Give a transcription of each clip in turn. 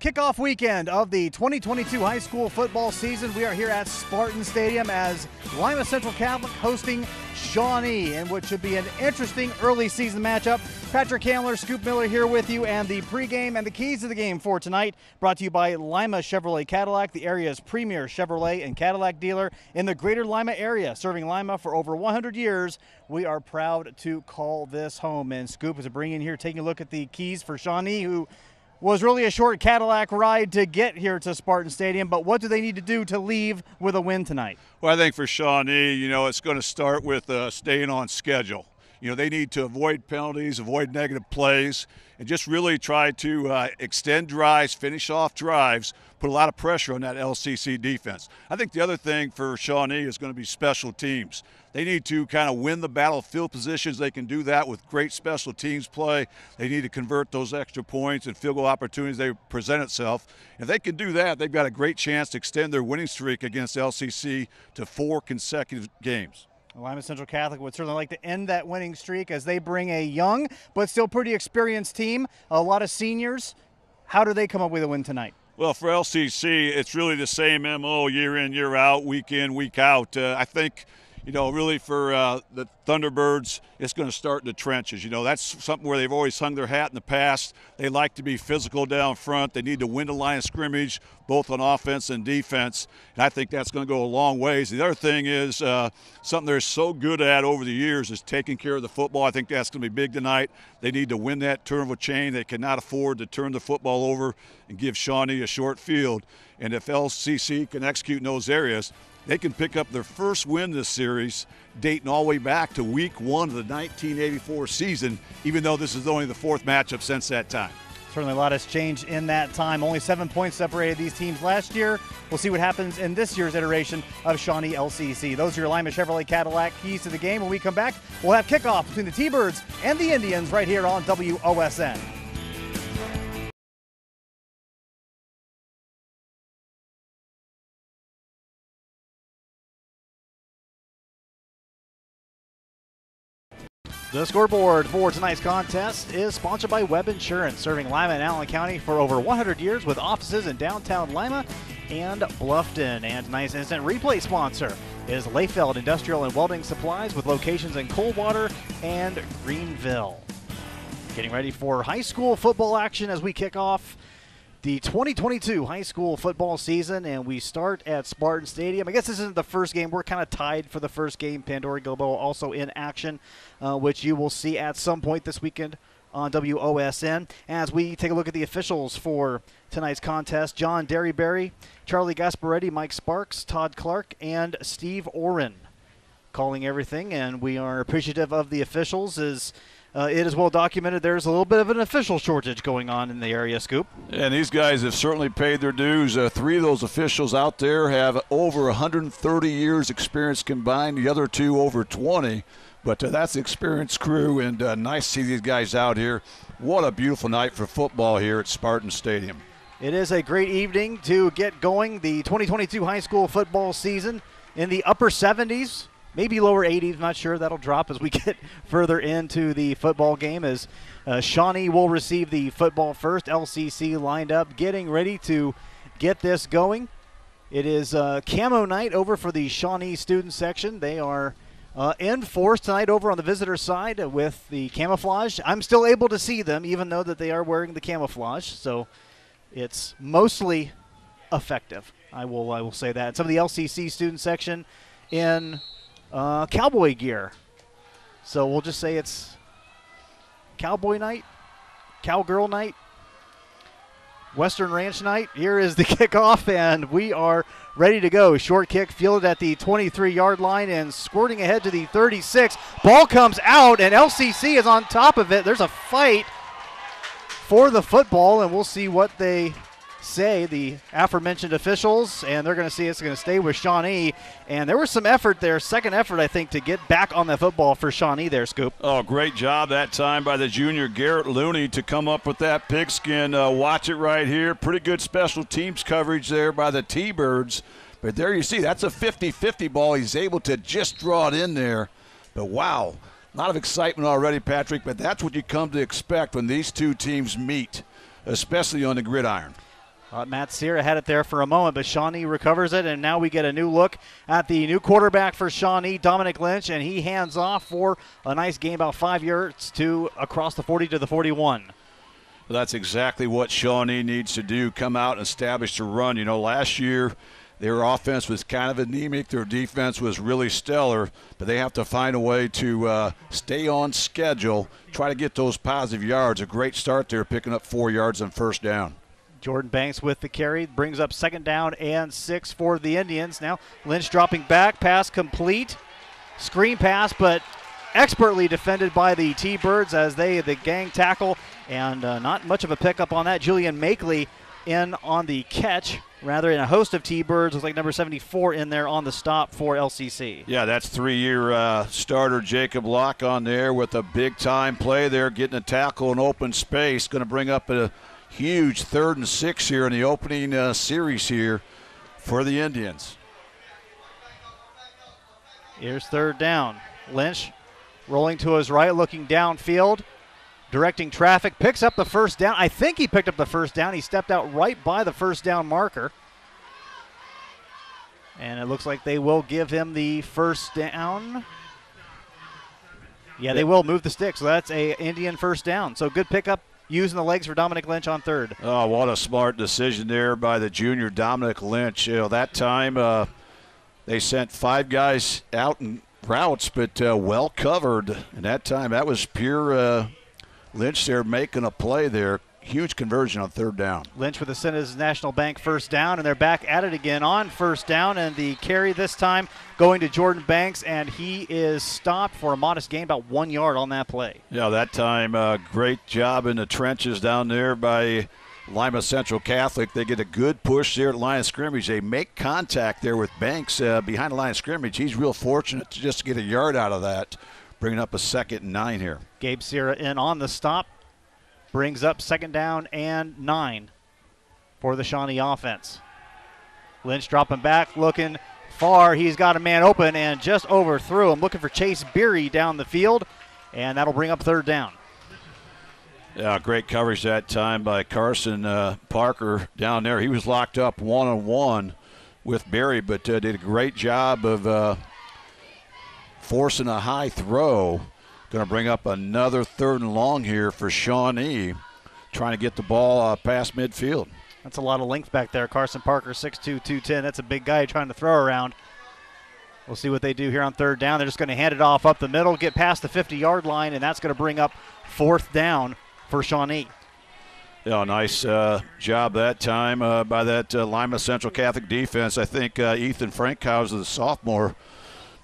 Kickoff weekend of the 2022 high school football season. We are here at Spartan Stadium as Lima Central Catholic hosting Shawnee in what should be an interesting early season matchup. Patrick Hamler, Scoop Miller here with you, and the pregame and the keys to the game for tonight brought to you by Lima Chevrolet Cadillac, the area's premier Chevrolet and Cadillac dealer in the greater Lima area, serving Lima for over 100 years. We are proud to call this home. And Scoop is bringing here, taking a look at the keys for Shawnee, who was really a short Cadillac ride to get here to Spartan Stadium, but what do they need to do to leave with a win tonight? Well, I think for Shawnee, you know, it's going to start with uh, staying on schedule. You know, they need to avoid penalties, avoid negative plays, and just really try to uh, extend drives, finish off drives, put a lot of pressure on that LCC defense. I think the other thing for Shawnee is going to be special teams. They need to kind of win the battlefield positions. They can do that with great special teams play. They need to convert those extra points and field goal opportunities they present itself. If they can do that, they've got a great chance to extend their winning streak against LCC to four consecutive games. Lima Central Catholic would certainly like to end that winning streak as they bring a young but still pretty experienced team, a lot of seniors. How do they come up with a win tonight? Well, for LCC, it's really the same MO year in, year out, week in, week out. Uh, I think you know, really for uh, the Thunderbirds, it's going to start in the trenches. You know, that's something where they've always hung their hat in the past. They like to be physical down front. They need to win the line of scrimmage, both on offense and defense. And I think that's going to go a long ways. The other thing is uh, something they're so good at over the years is taking care of the football. I think that's going to be big tonight. They need to win that turn of a chain. They cannot afford to turn the football over and give Shawnee a short field. And if LCC can execute in those areas, they can pick up their first win this series, dating all the way back to week one of the 1984 season, even though this is only the fourth matchup since that time. Certainly a lot has changed in that time. Only seven points separated these teams last year. We'll see what happens in this year's iteration of Shawnee LCC. Those are your Lima Chevrolet Cadillac keys to the game. When we come back, we'll have kickoff between the T-Birds and the Indians right here on WOSN. The scoreboard for tonight's contest is sponsored by Webb Insurance, serving Lima and Allen County for over 100 years with offices in downtown Lima and Bluffton. And tonight's instant replay sponsor is Leifeld Industrial and Welding Supplies with locations in Coldwater and Greenville. Getting ready for high school football action as we kick off the 2022 high school football season, and we start at Spartan Stadium. I guess this isn't the first game. We're kind of tied for the first game. Pandora Gilboa also in action, uh, which you will see at some point this weekend on WOSN. As we take a look at the officials for tonight's contest, John Derryberry, Charlie Gasparetti, Mike Sparks, Todd Clark, and Steve Oren calling everything, and we are appreciative of the officials as – uh, it is well documented there's a little bit of an official shortage going on in the area, Scoop. And these guys have certainly paid their dues. Uh, three of those officials out there have over 130 years experience combined, the other two over 20. But uh, that's the experienced crew, and uh, nice to see these guys out here. What a beautiful night for football here at Spartan Stadium. It is a great evening to get going the 2022 high school football season in the upper 70s maybe lower 80s. Not sure that'll drop as we get further into the football game. As uh, Shawnee will receive the football first. LCC lined up, getting ready to get this going. It is uh, camo night over for the Shawnee student section. They are uh, in force tonight over on the visitor side with the camouflage. I'm still able to see them, even though that they are wearing the camouflage. So it's mostly effective. I will I will say that. Some of the LCC student section in uh, cowboy gear. So we'll just say it's cowboy night, cowgirl night, Western Ranch night. Here is the kickoff, and we are ready to go. Short kick fielded at the 23 yard line and squirting ahead to the 36. Ball comes out, and LCC is on top of it. There's a fight for the football, and we'll see what they say, the aforementioned officials, and they're going to see it's going to stay with Shawnee. And there was some effort there, second effort, I think, to get back on the football for Shawnee there, Scoop. Oh, great job that time by the junior Garrett Looney to come up with that pigskin. Uh, watch it right here. Pretty good special teams coverage there by the T Birds. But there you see, that's a 50 50 ball. He's able to just draw it in there. But wow, a lot of excitement already, Patrick. But that's what you come to expect when these two teams meet, especially on the gridiron. Uh, Matt Sierra had it there for a moment, but Shawnee recovers it, and now we get a new look at the new quarterback for Shawnee, Dominic Lynch, and he hands off for a nice game about five yards to across the 40 to the 41. Well, that's exactly what Shawnee needs to do come out and establish the run. You know, last year their offense was kind of anemic, their defense was really stellar, but they have to find a way to uh, stay on schedule, try to get those positive yards. A great start there, picking up four yards on first down. Jordan Banks with the carry brings up second down and six for the Indians. Now Lynch dropping back, pass complete, screen pass, but expertly defended by the T-Birds as they the gang tackle and uh, not much of a pickup on that. Julian Makeley in on the catch. Rather, in a host of T-Birds, looks like number 74 in there on the stop for LCC. Yeah, that's three-year uh, starter Jacob Locke on there with a big-time play there, getting a tackle in open space. Going to bring up a huge third and six here in the opening uh, series here for the Indians. Here's third down. Lynch rolling to his right, looking downfield, directing traffic, picks up the first down. I think he picked up the first down. He stepped out right by the first down marker. And it looks like they will give him the first down. Yeah, they will move the stick. So that's a Indian first down. So good pickup using the legs for Dominic Lynch on third. Oh, what a smart decision there by the junior Dominic Lynch. You know, that time uh, they sent five guys out in routes, but uh, well covered. And that time, that was pure uh, Lynch there making a play there. Huge conversion on third down. Lynch with the Citizens National Bank first down, and they're back at it again on first down. And the carry this time going to Jordan Banks, and he is stopped for a modest gain, about one yard on that play. Yeah, that time, uh, great job in the trenches down there by Lima Central Catholic. They get a good push there at line of scrimmage. They make contact there with Banks uh, behind the line of scrimmage. He's real fortunate to just get a yard out of that, bringing up a second and nine here. Gabe Sierra in on the stop, brings up second down and nine for the Shawnee offense. Lynch dropping back, looking far. He's got a man open and just overthrew him, looking for Chase Beery down the field, and that'll bring up third down. Yeah, great coverage that time by Carson uh, Parker down there. He was locked up one on one with Barry, but uh, did a great job of uh, forcing a high throw. Going to bring up another third and long here for Shawnee, trying to get the ball uh, past midfield. That's a lot of length back there. Carson Parker, 6'2", 210. That's a big guy trying to throw around. We'll see what they do here on third down. They're just going to hand it off up the middle, get past the 50-yard line, and that's going to bring up fourth down for Shawnee. Yeah, nice uh, job that time uh, by that uh, Lima Central Catholic defense. I think uh, Ethan Frankhauser, the sophomore,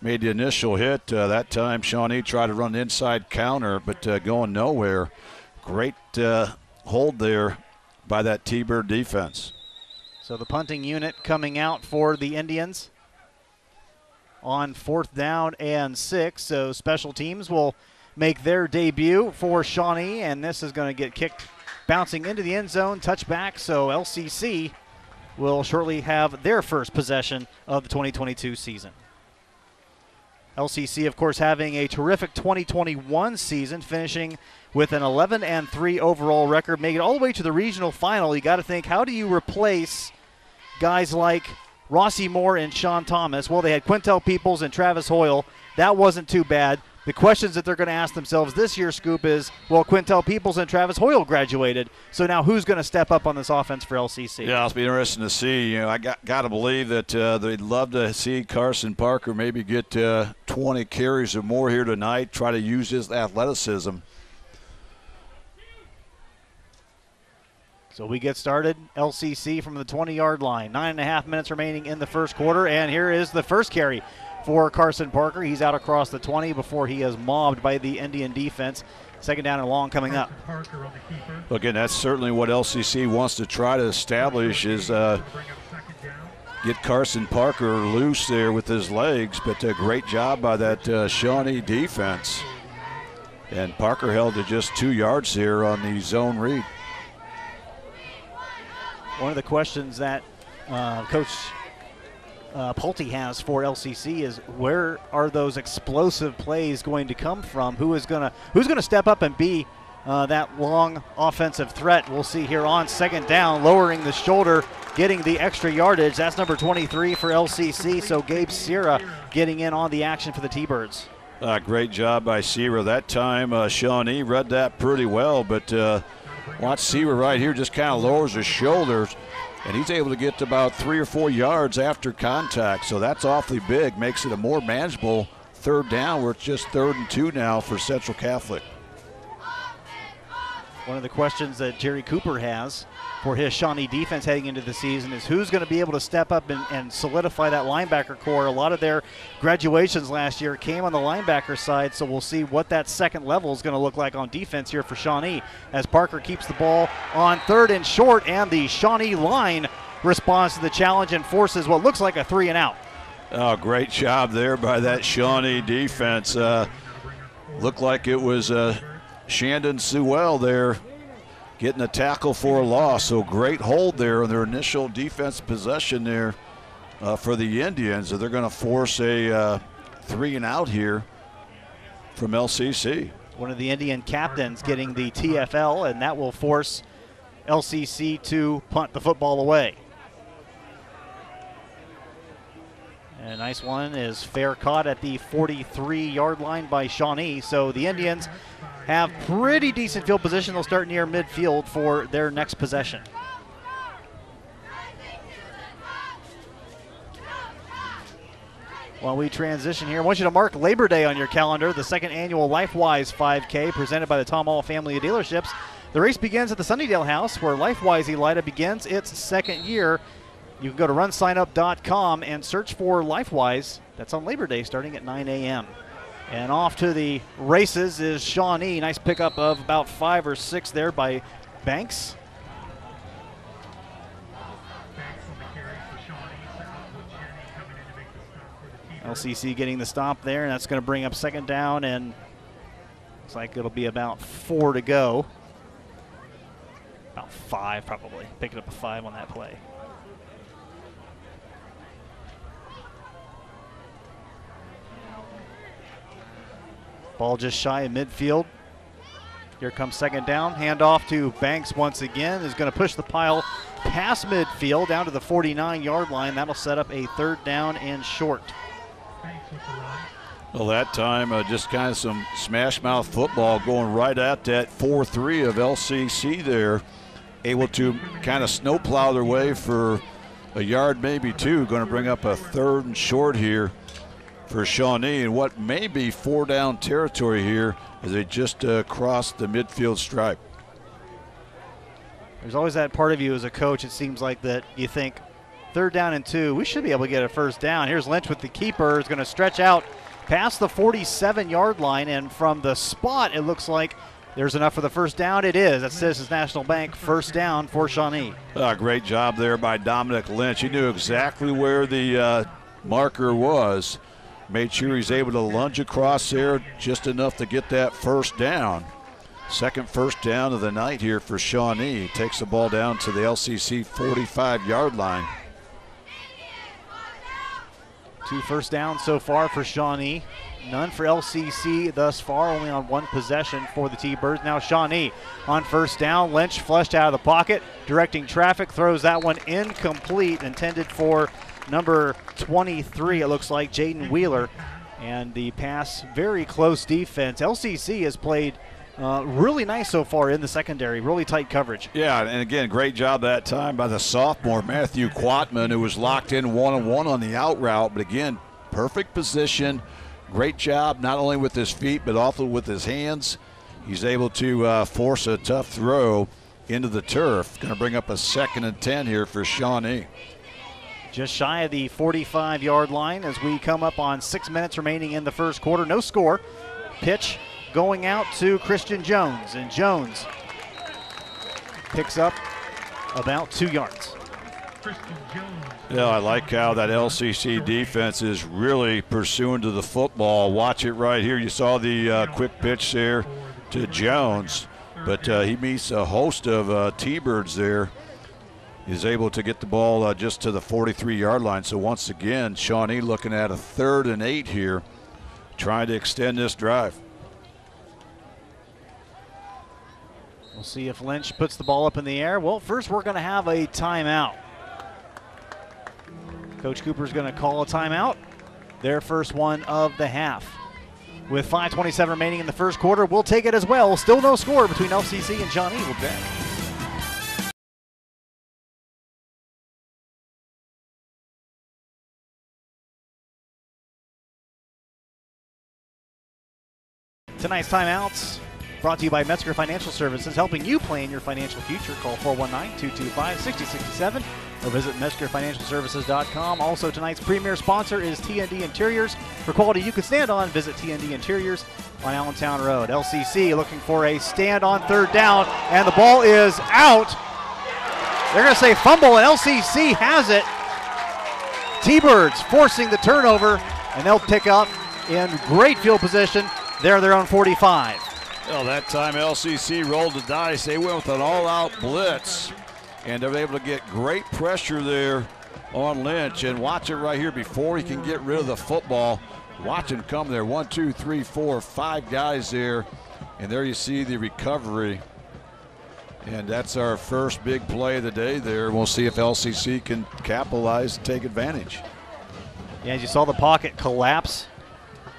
made the initial hit. Uh, that time, Shawnee tried to run inside counter, but uh, going nowhere. Great hold there by that T-Bird defense. So the punting unit coming out for the Indians on fourth down and six. So special teams will make their debut for Shawnee, and this is going to get kicked bouncing into the end zone, touchback. So LCC will shortly have their first possession of the 2022 season. LCC, of course, having a terrific 2021 season, finishing with an 11 and 3 overall record, making it all the way to the regional final. You got to think, how do you replace guys like Rossi Moore and Sean Thomas? Well, they had Quintel Peoples and Travis Hoyle. That wasn't too bad. The questions that they're going to ask themselves this year, Scoop, is well, Quintel Peoples and Travis Hoyle graduated, so now who's going to step up on this offense for LCC? Yeah, it'll be interesting to see. You know, I got got to believe that uh, they'd love to see Carson Parker maybe get uh, 20 carries or more here tonight. Try to use his athleticism. So we get started. LCC from the 20-yard line. Nine and a half minutes remaining in the first quarter, and here is the first carry for Carson Parker. He's out across the 20 before he is mobbed by the Indian defense. Second down and long coming up. Again, that's certainly what LCC wants to try to establish is uh, get Carson Parker loose there with his legs, but a great job by that uh, Shawnee defense. And Parker held to just two yards here on the zone read. One of the questions that uh, Coach uh, Pulte has for LCC is where are those explosive plays going to come from? Who is gonna who's gonna step up and be uh, that long offensive threat. We'll see here on second down, lowering the shoulder, getting the extra yardage. That's number 23 for LCC. So Gabe Sierra getting in on the action for the T-Birds. Uh, great job by Sierra that time. Uh, Shawnee read that pretty well, but uh, watch Sierra right here just kind of lowers his shoulders, and he's able to get to about three or four yards after contact. So that's awfully big, makes it a more manageable third down where it's just third and two now for Central Catholic. One of the questions that Jerry Cooper has for his Shawnee defense heading into the season is who's going to be able to step up and, and, solidify that linebacker core. A lot of their graduations last year came on the linebacker side, so we'll see what that second level is going to look like on defense here for Shawnee as Parker keeps the ball on third and short, and the Shawnee line responds to the challenge and forces what looks like a three and out. Oh, great job there by that Shawnee defense. Uh, looked like it was. Uh, Shandon Sewell there getting a tackle for a loss. So great hold there on their initial defense possession there uh, for the Indians. So they're going to force a uh, three and out here from LCC. One of the Indian captains getting the TFL, and that will force LCC to punt the football away. And a nice one is fair caught at the 43 yard line by Shawnee. So the Indians have pretty decent field position. They'll start near midfield for their next possession. While we transition here, I want you to mark Labor Day on your calendar, the second annual LifeWise 5K presented by the Tom Ahl family of dealerships. The race begins at the Sunnydale House, where LifeWise Elida begins its second year. You can go to runsignup.com and search for LifeWise. That's on Labor Day starting at 9 a.m. And off to the races is Shawnee. Nice pickup of about five or six there by Banks. LCC getting the stop there, and that's going to bring up second down, and looks like it'll be about four to go. About five, probably. Picking up a five on that play. Ball just shy of midfield. Here comes second down. Handoff to Banks once again. Is going to push the pile past midfield down to the 49 yard line. That'll set up a third down and short. Well, that time, uh, just kind of some smash mouth football going right at that 4 3 of LCC there. Able to kind of snowplow their way for a yard, maybe two. Going to bring up a third and short here for Shawnee and what may be four down territory here as they just uh, crossed the midfield stripe. There's always that part of you as a coach, it seems like that you think third down and two, we should be able to get a first down. Here's Lynch with the keeper, is going to stretch out past the 47 yard line, and from the spot, it looks like there's enough for the first down. It is. That's Citizens National Bank first down for Shawnee. Uh, great job there by Dominic Lynch. He knew exactly where the uh, marker was Made sure he's able to lunge across there just enough to get that first down. Second first down of the night here for Shawnee. Takes the ball down to the LCC 45 yard line. Two first downs so far for Shawnee. None for LCC thus far, only on one possession for the T-Birds. Now Shawnee on first down. Lynch flushed out of the pocket, directing traffic, throws that one incomplete, intended for number 23, it looks like, Jaden Wheeler. And the pass, very close defense. LCC has played uh, really nice so far in the secondary, really tight coverage. Yeah, and again, great job that time by the sophomore Matthew Quatman, who was locked in one on one on the out route. But again, perfect position. Great job, not only with his feet, but also with his hands. He's able to uh, force a tough throw into the turf. Going to bring up a second and 10 here for Shawnee just shy of the 45 yard line as we come up on six minutes remaining in the first quarter. No score. Pitch going out to Christian Jones, and Jones picks up about two yards. Yeah, I like how that LCC defense is really pursuing to the football. Watch it right here. You saw the uh, quick pitch there to Jones, but uh, he meets a host of uh, T-Birds there is able to get the ball uh, just to the 43 yard line. So once again, Shawnee looking at a third and eight here, trying to extend this drive. We'll see if Lynch puts the ball up in the air. Well, first we're going to have a timeout. Coach Cooper's going to call a timeout. Their first one of the half. With 5.27 remaining in the first quarter, we'll take it as well. Still no score between LCC and Shawnee. We'll back. Tonight's timeouts brought to you by Metzger Financial Services, helping you plan your financial future. Call 419-225-6067 or visit MetzgerFinancialServices.com. Also, tonight's premier sponsor is TND Interiors. For quality you can stand on, visit TND Interiors on Allentown Road. LCC looking for a stand on third down, and the ball is out. They're going to say fumble, and LCC has it. T-Birds forcing the turnover, and they'll pick up in great field position they're their own 45. Well, that time LCC rolled the dice. They went with an all-out blitz, and they're able to get great pressure there on Lynch. And watch it right here before he can get rid of the football. Watch him come there. One, two, three, four, five guys there. And there you see the recovery. And that's our first big play of the day there. We'll see if LCC can capitalize and take advantage. Yeah, as you saw the pocket collapse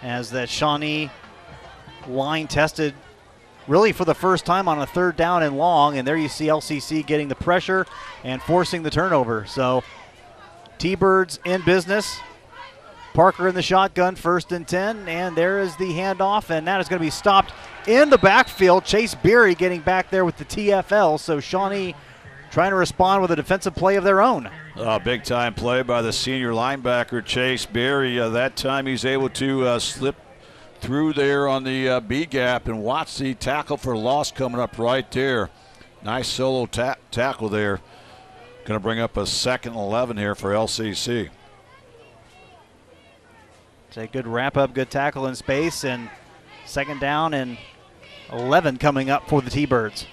as that Shawnee line tested really for the first time on a third down and long. And there you see LCC getting the pressure and forcing the turnover. So T Birds in business. Parker in the shotgun, first and 10. And there is the handoff, and that is going to be stopped in the backfield. Chase Beery getting back there with the TFL. So Shawnee trying to respond with a defensive play of their own. Uh, big time play by the senior linebacker, Chase Berry. Uh, that time he's able to uh, slip through there on the uh, B gap and watch the tackle for loss coming up right there. Nice solo ta- tackle there. Going to bring up a second 11 here for LCC. It's a good wrap up, good tackle in space, and second down and 11 coming up for the T Birds.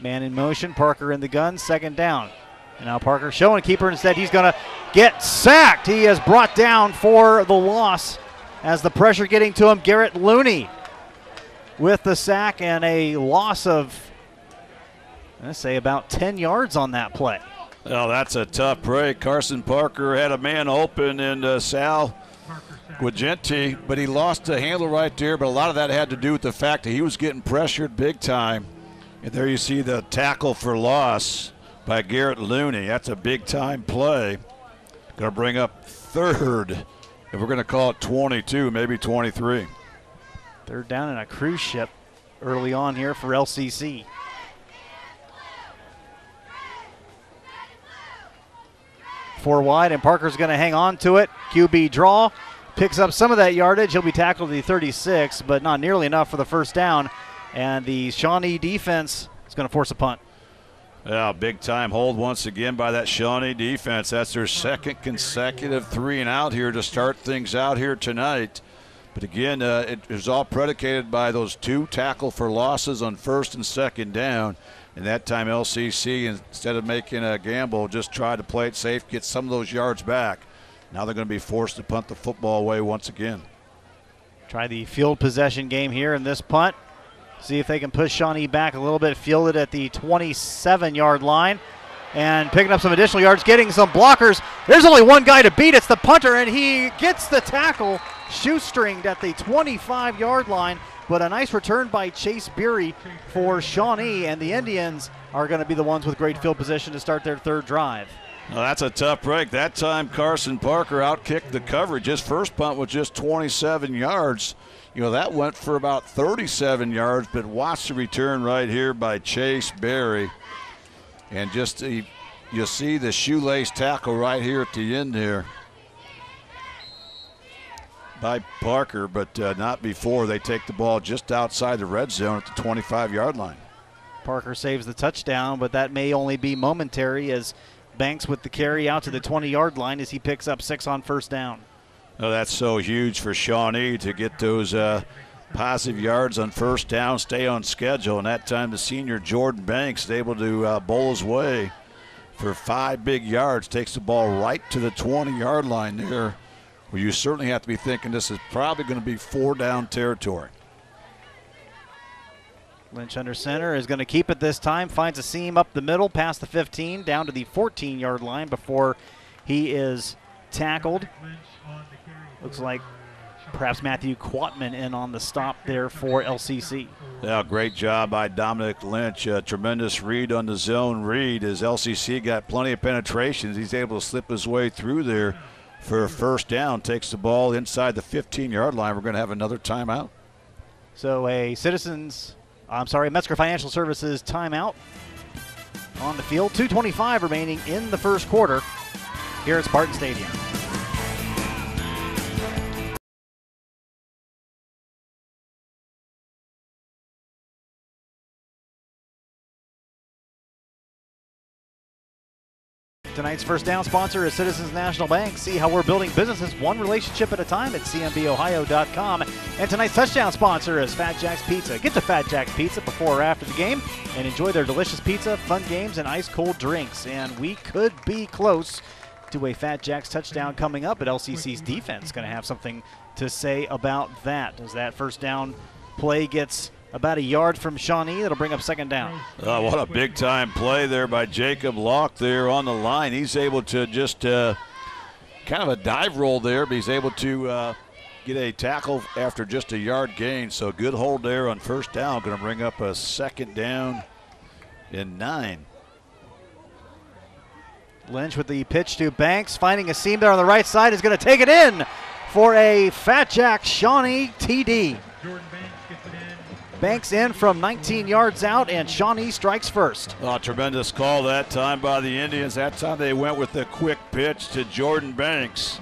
Man in motion, Parker in the gun, second down. And now Parker showing keeper instead. He's going to get sacked. He is brought down for the loss as the pressure getting to him. Garrett Looney with the sack and a loss of, I say, about 10 yards on that play. Well, that's a tough break. Carson Parker had a man open and uh, Sal Guagenti, but he lost the handle right there. But a lot of that had to do with the fact that he was getting pressured big time. And there you see the tackle for loss by Garrett Looney. That's a big time play. Going to bring up third, if we're going to call it 22, maybe 23. Third down in a cruise ship early on here for LCC. Four wide, and Parker's going to hang on to it. QB draw picks up some of that yardage. He'll be tackled at the 36, but not nearly enough for the first down. And the Shawnee defense is going to force a punt. Yeah, big time hold once again by that Shawnee defense. That's their second consecutive three and out here to start things out here tonight. But again, uh, it was all predicated by those two tackle for losses on first and second down. And that time, LCC, instead of making a gamble, just tried to play it safe, get some of those yards back. Now they're going to be forced to punt the football away once again. Try the field possession game here in this punt. See if they can push Shawnee back a little bit. Fielded at the 27 yard line. And picking up some additional yards, getting some blockers. There's only one guy to beat. It's the punter, and he gets the tackle, shoestringed at the 25 yard line. But a nice return by Chase Beery for Shawnee, and the Indians are going to be the ones with great field position to start their third drive. Well, that's a tough break. That time, Carson Parker outkicked the coverage. His first punt was just 27 yards. You know, that went for about 37 yards, but watch the return right here by Chase Berry. And just the, you see the shoelace tackle right here at the end there by Parker, but uh, not before they take the ball just outside the red zone at the 25 yard line. Parker saves the touchdown, but that may only be momentary as Banks with the carry out to the 20 yard line as he picks up six on first down. Oh, that's so huge for Shawnee to get those uh, positive yards on first down, stay on schedule. And that time, the senior Jordan Banks is able to uh, bowl his way for five big yards, takes the ball right to the 20 yard line there where you certainly have to be thinking this is probably going to be four down territory. Lynch under center is going to keep it this time. Finds a seam up the middle, past the 15, down to the 14 yard line before he is tackled. Looks like perhaps Matthew Quatman in on the stop there for LCC. Yeah, great job by Dominic Lynch. A tremendous read on the zone read as LCC got plenty of penetrations. He's able to slip his way through there for a first down. Takes the ball inside the 15 yard line. We're going to have another timeout. So a Citizens, I'm sorry, Metzger Financial Services timeout on the field. 2.25 remaining in the first quarter here at Spartan Stadium. Tonight's first down sponsor is Citizens National Bank. See how we're building businesses one relationship at a time at cnbOhio.com. And tonight's touchdown sponsor is Fat Jack's Pizza. Get to Fat Jack's Pizza before or after the game and enjoy their delicious pizza, fun games, and ice cold drinks. And we could be close to a Fat Jack's touchdown coming up, but LCC's defense going to have something to say about that as that first down play gets about a yard from Shawnee. That'll bring up second down. Oh, what a big time play there by Jacob Locke there on the line. He's able to just uh, kind of a dive roll there, but he's able to uh, get a tackle after just a yard gain. So good hold there on first down. Going to bring up a second down in nine. Lynch with the pitch to Banks, finding a seam there on the right side, is going to take it in for a Fat Jack Shawnee TD. Jordan Banks in from 19 yards out, and Shawnee strikes first. Oh, tremendous call that time by the Indians. That time they went with the quick pitch to Jordan Banks.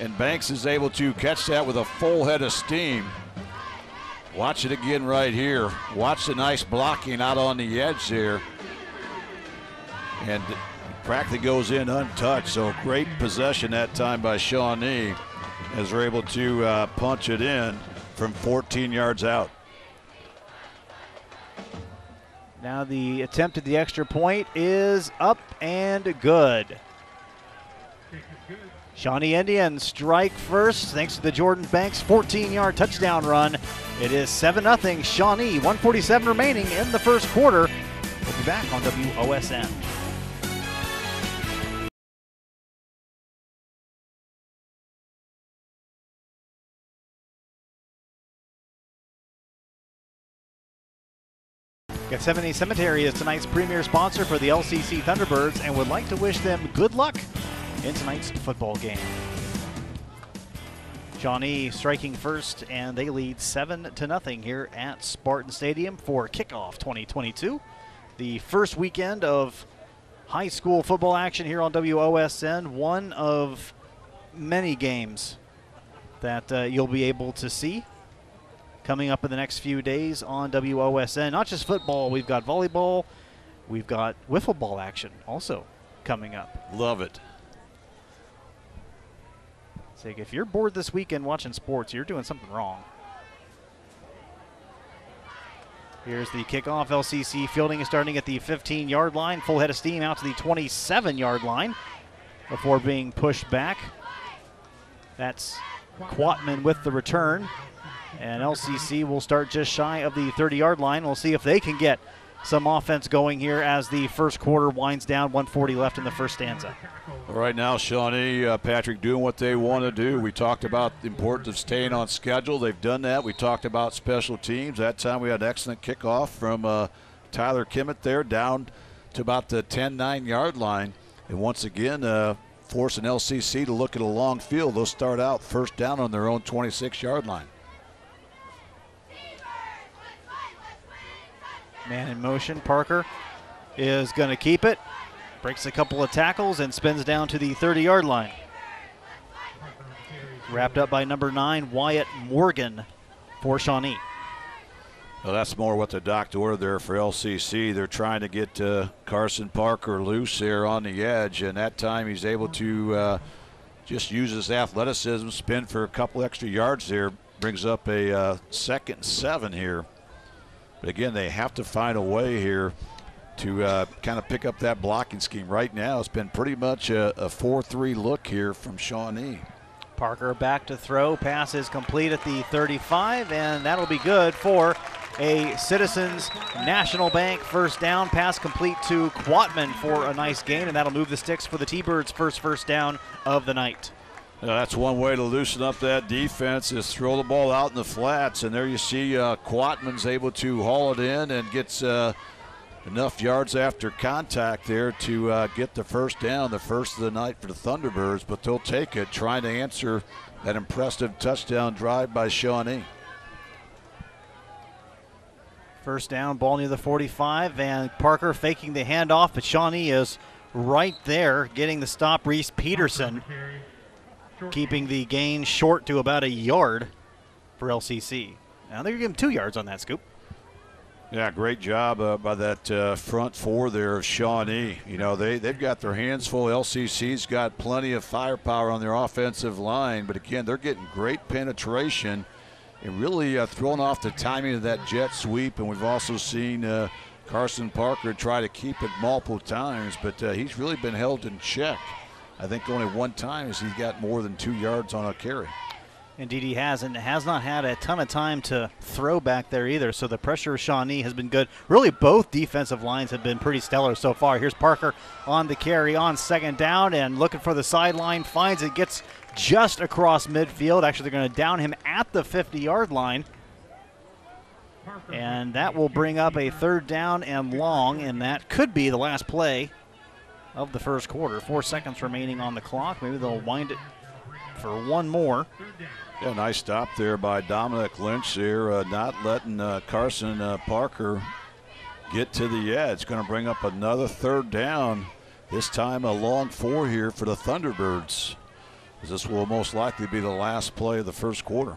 And Banks is able to catch that with a full head of steam. Watch it again right here. Watch the nice blocking out on the edge there. And practically goes in untouched. So great possession that time by Shawnee as they're able to uh, punch it in from 14 yards out. Now the attempt at the extra point is up and good. Shawnee Indians strike first thanks to the Jordan Banks 14 yard touchdown run. It is 7 0 Shawnee, 147 remaining in the first quarter. We'll be back on WOSN. Gethsemane Cemetery is tonight's premier sponsor for the LCC Thunderbirds and would like to wish them good luck in tonight's football game. Shawnee striking first, and they lead 7 to nothing here at Spartan Stadium for kickoff 2022. The first weekend of high school football action here on WOSN, one of many games that uh, you'll be able to see coming up in the next few days on WOSN. Not just football, we've got volleyball, we've got wiffle ball action also coming up. Love it. So if you're bored this weekend watching sports, you're doing something wrong. Here's the kickoff. LCC fielding is starting at the 15 yard line. Full head of steam out to the 27 yard line before being pushed back. That's Quatman with the return. And LCC will start just shy of the 30 yard line. We'll see if they can get some offense going here as the first quarter winds down. 140 left in the first stanza. All right now, Shawnee, uh, Patrick, doing what they want to do. We talked about the importance of staying on schedule. They've done that. We talked about special teams. That time we had an excellent kickoff from uh, Tyler Kimmett there down to about the 10 9 yard line. And once again, uh, forcing LCC to look at a long field. They'll start out first down on their own 26 yard line. Man in motion. Parker is going to keep it. Breaks a couple of tackles and spins down to the 30 yard line. Wrapped up by number nine, Wyatt Morgan for Shawnee. Well, that's more what the doctor ordered there for LCC. They're trying to get uh, Carson Parker loose there on the edge, and that time he's able to uh, just use his athleticism, spin for a couple extra yards there, brings up a uh, second seven here. But again, they have to find a way here to uh, kind of pick up that blocking scheme. Right now, it's been pretty much a, a 4 3 look here from Shawnee. Parker back to throw. Pass is complete at the 35, and that'll be good for a Citizens National Bank first down. Pass complete to Quatman for a nice gain, and that'll move the sticks for the T-Birds' first first down of the night. That's one way to loosen up that defense is throw the ball out in the flats, and there you see uh, Quatman's able to haul it in and gets uh, enough yards after contact there to uh, get the first down, the first of the night for the Thunderbirds, but they'll take it, trying to answer that impressive touchdown drive by Shawnee. First down, ball near the 45, and Parker faking the handoff, but Shawnee is right there getting the stop. Reese Peterson keeping the gain short to about a yard for LCC. Now they're giving two yards on that scoop. Yeah, great job uh, by that uh, front four there of Shawnee. You know, they, they've got their hands full. LCC's got plenty of firepower on their offensive line, but again, they're getting great penetration and really uh, throwing off the timing of that jet sweep. And we've also seen uh, Carson Parker try to keep it multiple times, but uh, he's really been held in check. I think only one time has he got more than two yards on a carry. Indeed, he has, and has not had a ton of time to throw back there either. So the pressure of Shawnee has been good. Really, both defensive lines have been pretty stellar so far. Here's Parker on the carry on second down and looking for the sideline. Finds it, gets just across midfield. Actually, they're going to down him at the 50 yard line. And that will bring up a third down and long, and that could be the last play of the first quarter. Four seconds remaining on the clock. Maybe they'll wind it for one more. Yeah, nice stop there by Dominic Lynch here, uh, not letting uh, Carson uh, Parker get to the edge. It's going to bring up another third down. This time a long four here for the Thunderbirds. This will most likely be the last play of the first quarter.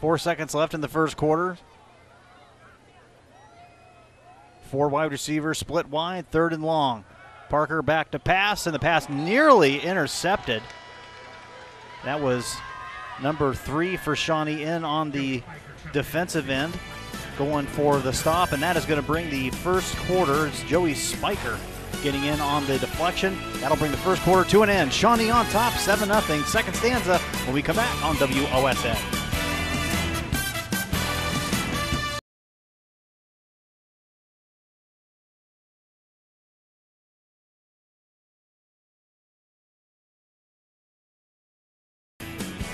Four seconds left in the first quarter. Four wide receivers split wide, third and long. Parker back to pass, and the pass nearly intercepted. That was number three for Shawnee in on the defensive end, going for the stop, and that is going to bring the first quarter. It's Joey Spiker getting in on the deflection. That'll bring the first quarter to an end. Shawnee on top, 7 0. Second stanza when we come back on WOSN.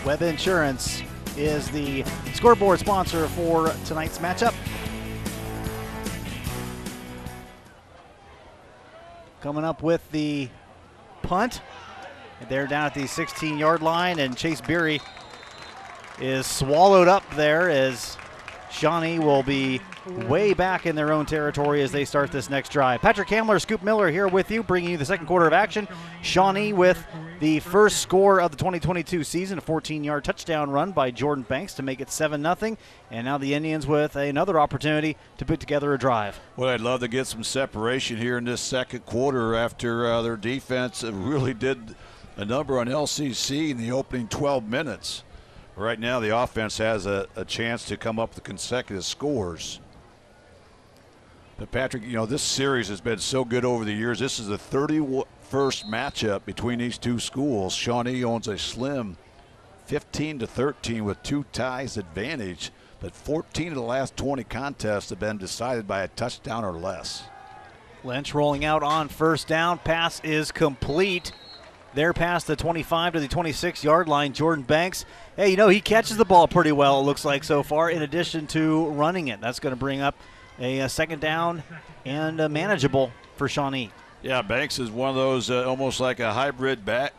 Webb Insurance is the scoreboard sponsor for tonight's matchup. Coming up with the punt. They're down at the 16 yard line, and Chase Beery is swallowed up there as Shawnee will be way back in their own territory as they start this next drive. Patrick Hamler, Scoop Miller here with you, bringing you the second quarter of action. Shawnee with the first score of the 2022 season, a 14 yard touchdown run by Jordan Banks to make it 7 0. And now the Indians with another opportunity to put together a drive. Well, I'd love to get some separation here in this second quarter after uh, their defense really did a number on LCC in the opening 12 minutes. Right now, the offense has a, a chance to come up with consecutive scores. But Patrick, you know, this series has been so good over the years. This is the 31st matchup between these two schools. Shawnee owns a slim 15 to 13 with two ties advantage, but 14 of the last 20 contests have been decided by a touchdown or less. Lynch rolling out on first down. Pass is complete. There past the 25 to the 26 yard line, Jordan Banks. Hey, you know, he catches the ball pretty well, it looks like so far, in addition to running it. That's going to bring up a, a second down and manageable for Shawnee. Yeah, Banks is one of those uh, almost like a hybrid back,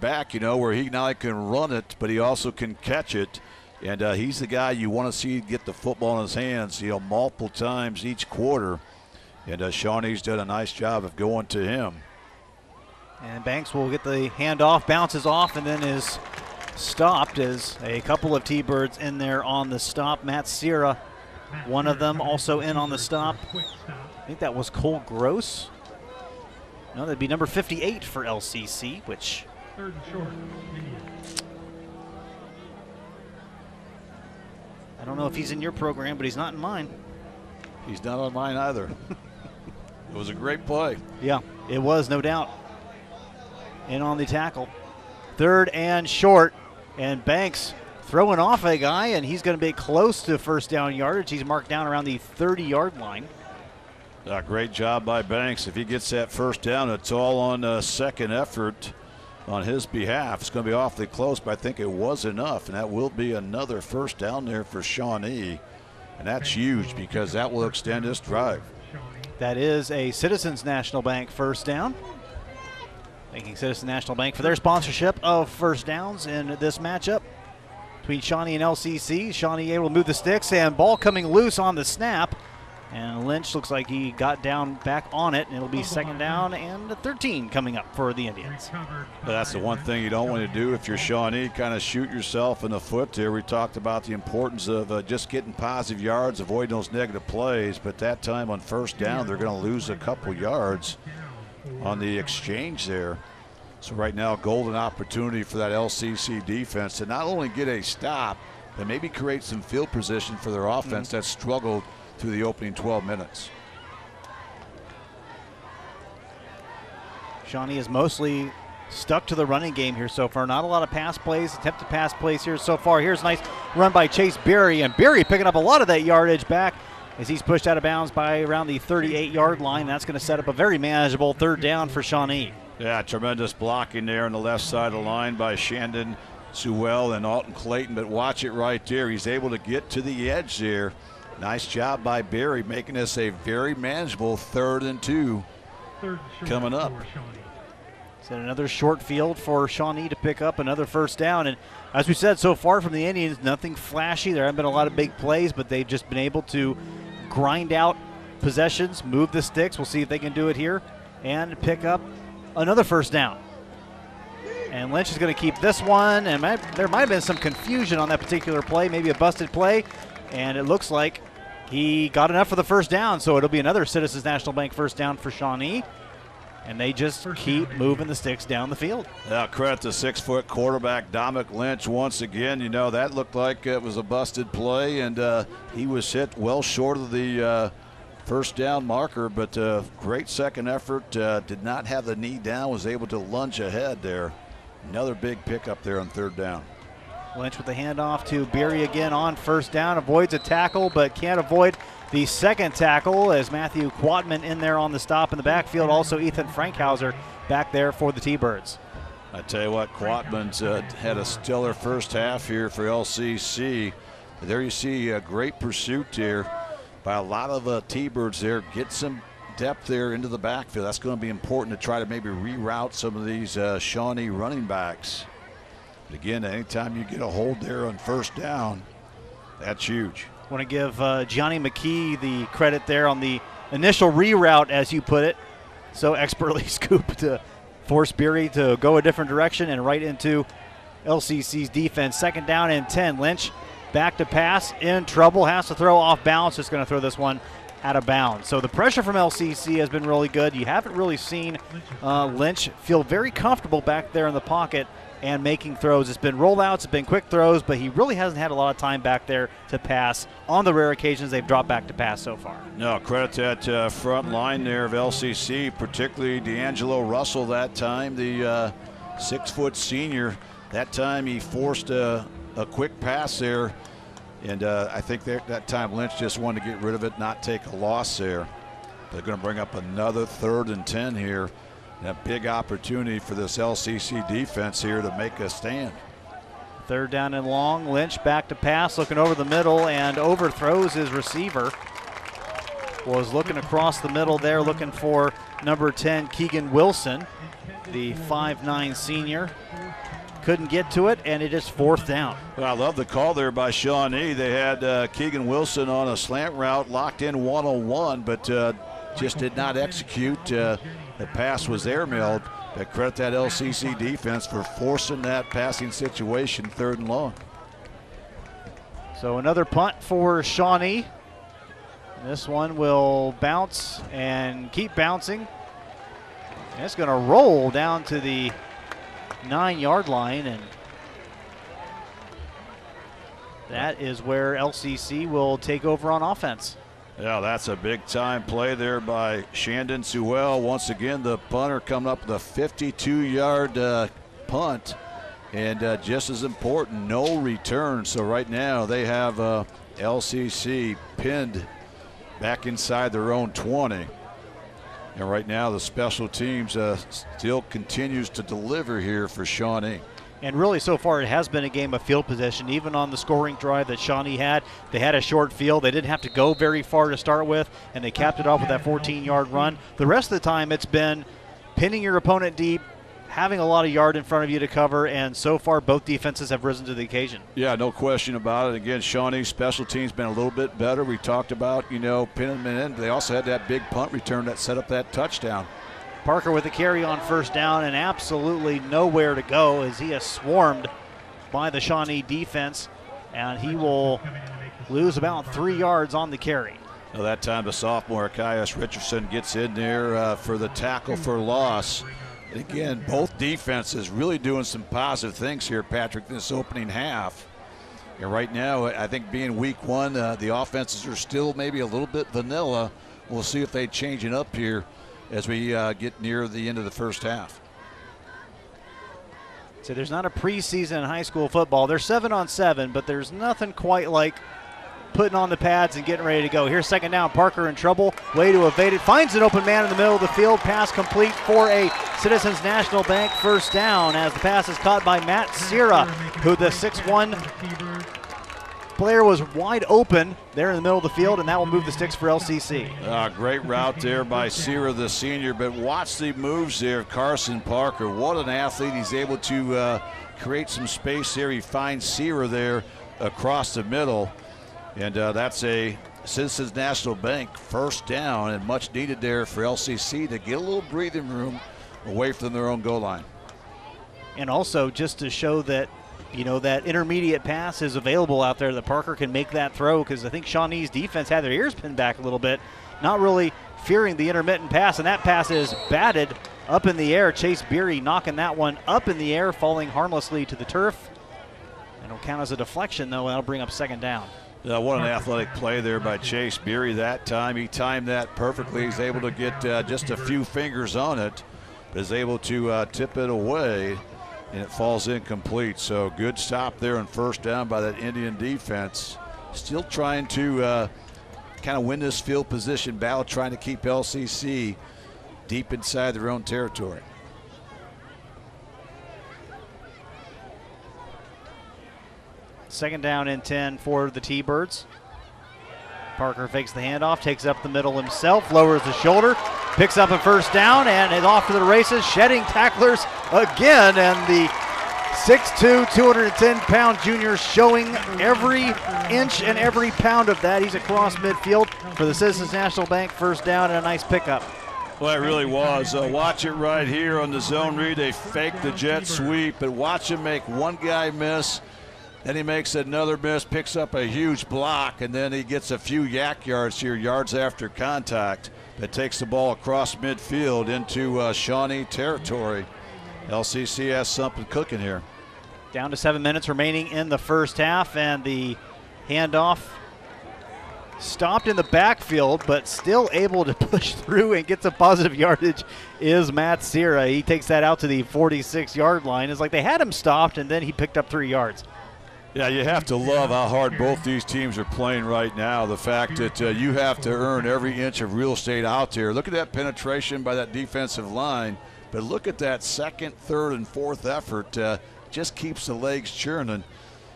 back, you know, where he not only can run it, but he also can catch it. And uh, he's the guy you want to see get the football in his hands, you know, multiple times each quarter. And uh, Shawnee's done a nice job of going to him. And Banks will get the handoff, bounces off, and then is stopped as a couple of T-Birds in there on the stop. Matt Sierra, one of them, also in on the stop. I think that was Cole Gross. No, that'd be number 58 for LCC, which. Third short. I don't know if he's in your program, but he's not in mine. He's not on mine either. it was a great play. Yeah, it was, no doubt in on the tackle Third and short. And Banks throwing off a guy, and he's going to be close to first down yardage. He's marked down around the 30 yard line. A great job by Banks. If he gets that first down, it's all on a second effort on his behalf. It's going to be awfully close, but I think it was enough, and that will be another first down there for Shawnee. And that's huge because that will extend this drive. That is a Citizens National Bank first down. Thanking Citizens National Bank for their sponsorship of first downs in this matchup between Shawnee and LCC. Shawnee able to move the sticks and ball coming loose on the snap. And Lynch looks like he got down back on it, and it'll be second down and 13 coming up for the Indians. That's the one thing you don't want to do if you're Shawnee, kind of shoot yourself in the foot there. We talked about the importance of uh, just getting positive yards, avoiding those negative plays, but that time on first down, they're going to lose a couple yards on the exchange there. So right now, golden opportunity for that LCC defense to not only get a stop, but maybe create some field position for their offense mm-hmm. that struggled – through the opening 12 minutes. Shawnee is mostly stuck to the running game here so far. Not a lot of pass plays, attempted pass plays here so far. Here's a nice run by Chase Berry, and Berry picking up a lot of that yardage back as he's pushed out of bounds by around the 38 yard line. That's going to set up a very manageable third down for Shawnee. Yeah, tremendous blocking there on the left side of the line by Shandon Sewell and Alton Clayton. But watch it right there. He's able to get to the edge there Nice job by Berry, making this a very manageable third and two third coming up. Set another short field for Shawnee to pick up another first down. And as we said, so far from the Indians, nothing flashy. There haven't been a lot of big plays, but they've just been able to grind out possessions, move the sticks. We'll see if they can do it here and pick up another first down. And Lynch is going to keep this one, and might, there might have been some confusion on that particular play, maybe a busted play. And it looks like he got enough for the first down, so it'll be another Citizens National Bank first down for Shawnee. And they just first keep down. moving the sticks down the field. Yeah, credit to six foot quarterback Dominic Lynch once again. You know, that looked like it was a busted play, and uh, he was hit well short of the uh, first down marker, but uh, great second effort. Uh, did not have the knee down, was able to lunge ahead there. Another big pickup there on third down. Lynch with the handoff to Beery again on first down. Avoids a tackle, but can't avoid the second tackle as Matthew Quatman in there on the stop in the backfield. Also, Ethan Frankhauser back there for the T Birds. I tell you what, Quatman's uh, had a stellar first half here for LCC. There you see a great pursuit here by a lot of uh, T-Birds there. Get some depth there into the backfield. That's going to be important to try to maybe reroute some of these uh, Shawnee running backs. But again, anytime you get a hold there on first down, that's huge. Want to give uh, Johnny McKee the credit there on the initial reroute, as you put it. So expertly scooped to force Beery to go a different direction and right into LCC's defense. Second down and 10. Lynch back to pass, in trouble, has to throw off balance. Just going to throw this one out of bounds. So the pressure from LCC has been really good. You haven't really seen uh, Lynch feel very comfortable back there in the pocket and making throws. It's been rollouts, it's been quick throws, but he really hasn't had a lot of time back there to pass. On the rare occasions they've dropped back to pass so far. No, credit to that uh, front line there of LCC, particularly D'Angelo Russell that time, the uh, six foot senior. That time he forced a, a quick pass there. And uh, I think that time Lynch just wanted to get rid of it, not take a loss there. They're going to bring up another third and 10 here a big opportunity for this LCC defense here to make a stand. Third down and long. Lynch back to pass, looking over the middle and overthrows his receiver. Was looking across the middle there, looking for number 10, Keegan Wilson, the 5'9 senior. Couldn't get to it, and it is fourth down. Well, I love the call there by Shawnee. They had uh, Keegan Wilson on a slant route, locked in one on one, but uh, just did not execute. Uh, the pass was airmailed. But credit that LCC defense for forcing that passing situation third and long. So another punt for Shawnee. This one will bounce and keep bouncing. And it's going to roll down to the nine yard line. And that is where LCC will take over on offense. Yeah, that's a big time play there by Shandon Sewell. Once again, the punter coming up with a 52 yard uh, punt. And uh, just as important, no return. So right now they have uh, LCC pinned back inside their own 20. And right now the special teams uh, still continues to deliver here for Shawnee. And really, so far, it has been a game of field position. Even on the scoring drive that Shawnee had, they had a short field. They didn't have to go very far to start with, and they capped it off with that 14 yard run. The rest of the time, it's been pinning your opponent deep, having a lot of yard in front of you to cover, and so far both defenses have risen to the occasion. Yeah, no question about it. Again, Shawnee's special teams been a little bit better. We talked about, you know, pinning them in. They also had that big punt return that set up that touchdown. Parker with a carry on first down and absolutely nowhere to go as he is swarmed by the Shawnee defense, and he will lose about three yards on the carry. Now that time the sophomore Caius Richardson gets in there uh, for the tackle for loss. Again, both defenses really doing some positive things here, Patrick, this opening half. And right now, I think being week one, uh, the offenses are still maybe a little bit vanilla. We'll see if they change it up here as we uh, get near the end of the first half. So there's not a preseason in high school football. They're seven on seven, but there's nothing quite like putting on the pads and getting ready to go. Here's second down. Parker in trouble. Way to evade it. Finds an open man in the middle of the field. Pass complete for a Citizens National Bank first down as the pass is caught by Matt Sierra, who the 6'1 player was wide open there in the middle of the field, and that will move the sticks for LCC. Uh, great route there by Sierra, the senior, but watch the moves there Carson Parker. What an athlete. He's able to uh, create some space here. He finds Sierra there across the middle. And uh, that's a Citizens National Bank first down and much needed there for LCC to get a little breathing room away from their own goal line. And also just to show that you know that intermediate pass is available out there that Parker can make that throw because I think Shawnee's defense had their ears pinned back a little bit, not really fearing the intermittent pass, and that pass is batted up in the air. Chase Beery knocking that one up in the air, falling harmlessly to the turf. And it'll count as a deflection though, and that'll bring up second down. Uh, what an athletic play there by Chase Beery that time. He timed that perfectly. He's able to get uh, just a few fingers on it, but is able to uh, tip it away, and it falls incomplete. So good stop there and first down by that Indian defense. Still trying to uh, kind of win this field position battle, trying to keep LCC deep inside their own territory. Second down and 10 for the T Birds. Parker fakes the handoff, takes up the middle himself, lowers the shoulder, picks up a first down, and is off to the races, shedding tacklers again. And the 6'2, 210 pound junior showing every inch and every pound of that. He's across midfield for the Citizens National Bank first down and a nice pickup. Well, it really was. Uh, watch it right here on the zone read. They fake the jet sweep, but watch him make one guy miss then he makes another miss, picks up a huge block, and then he gets a few YAC yards here, yards after contact, that takes the ball across midfield into uh, Shawnee territory. LCC has something cooking here. Down to seven minutes remaining in the first half, and the handoff stopped in the backfield, but still able to push through and get some positive yardage is Matt Sierra. He takes that out to the 46 yard line. It's like they had him stopped, and then he picked up three yards. Yeah, you have to love how hard both these teams are playing right now. The fact that uh, you have to earn every inch of real estate out there. Look at that penetration by that defensive line, but look at that second, third, and fourth effort. Uh, just keeps the legs churning.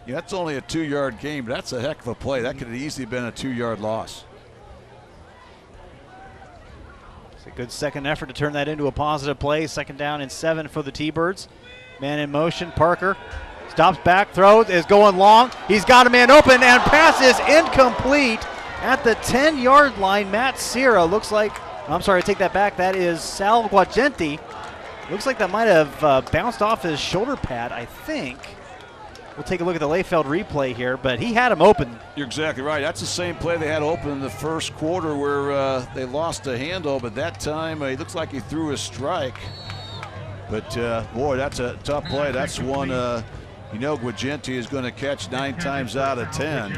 Know, that's only a two-yard game, but that's a heck of a play. That could have easily been a two-yard loss. It's a good second effort to turn that into a positive play. Second down and seven for the T-Birds. Man in motion, Parker Stops back, throws, is going long. He's got a man open, and pass is incomplete at the 10 yard line. Matt Sierra looks like, I'm sorry, I take that back. That is Sal Guagenti. Looks like that might have uh, bounced off his shoulder pad, I think. We'll take a look at the Leifeld replay here, but he had him open. You're exactly right. That's the same play they had open in the first quarter where uh, they lost a handle, but that time uh, he looks like he threw a strike. But uh, boy, that's a tough play. That's one uh, you know Guagenti is going to catch nine times out of ten.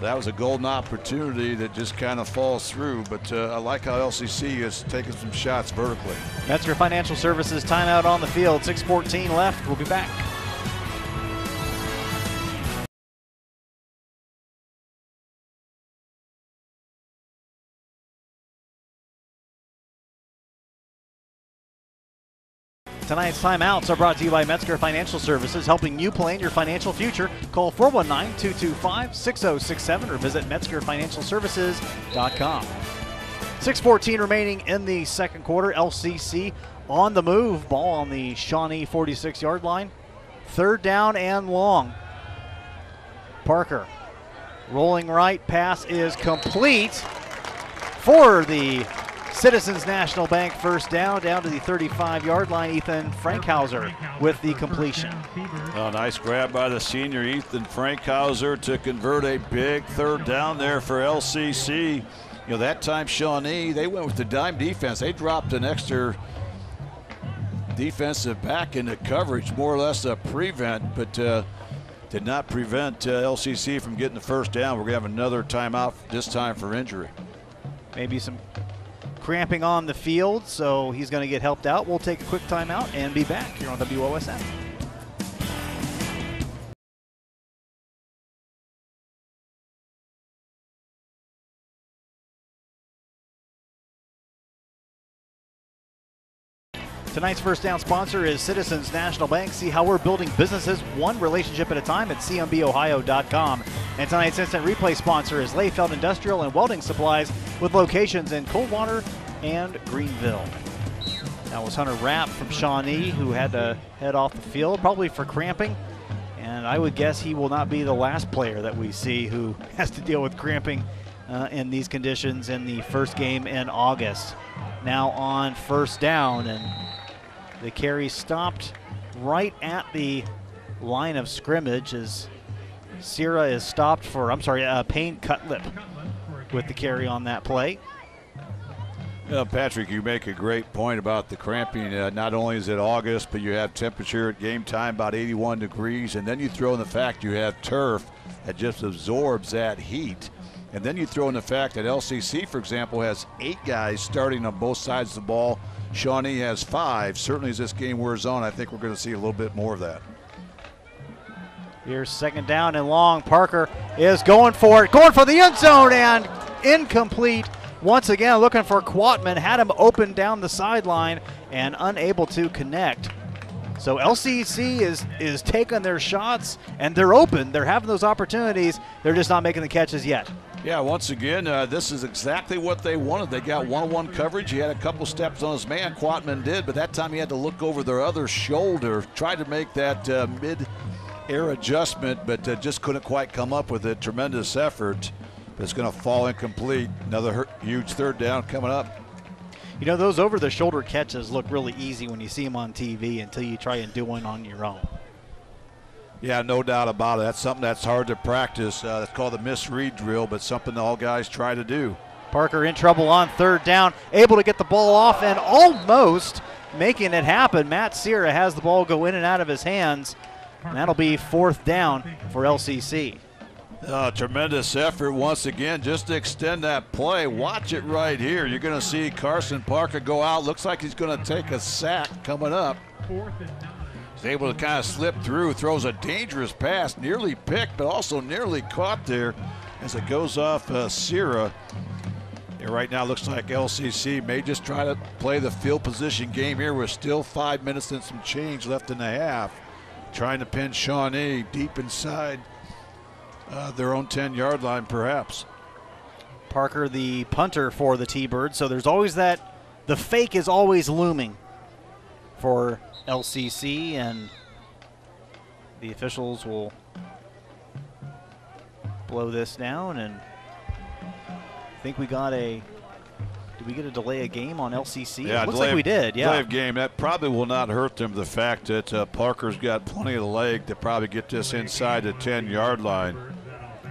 That was a golden opportunity that just kind of falls through, but uh, I like how LCC is taking some shots vertically. That's your financial services timeout on the field. 6.14 left. We'll be back. Tonight's timeouts are brought to you by Metzger Financial Services, helping you plan your financial future. Call 419 225 6067 or visit MetzgerFinancialServices.com. 6.14 remaining in the second quarter. LCC on the move. Ball on the Shawnee 46 yard line. Third down and long. Parker rolling right. Pass is complete for the Citizens National Bank first down, down to the 35 yard line. Ethan Frankhauser with the completion. Oh, nice grab by the senior Ethan Frankhauser to convert a big third down there for LCC. You know, that time Shawnee, they went with the dime defense. They dropped an extra defensive back into coverage, more or less a prevent, but uh, did not prevent uh, LCC from getting the first down. We're going to have another timeout this time for injury. Maybe some cramping on the field, so he's going to get helped out. We'll take a quick timeout and be back here on WOSN. Tonight's first down sponsor is Citizens National Bank. See how we're building businesses one relationship at a time at cnbOhio.com. And tonight's instant replay sponsor is Leifeld Industrial and Welding Supplies with locations in Coldwater and Greenville. That was Hunter Rapp from Shawnee who had to head off the field, probably for cramping. And I would guess he will not be the last player that we see who has to deal with cramping uh, in these conditions in the first game in August. Now on first down, and the carry stopped right at the line of scrimmage as Sierra is stopped for, I'm sorry, uh, Payne Cutlip with the carry on that play. Yeah, Patrick, you make a great point about the cramping. Uh, not only is it August, but you have temperature at game time about 81 degrees, and then you throw in the fact you have turf that just absorbs that heat. And then you throw in the fact that LCC, for example, has eight guys starting on both sides of the ball Shawnee has five. Certainly, as this game wears on, I think we're going to see a little bit more of that. Here's second down and long. Parker is going for it, going for the end zone and incomplete. Once again, looking for Quatman, had him open down the sideline and unable to connect. So LCC is is taking their shots and they're open. They're having those opportunities. They're just not making the catches yet. Yeah, once again, uh, this is exactly what they wanted. They got one-on-one coverage. He had a couple steps on his man. Quatman did, but that time he had to look over their other shoulder, tried to make that uh, mid-air adjustment, but uh, just couldn't quite come up with it. Tremendous effort, but it's going to fall incomplete. Another huge third down coming up. You know, those over-the-shoulder catches look really easy when you see them on TV until you try and do one on your own. Yeah, no doubt about it. That's something that's hard to practice. Uh, it's called the misread drill, but something all guys try to do. Parker in trouble on third down, able to get the ball off and almost making it happen. Matt Sierra has the ball go in and out of his hands. And that'll be fourth down for LCC. Uh, tremendous effort once again just to extend that play. Watch it right here. You're going to see Carson Parker go out. Looks like he's going to take a sack coming up. Fourth and nine able to kind of slip through, throws a dangerous pass, nearly picked, but also nearly caught there as it goes off uh, Sierra. It right now looks like LCC may just try to play the field position game here with still five minutes and some change left in the half. Trying to pin Shawnee deep inside uh, their own 10 yard line, perhaps. Parker, the punter for the T Birds. So there's always that, the fake is always looming for LCC, and the officials will blow this down. And I think we got a. Did we get a delay a game on LCC? Yeah, it looks like we did. Yeah, delay of game. That probably will not hurt them. The fact that uh, Parker's got plenty of the leg to probably get this inside the 10-yard line.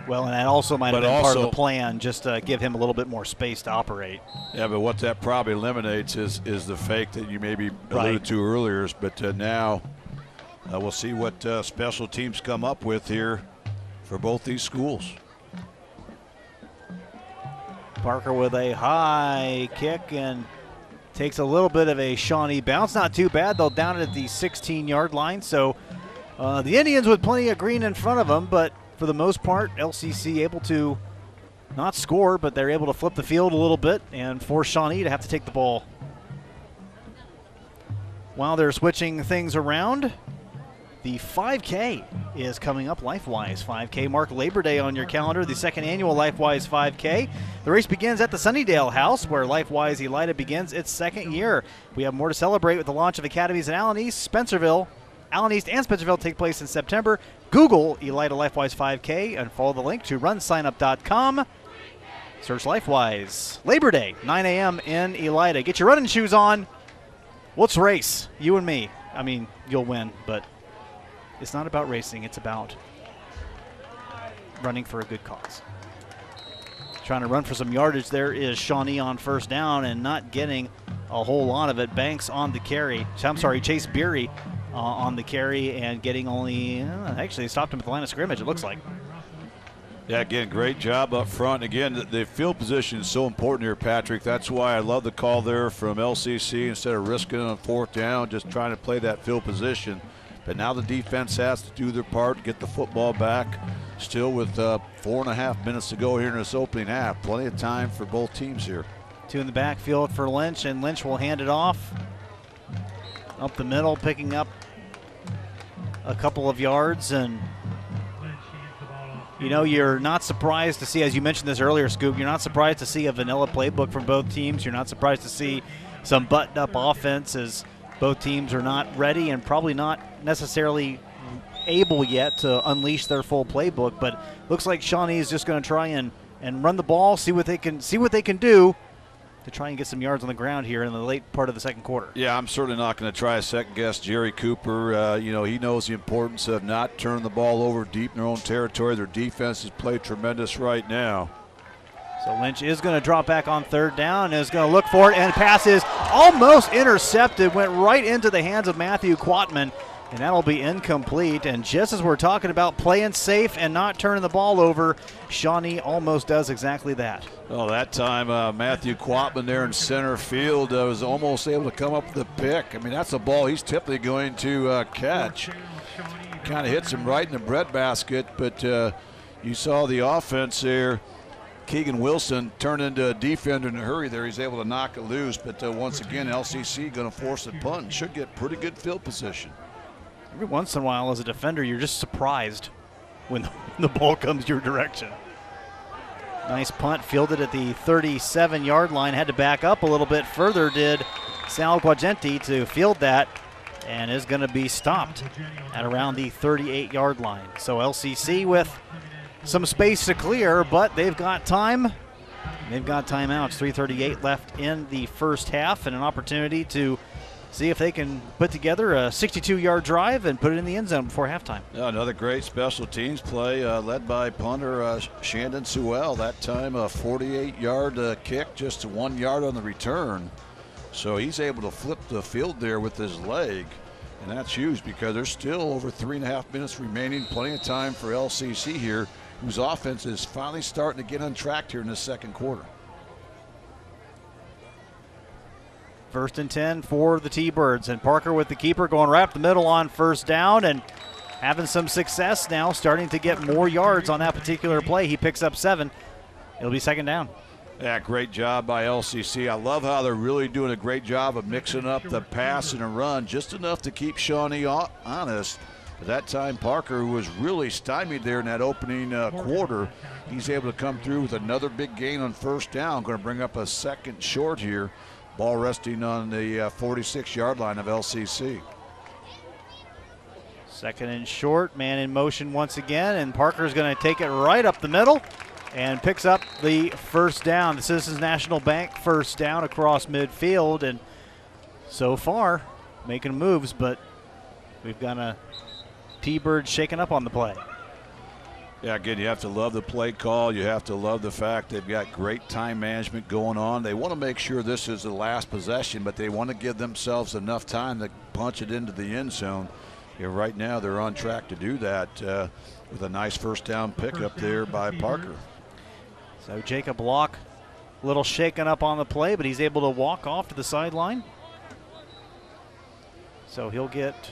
Well, and that also might have been also, part of the plan, just to give him a little bit more space to operate. Yeah, but what that probably eliminates is is the fake that you maybe alluded right. to earlier. But uh, now uh, we'll see what uh, special teams come up with here for both these schools. Parker with a high kick and takes a little bit of a Shawnee bounce. Not too bad, though, down it at the 16 yard line. So uh, the Indians with plenty of green in front of them, but for the most part, LCC able to not score, but they're able to flip the field a little bit and force Shawnee to have to take the ball. while they're switching things around, the 5K is coming up, LifeWise 5K. Mark Labor Day on your calendar, the second annual LifeWise 5K. The race begins at the Sunnydale House, where LifeWise Elida begins its second year. We have more to celebrate with the launch of academies in Allen East, Spencerville. Allen East and Spencerville take place in September. Google Elida LifeWise 5K and follow the link to runsignup.com. Search LifeWise. Labor Day, 9 a.m. in Elida. Get your running shoes on. Let's race, you and me. I mean, you'll win, but it's not about racing, it's about running for a good cause. Trying to run for some yardage there is Shawnee on first down and not getting a whole lot of it. Banks on the carry. I'm sorry, Chase Beery uh, on the carry and getting only, uh, actually, stopped him at the line of scrimmage, it looks like. Yeah, again, great job up front. Again, the, the field position is so important here, Patrick. That's why I love the call there from LCC instead of risking on fourth down, just trying to play that field position. But now the defense has to do their part get the football back. Still with uh, four and a half minutes to go here in this opening half. Plenty of time for both teams here. Two in the backfield for Lynch, and Lynch will hand it off up the middle, picking up a couple of yards and you know, you're not surprised to see, as you mentioned this earlier, Scoop, you're not surprised to see a vanilla playbook from both teams. You're not surprised to see some buttoned up offense as both teams are not ready and probably not necessarily able yet to unleash their full playbook. But looks like Shawnee is just going to try and, and run the ball, see what they can see what they can do to try and get some yards on the ground here in the late part of the second quarter. Yeah, I'm certainly not going to try a second guess Jerry Cooper. Uh, you know, he knows the importance of not turning the ball over deep in their own territory. Their defense has played tremendous right now. So Lynch is going to drop back on third down and is going to look for it, and passes almost intercepted, went right into the hands of Matthew Quatman and that'll be incomplete. And just as we're talking about playing safe and not turning the ball over, Shawnee almost does exactly that. Oh, that time uh, Matthew Quatman there in center field uh, was almost able to come up with the pick. I mean, that's a ball he's typically going to uh, catch. Kind of hits him right in the breadbasket, but uh, you saw the offense there. Keegan Wilson turned into a defender in a hurry there. He's able to knock it loose, but uh, once again, LCC going to force a punt. Should get pretty good field position every once in a while as a defender, you're just surprised when the ball comes your direction. Nice punt fielded at the 37 yard line. Had to back up a little bit further, did Sal Guagenti to field that and is going to be stopped at around the 38 yard line. So LCC with some space to clear, but they've got time. They've got timeouts. 338 left in the first half and an opportunity to see if they can put together a 62 yard drive and put it in the end zone before halftime. Yeah, another great special teams play uh, led by punter uh, Shandon Sewell. That time a 48 yard uh, kick, just one yard on the return. So he's able to flip the field there with his leg. And that's huge because there's still over three and a half minutes remaining. Plenty of time for LCC here, whose offense is finally starting to get on track here in the second quarter. First and 10 for the T Birds. And Parker with the keeper going right up the middle on first down and having some success now, starting to get more yards on that particular play. He picks up seven. It'll be second down. Yeah, great job by LCC. I love how they're really doing a great job of mixing up the pass and the run, just enough to keep Shawnee honest. But that time, Parker, who was really stymied there in that opening uh, quarter, he's able to come through with another big gain on first down. Going to bring up a second short here. Ball resting on the uh, 46 yard line of LCC. Second and short, man in motion once again, and Parker's going to take it right up the middle and picks up the first down. The Citizens National Bank first down across midfield, and so far making moves, but we've got a T-Bird shaking up on the play. Yeah, again, you have to love the play call. You have to love the fact they've got great time management going on. They want to make sure this is the last possession, but they want to give themselves enough time to punch it into the end zone. Right now they're on track to do that uh, with a nice first down pickup there by Parker. So Jacob Locke, a little shaken up on the play, but he's able to walk off to the sideline. So he'll get,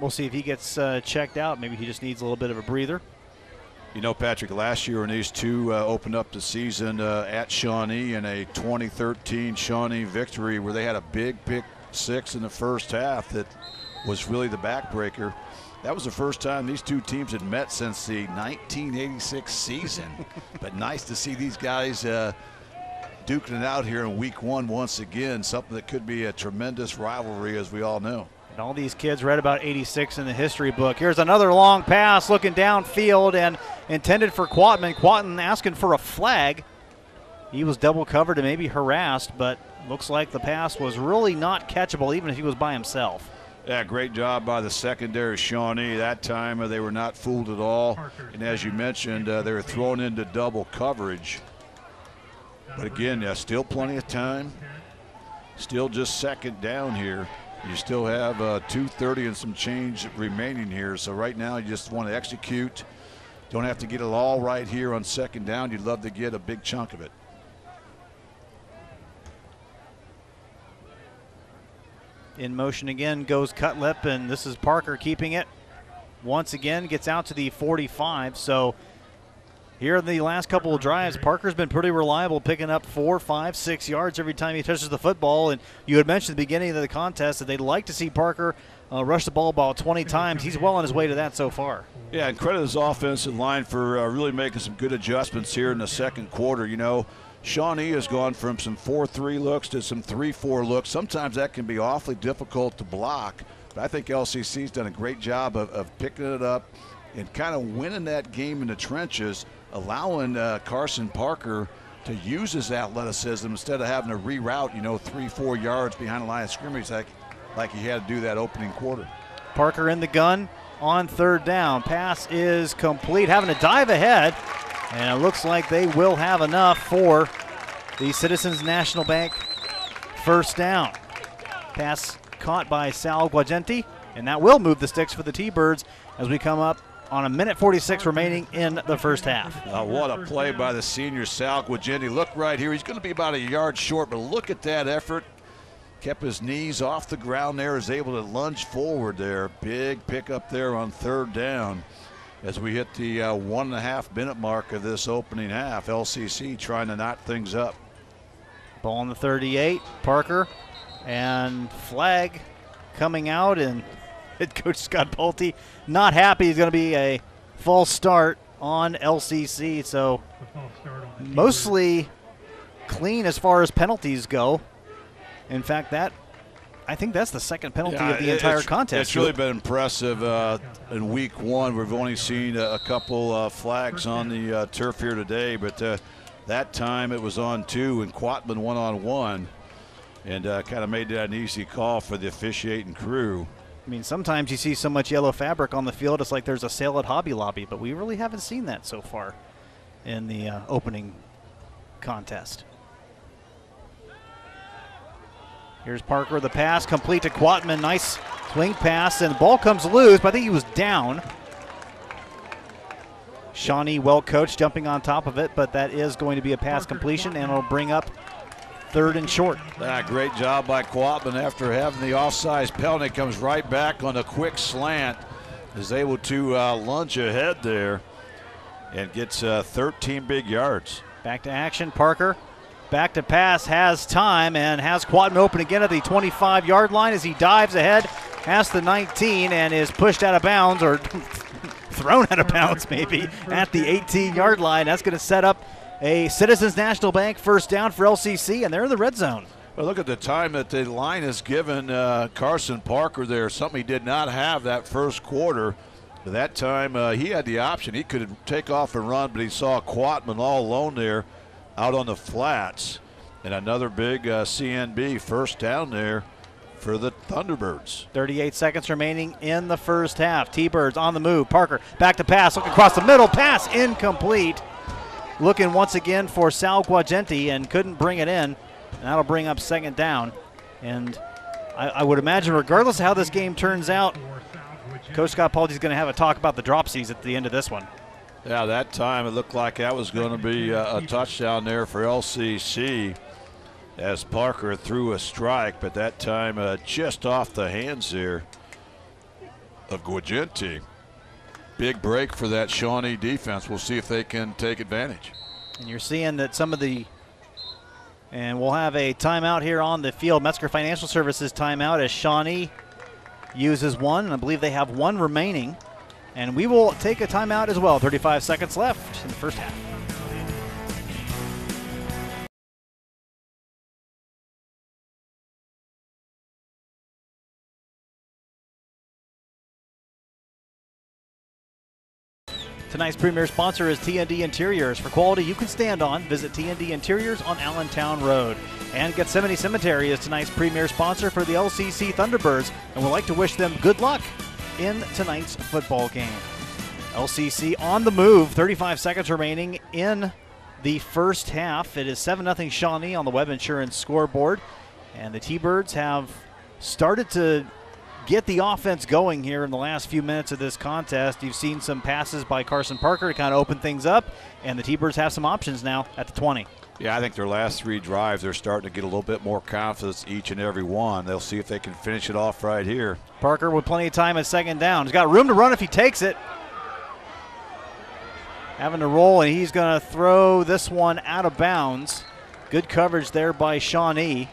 we'll see if he gets uh, checked out. Maybe he just needs a little bit of a breather. You know, Patrick, last year when these two uh, opened up the season uh, at Shawnee in a 2013 Shawnee victory where they had a big, big six in the first half that was really the backbreaker. That was the first time these two teams had met since the 1986 season. but nice to see these guys uh, duking it out here in week one once again, something that could be a tremendous rivalry, as we all know. And all these kids read about 86 in the history book. Here's another long pass looking downfield and intended for Quatman. Quatman asking for a flag. He was double covered and maybe harassed, but looks like the pass was really not catchable even if he was by himself. Yeah, great job by the secondary, Shawnee. That time uh, they were not fooled at all. And as you mentioned, uh, they were thrown into double coverage. But again, yeah, still plenty of time. Still just second down here. You still have uh, 230 and some change remaining here. So right now you just want to execute. Don't have to get it all right here on second down. You'd love to get a big chunk of it. In motion again goes Cutlip, and this is Parker keeping it. Once again, gets out to the 45. So here in the last couple of drives, Parker's been pretty reliable, picking up four, five, six yards every time he touches the football. And you had mentioned at the beginning of the contest that they'd like to see Parker uh, rush the ball about 20 times. He's well on his way to that so far. Yeah, and credit his offensive line for uh, really making some good adjustments here in the second quarter. You know, Shawnee has gone from some 4 3 looks to some 3 4 looks. Sometimes that can be awfully difficult to block, but I think LCC's done a great job of, of picking it up and kind of winning that game in the trenches, allowing uh, Carson Parker to use his athleticism instead of having to reroute, you know, three, four yards behind the line of scrimmage like, like he had to do that opening quarter. Parker in the gun on third down. Pass is complete, having to dive ahead, and it looks like they will have enough for the Citizens National Bank first down. Pass caught by Sal Guagenti, and that will move the sticks for the T-Birds as we come up on a minute 46 remaining in the first half. Uh, what a play by the senior Sal Guagenti. Look right here. He's going to be about a yard short, but look at that effort. Kept his knees off the ground there, is able to lunge forward there. Big pickup there on third down as we hit the uh, one and a half minute mark of this opening half. LCC trying to knot things up. Ball on the 38, Parker, and flag coming out, and head coach Scott Pulte not happy. He's going to be a false start on LCC. So mostly clean as far as penalties go. In fact, that I think that's the second penalty yeah, of the entire it's, contest. It's really been impressive uh, in week one. We've only seen a, a couple uh, flags on the uh, turf here today, but uh, that time it was on two and Quatman one on one, and uh, kind of made that an easy call for the officiating crew. I mean, sometimes you see so much yellow fabric on the field, it's like there's a sale at Hobby Lobby, but we really haven't seen that so far in the uh, opening contest. Here's Parker, the pass complete to Quatman. Nice swing pass, and the ball comes loose, but I think he was down. Shawnee, well coached, jumping on top of it, but that is going to be a pass completion, and it'll bring up third and short. Ah, great job by Quatman after having the offsides penalty. Comes right back on a quick slant. Is able to uh, lunge ahead there and gets uh, 13 big yards. Back to action, Parker. Back to pass, has time, and has Quatman open again at the 25 yard line as he dives ahead past the 19 and is pushed out of bounds or thrown out of bounds maybe at the 18 yard line. That's going to set up a Citizens National Bank first down for LCC, and they're in the red zone. Well, look at the time that the line has given uh, Carson Parker there, something he did not have that first quarter. That time uh, he had the option. He could take off and run, but he saw Quatman all alone there out on the flats. And another big uh, CNB first down there for the Thunderbirds. 38 seconds remaining in the first half. T-Birds on the move. Parker back to pass, Look across the middle. Pass incomplete looking once again for Sal Guagenti and couldn't bring it in. And that'll bring up second down. And I, I, would imagine, regardless of how this game turns out, Coach Scott Pulte is going to have a talk about the dropsies at the end of this one. Yeah, that time it looked like that was going to be a, a touchdown there for LCC as Parker threw a strike, but that time uh, just off the hands there of Guagenti big break for that Shawnee defense. We'll see if they can take advantage. And you're seeing that some of the And we'll have a timeout here on the field. Metzger Financial Services timeout as Shawnee uses one. And I believe they have one remaining. And we will take a timeout as well. 35 seconds left in the first half. Tonight's premier sponsor is TND Interiors. For quality you can stand on, visit TND Interiors on Allentown Road. And Gethsemane Cemetery is tonight's premier sponsor for the LCC Thunderbirds, and we'd like to wish them good luck in tonight's football game. LCC on the move, 35 seconds remaining in the first half. It is 7 0 Shawnee on the Webb Insurance scoreboard, and the T Birds have started to get the offense going here in the last few minutes of this contest. You've seen some passes by Carson Parker to kind of open things up, and the T-Birds have some options now at the 20. Yeah, I think their last three drives, they're starting to get a little bit more confidence each and every one. They'll see if they can finish it off right here. Parker with plenty of time at second down. He's got room to run if he takes it. Having to roll, and he's going to throw this one out of bounds. Good coverage there by Shawnee.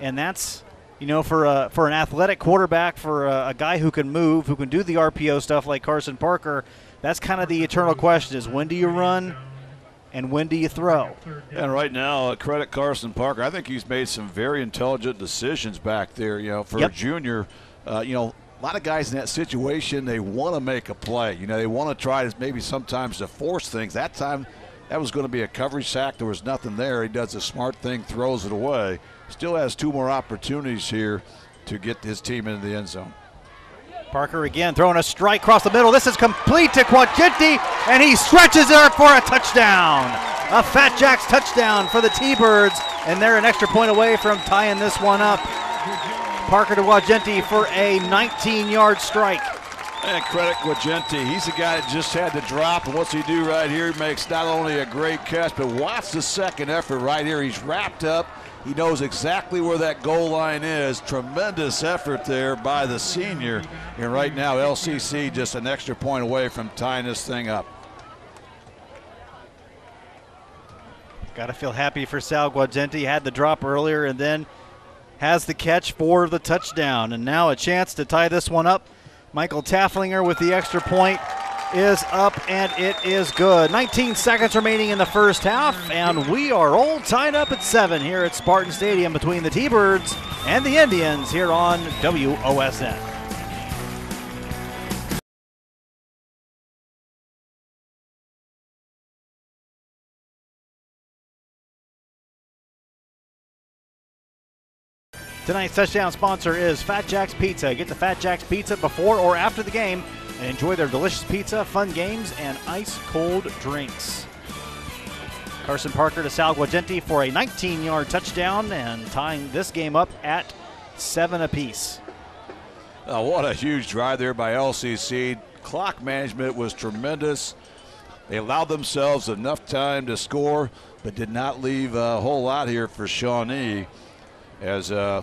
And that's you know, for a, for an athletic quarterback, for a, a, guy who can move, who can do the RPO stuff like Carson Parker, that's kind of the eternal question: is when do you run, and when do you throw? And right now, uh, credit Carson Parker. I think he's made some very intelligent decisions back there. You know, for yep. a junior, uh, you know. A lot of guys in that situation, they want to make a play. You know, they want to try to maybe sometimes to force things. That time, that was going to be a coverage sack. There was nothing there. He does a smart thing, throws it away still has two more opportunities here to get his team into the end zone. Parker again throwing a strike across the middle. This is complete to Guagenti, and he stretches there for a touchdown. A Fat Jacks touchdown for the T-Birds, and they're an extra point away from tying this one up. Parker to Guagenti for a 19-yard strike. And credit Guagenti. He's the guy that just had to drop. And what's he do right here? He makes not only a great catch, but watch the second effort right here. He's wrapped up he knows exactly where that goal line is. Tremendous effort there by the senior. And right now, LCC just an extra point away from tying this thing up. Got to feel happy for Sal Guagenti. Had the drop earlier and then has the catch for the touchdown. And now a chance to tie this one up. Michael Tafflinger with the extra point is up and it is good. 19 seconds remaining in the first half, and we are all tied up at seven here at Spartan Stadium between the T Birds and the Indians here on WOSN. Tonight's touchdown sponsor is Fat Jack's Pizza. Get the Fat Jack's Pizza before or after the game and enjoy their delicious pizza, fun games, and ice cold drinks. Carson Parker to Sal Guagenti for a 19 yard touchdown and tying this game up at seven apiece. Oh, what a huge drive there by LCC. Clock management was tremendous. They allowed themselves enough time to score, but did not leave a whole lot here for Shawnee as uh,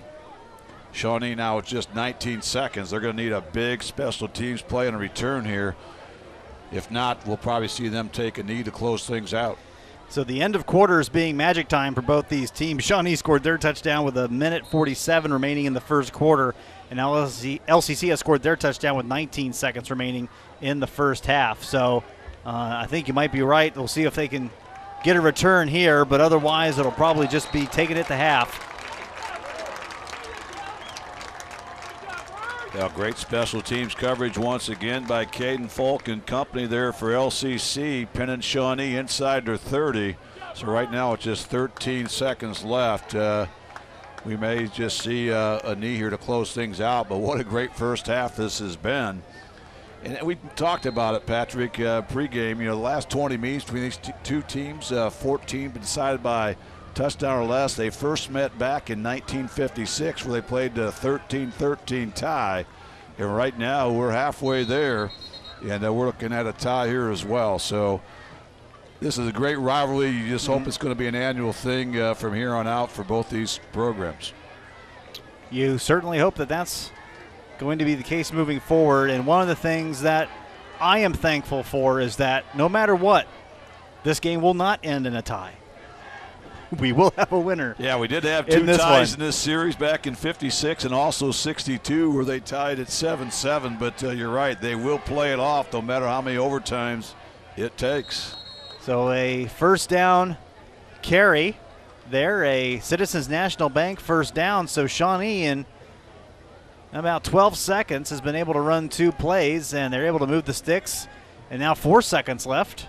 Shawnee now with just 19 seconds. They're going to need a big special teams play and a return here. If not, we'll probably see them take a knee to close things out. So the end of quarters being magic time for both these teams. Shawnee scored their touchdown with a minute 47 remaining in the first quarter, and LCC, LCC has scored their touchdown with 19 seconds remaining in the first half. So uh, I think you might be right. We'll see if they can get a return here, but otherwise it'll probably just be taking it to half. Yeah, great special teams coverage once again by Caden Falk and company there for LCC. Penn and Shawnee inside their 30. So right now it's just 13 seconds left. Uh, we may just see uh, a knee here to close things out, but what a great first half this has been. And we talked about it, Patrick, uh, pregame. You know, the last 20 meets between these two teams, uh, 14 decided by touchdown or less. They first met back in 1956 where they played a 13 13 tie. And right now we're halfway there, and uh, we're looking at a tie here as well. So this is a great rivalry. You just hope mm-hmm. it's going to be an annual thing uh, from here on out for both these programs. You certainly hope that that's going to be the case moving forward. And one of the things that I am thankful for is that no matter what, this game will not end in a tie. we will have a winner. Yeah, we did have two in ties one. in this series back in 56 and also 62 where they tied at 7-7, but uh, you're right, they will play it off no matter how many overtimes it takes. So a first down carry there, a Citizens National Bank first down. So Shawnee in about 12 seconds has been able to run two plays, and they're able to move the sticks. And now four seconds left.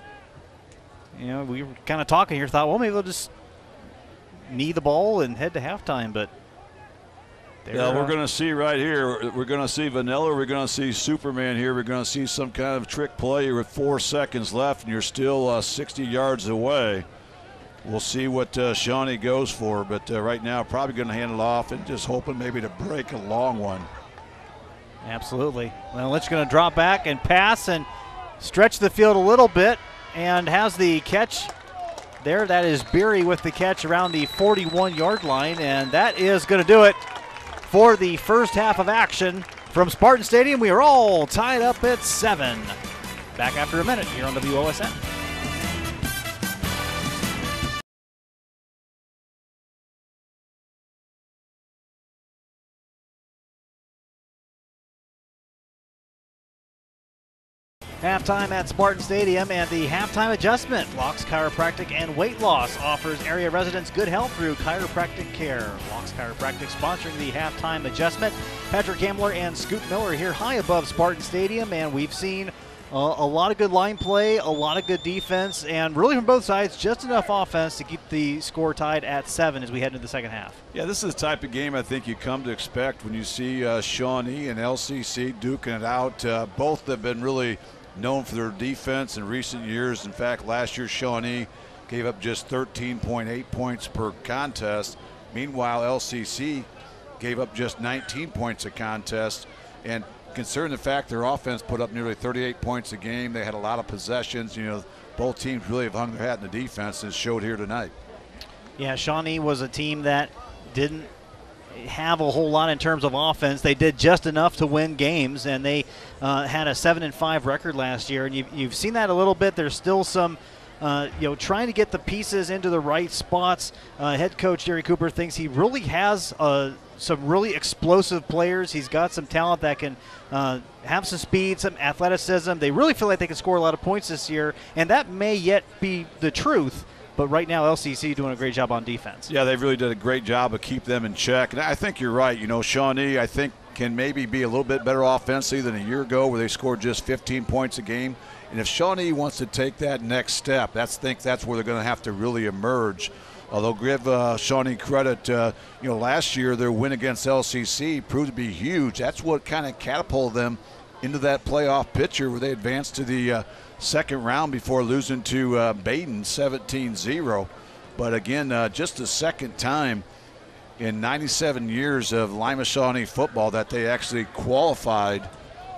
You know, we were kind of talking here, thought, well, maybe they'll just knee the ball and head to halftime, but. Yeah, we're going to see right here. We're going to see Vanilla. We're going to see Superman here. We're going to see some kind of trick play with four seconds left, and you're still uh, 60 yards away. We'll see what uh, Shawnee goes for, but uh, right now, probably going to hand it off and just hoping maybe to break a long one. Absolutely. Well, Lynch going to drop back and pass and stretch the field a little bit and has the catch there. That is Beery with the catch around the 41 yard line, and that is going to do it for the first half of action from Spartan Stadium. We are all tied up at seven. Back after a minute here on WOSN. Halftime at Spartan Stadium and the halftime adjustment. Locks Chiropractic and Weight Loss offers area residents good health through chiropractic care. Locks Chiropractic sponsoring the halftime adjustment. Patrick Hamler and Scoop Miller here high above Spartan Stadium, and we've seen uh, a lot of good line play, a lot of good defense, and really from both sides, just enough offense to keep the score tied at seven as we head into the second half. Yeah, this is the type of game I think you come to expect when you see uh, Shawnee and LCC duking it out. Uh, both have been really known for their defense in recent years. In fact, last year Shawnee gave up just 13.8 points per contest. Meanwhile, LCC gave up just 19 points a contest. And considering the fact their offense put up nearly 38 points a game, they had a lot of possessions. You know, both teams really have hung their hat in the defense, and showed here tonight. Yeah, Shawnee was a team that didn't have a whole lot in terms of offense. They did just enough to win games, and they uh, had a seven and five record last year. And you've, you've seen that a little bit. There's still some. Uh, you know, trying to get the pieces into the right spots. Uh, head coach Jerry Cooper thinks he really has uh, some really explosive players. He's got some talent that can uh, have some speed, some athleticism. They really feel like they can score a lot of points this year, and that may yet be the truth. But right now, LCC doing a great job on defense. Yeah, they really did a great job of keep them in check. And I think you're right. You know, Shawnee, I think can maybe be a little bit better offensively than a year ago, where they scored just 15 points a game. And if Shawnee wants to take that next step, that's think that's where they're going to have to really emerge. Although give uh, Shawnee credit, uh, you know, last year their win against LCC proved to be huge. That's what kind of catapulted them into that playoff picture where they advanced to the uh, second round before losing to uh, Badin 17-0. But again, uh, just the second time in 97 years of Lima Shawnee football that they actually qualified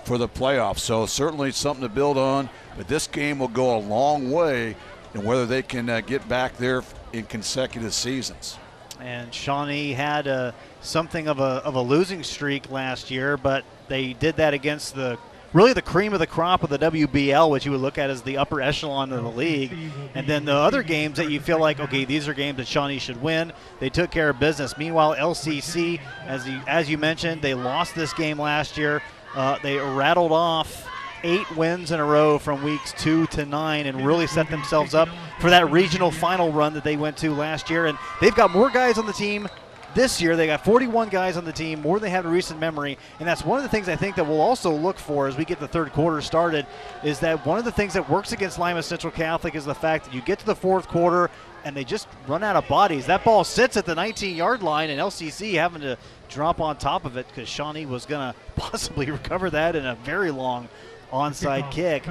for the playoffs. So certainly something to build on. But this game will go a long way in whether they can uh, get back there in consecutive seasons. And Shawnee had a, something of a, of a losing streak last year, but they did that against the really the cream of the crop of the WBL, which you would look at as the upper echelon of the league. And then the other games that you feel like, okay, these are games that Shawnee should win. They took care of business. Meanwhile, LCC, as you, as you mentioned, they lost this game last year. Uh, they rattled off eight wins in a row from weeks two to nine and really set themselves up for that regional final run that they went to last year. And they've got more guys on the team this year. They got 41 guys on the team, more than they have in recent memory. And that's one of the things I think that we'll also look for as we get the third quarter started is that one of the things that works against Lima Central Catholic is the fact that you get to the fourth quarter and they just run out of bodies. That ball sits at the 19 yard line, and LCC having to drop on top of it because Shawnee was going to possibly recover that in a very long onside kick.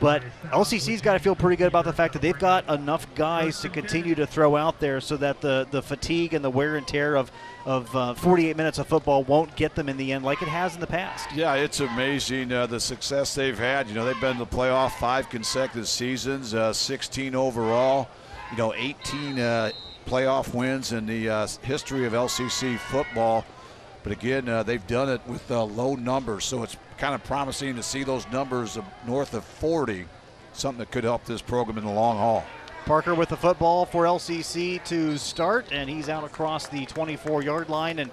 But LCC's got to feel pretty good about the fact that they've got enough guys to continue to throw out there so that the, the fatigue and the wear and tear of, of uh, 48 minutes of football won't get them in the end like it has in the past. Yeah, it's amazing uh, the success they've had. You know, they've been in the playoff five consecutive seasons, uh, 16 overall, you know, 18 uh, playoff wins in the uh, history of LCC football. But again, uh, they've done it with low numbers, so it's kind of promising to see those numbers of north of 40, something that could help this program in the long haul. Parker with the football for LCC to start, and he's out across the 24 yard line. And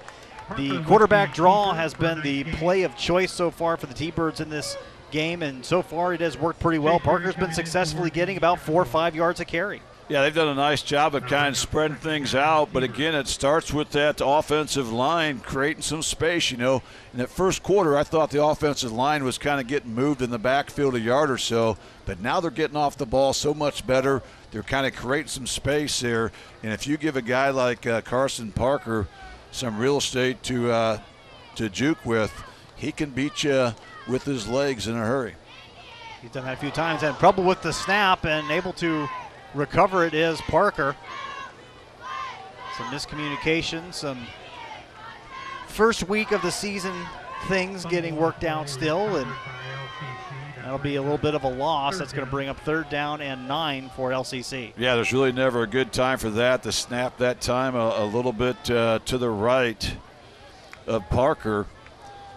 the quarterback draw has been the play of choice so far for the T Birds in this game, and so far it has worked pretty well. Parker's been successfully getting about four or five yards a carry. Yeah, they've done a nice job of kind of spreading things out, but again, it starts with that offensive line creating some space. You know, in that first quarter, I thought the offensive line was kind of getting moved in the backfield a yard or so, but now they're getting off the ball so much better. They're kind of creating some space there, and if you give a guy like uh, Carson Parker some real estate to uh, to juke with, he can beat you with his legs in a hurry. He's done that a few times. Had trouble with the snap and able to recover it is Parker. Some miscommunication, some first week of the season things getting worked out still, and that'll be a little bit of a loss. That's going to bring up third down and nine for LCC. Yeah, there's really never a good time for that. The snap that time a, a little bit uh, to the right of Parker.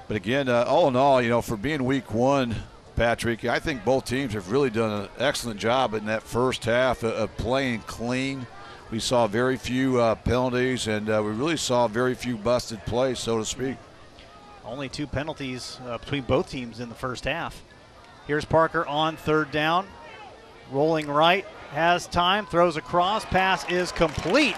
But again, uh, all in all, you know, for being week one, Patrick, I think both teams have really done an excellent job in that first half of playing clean. We saw very few uh, penalties, and uh, we really saw very few busted plays, so to speak. Only two penalties uh, between both teams in the first half. Here's Parker on third down. Rolling right, has time, throws across, pass is complete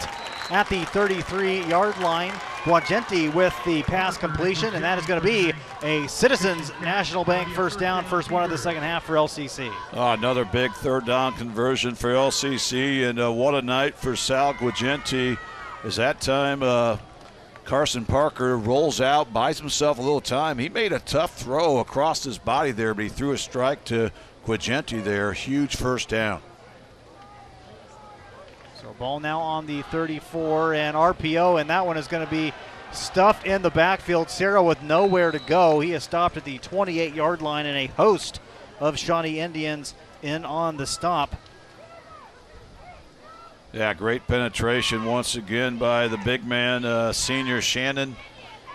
at the 33 yard line. Guagenti with the pass completion, and that is going to be a Citizens National Bank first down, first one of the second half for LCC. Oh, another big third down conversion for LCC, and uh, what a night for Sal Guagenti. Is that time, uh, Carson Parker rolls out, buys himself a little time. He made a tough throw across his body there, but he threw a strike to Guagenti there. Huge first down. So ball now on the 34 and RPO, and that one is going to be stuffed in the backfield. Sarah with nowhere to go. He is stopped at the 28 yard line, and a host of Shawnee Indians in on the stop. Yeah, great penetration once again by the big man, uh, senior Shannon.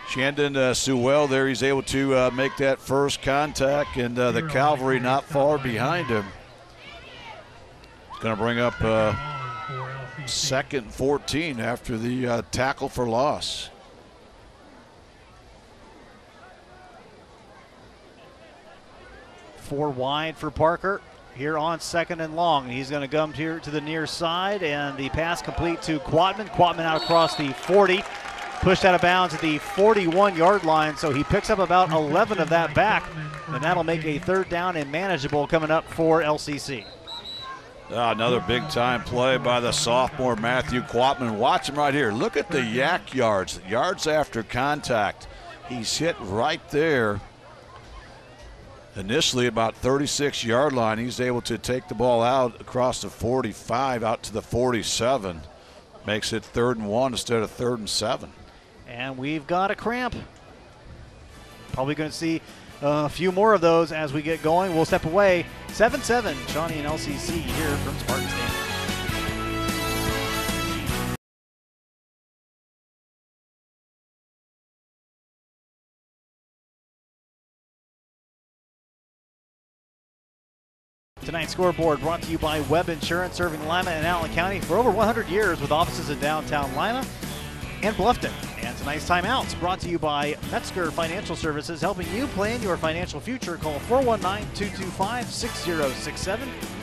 Shandon uh, Sewell there, he's able to uh, make that first contact, and uh, the cavalry not far behind him. It's going to bring up uh, second 14 after the uh, tackle for loss. Four wide for Parker here on second and long. He's going to come here to the near side, and the pass complete to Quatman. Quatman out across the 40, pushed out of bounds at the 41 yard line, so he picks up about 11 of that back, and that'll make a third down and manageable coming up for LCC. Ah, another big time play by the sophomore Matthew Quatman. Watch him right here. Look at the YAC yards, yards after contact. He's hit right there initially about 36 yard line he's able to take the ball out across the 45 out to the 47 makes it third and one instead of third and seven and we've got a cramp probably going to see a few more of those as we get going. We'll step away. 7-7 shawnee and lcc here from spartan stadium. Tonight's scoreboard brought to you by Webb Insurance, serving Lima and Allen County for over 100 years with offices in downtown Lima and Bluffton. And tonight's timeouts brought to you by Metzger Financial Services, helping you plan your financial future. Call 419-225-6067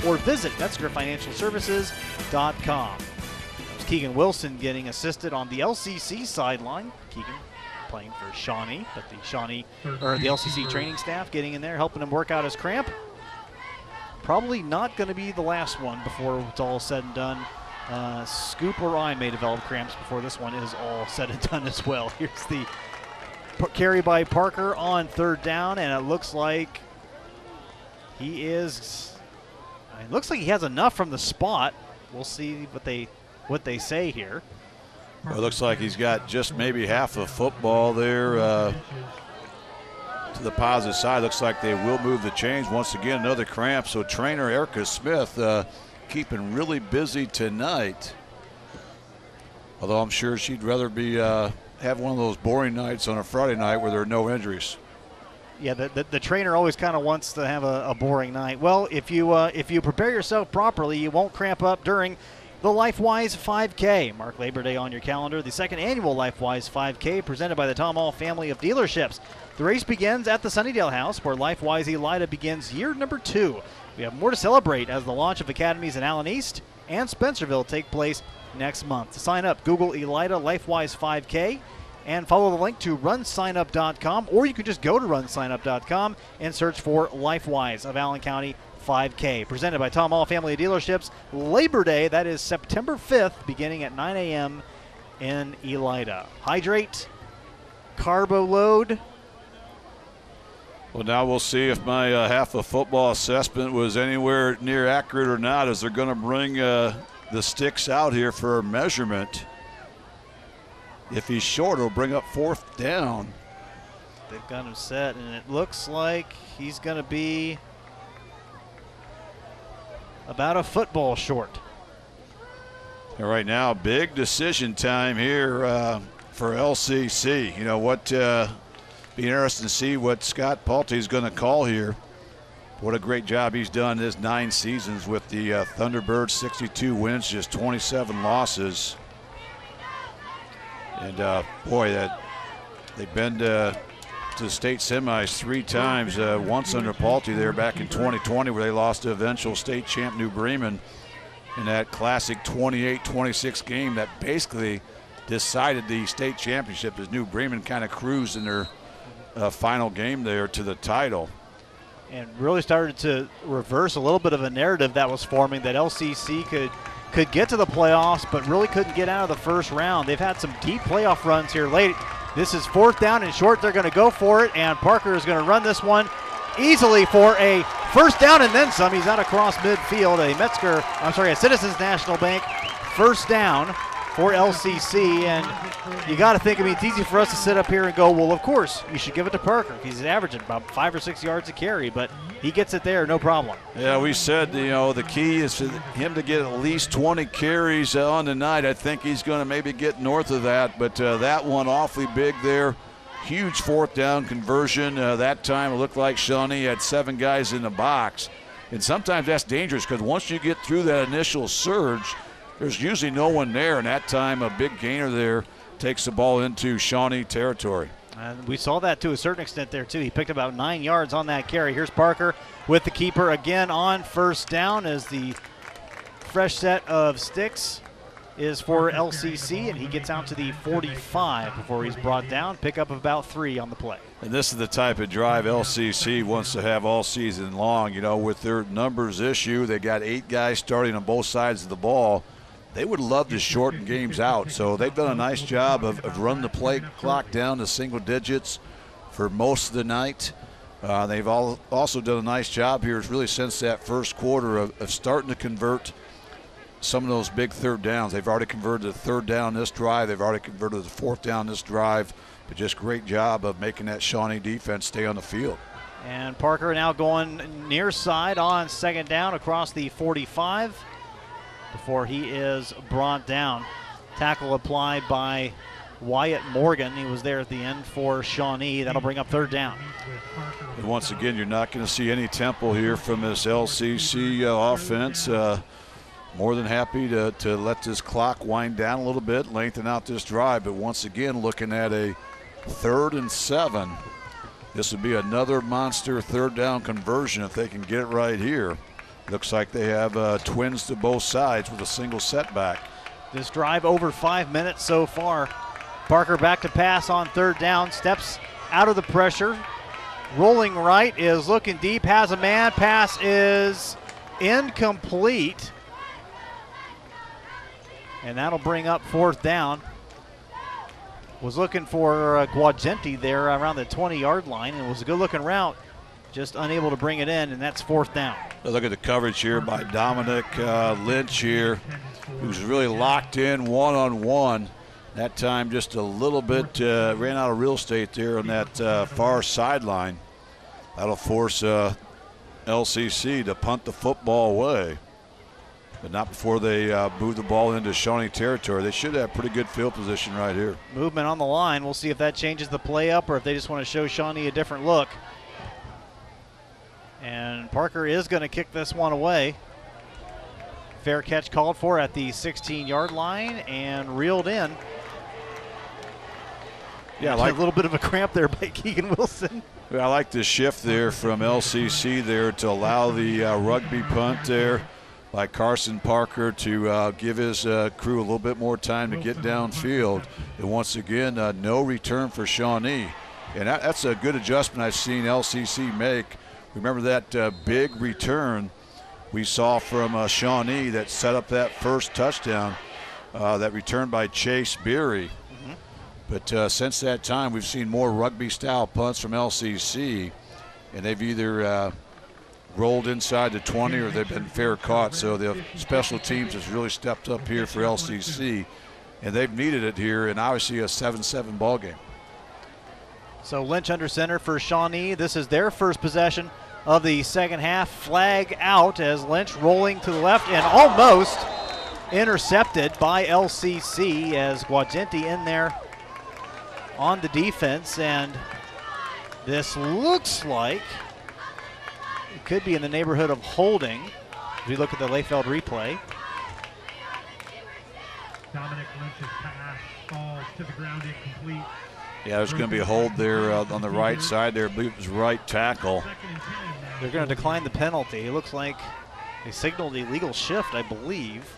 or visit MetzgerFinancialServices.com. Keegan Wilson getting assisted on the LCC sideline. Keegan playing for Shawnee, but the Shawnee or the LCC training staff getting in there, helping him work out his cramp probably not going to be the last one before it's all said and done. Uh, Scoop or I may develop cramps before this one is all said and done as well. Here's the carry by Parker on third down, and it looks like he is. It looks like he has enough from the spot. We'll see what they what they say here. Well, it looks like he's got just maybe half a football there. Uh, to the positive side. Looks like they will move the chains once again. Another cramp. So trainer Erica Smith uh, keeping really busy tonight. Although I'm sure she'd rather be uh, have one of those boring nights on a Friday night where there are no injuries. yeah, the, the, the trainer always kind of wants to have a, a, boring night. Well, if you uh, if you prepare yourself properly, you won't cramp up during the LifeWise 5K. Mark Labor Day on your calendar. The second annual LifeWise 5K presented by the Tom Ahl family of dealerships. The race begins at the Sunnydale House, where LifeWise Elida begins year number two. We have more to celebrate as the launch of academies in Allen East and Spencerville take place next month. To sign up, Google Elida LifeWise 5K and follow the link to runsignup.com, or you can just go to runsignup.com and search for LifeWise of Allen County 5K. Presented by Tom Ahl Family Dealerships. Labor Day, that is September 5th, beginning at 9 a.m. in Elida. Hydrate, carbo load. Well, now we'll see if my uh, half a football assessment was anywhere near accurate or not, as they're going to bring uh, the sticks out here for measurement. If he's short, it'll bring up fourth down. They've got him set, and it looks like he's going to be about a football short. And right now, big decision time here uh, for LCC. You know what? Uh, be interesting to see what Scott Palte is going to call here. What a great job he's done his nine seasons with the uh, Thunderbirds. 62 wins, just 27 losses. And uh, boy, that they've been to, to, the state semis three times. Uh, once under Palte there back in 2020, where they lost to eventual state champ New Bremen in that classic 28-26 game that basically decided the state championship as New Bremen kind of cruised in their uh, final game there to the title. And really started to reverse a little bit of a narrative that was forming that LCC could – could get to the playoffs, but really couldn't get out of the first round. They've had some deep playoff runs here late. This is fourth down and short. They're going to go for it, and Parker is going to run this one easily for a first down and then some. He's out across midfield. A Metzger, I'm sorry, a Citizens National Bank first down for LCC. And you got to think, I mean, it's easy for us to sit up here and go, well, of course, you should give it to Parker. He's averaging about five or six yards a carry, but he gets it there, no problem. Yeah, we said, you know, the key is for him to get at least 20 carries on the night. I think he's going to maybe get north of that, but uh, that one awfully big there. Huge fourth down conversion. Uh, that time it looked like Shawnee had seven guys in the box. And sometimes that's dangerous because once you get through that initial surge, there's usually no one there. And that time, a big gainer there takes the ball into Shawnee territory. And we saw that to a certain extent there, too. He picked about nine yards on that carry. Here's Parker with the keeper again on first down as the fresh set of sticks is for LCC, and he gets out to the 45 before he's brought down. Pick up about three on the play. And this is the type of drive LCC wants to have all season long. You know, with their numbers issue, they got eight guys starting on both sides of the ball they would love to shorten games out. So they've done a nice job of, of running the play clock down to single digits for most of the night. Uh, they've all also done a nice job here, really since that first quarter of, of, starting to convert some of those big third downs. They've already converted the third down this drive. They've already converted the fourth down this drive. But just great job of making that Shawnee defense stay on the field. And Parker now going near side on second down across the 45 before he is brought down. Tackle applied by Wyatt Morgan. He was there at the end for Shawnee. That'll bring up third down. And once again, you're not going to see any tempo here from this LCC uh, offense. Uh, more than happy to, to let this clock wind down a little bit, lengthen out this drive. But once again, looking at a third and seven. This would be another monster third down conversion if they can get it right here. Looks like they have uh, twins to both sides with a single setback. This drive over five minutes so far. Parker back to pass on third down, steps out of the pressure. Rolling right is looking deep, has a man. Pass is incomplete. And that'll bring up fourth down. Was looking for uh, Guagenti there around the 20 yard line and was a good looking route just unable to bring it in, and that's fourth down. Look at the coverage here by Dominic uh, Lynch here, who's really locked in one on one. That time, just a little bit uh, ran out of real estate there on that uh, far sideline. That'll force uh, LCC to punt the football away, but not before they uh, move the ball into Shawnee territory. They should have pretty good field position right here. Movement on the line. We'll see if that changes the play up or if they just want to show Shawnee a different look. And Parker is going to kick this one away. Fair catch called for at the 16 yard line and reeled in. Yeah, like a little bit of a cramp there by Keegan Wilson. I like the shift there from LCC there to allow the uh, rugby punt there by Carson Parker to uh, give his uh, crew a little bit more time to get downfield. And once again, uh, no return for Shawnee. And that, that's a good adjustment I've seen LCC make. Remember that uh, big return we saw from uh, Shawnee that set up that first touchdown, uh, that return by Chase Beery. Mm-hmm. But uh, since that time, we've seen more rugby-style punts from LCC, and they've either uh, rolled inside the 20 or they've been fair caught. So the special teams has really stepped up here for LCC, and they've needed it here, and obviously a 7-7 ball game. So Lynch under center for Shawnee. This is their first possession of the second half. Flag out as Lynch rolling to the left and almost intercepted by LCC as Guagenti in there on the defense. And this looks like it could be in the neighborhood of holding if we look at the Leifeld replay. Dominic Lynch's pass falls to the ground incomplete. Yeah, there's going to be a hold there uh, on the right side there. I believe it was right tackle. They're going to decline the penalty. It looks like they signaled the illegal shift, I believe.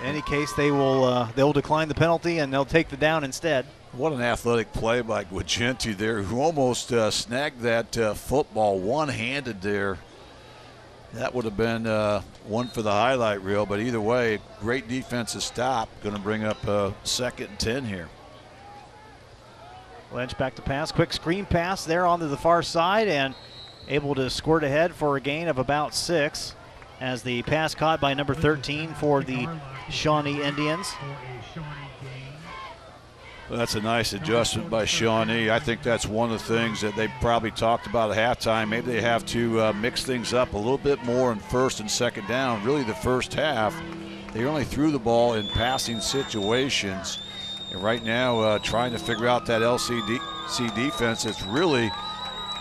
In any case, they will uh, they'll decline the penalty and they'll take the down instead. What an athletic play by Guagenti there, who almost uh, snagged that uh, football one-handed there. That would have been uh, one for the highlight reel, but either way, great defensive stop. Going to bring up a second and 10 here. Lynch back to pass. Quick screen pass there onto the far side and able to squirt ahead for a gain of about six as the pass caught by number 13 for the Shawnee Indians. that's a nice adjustment by Shawnee. I think that's one of the things that they probably talked about at halftime. Maybe they have to uh, mix things up a little bit more in first and second down. Really, the first half, they only threw the ball in passing situations. And right now, uh, trying to figure out that LCC defense, it's really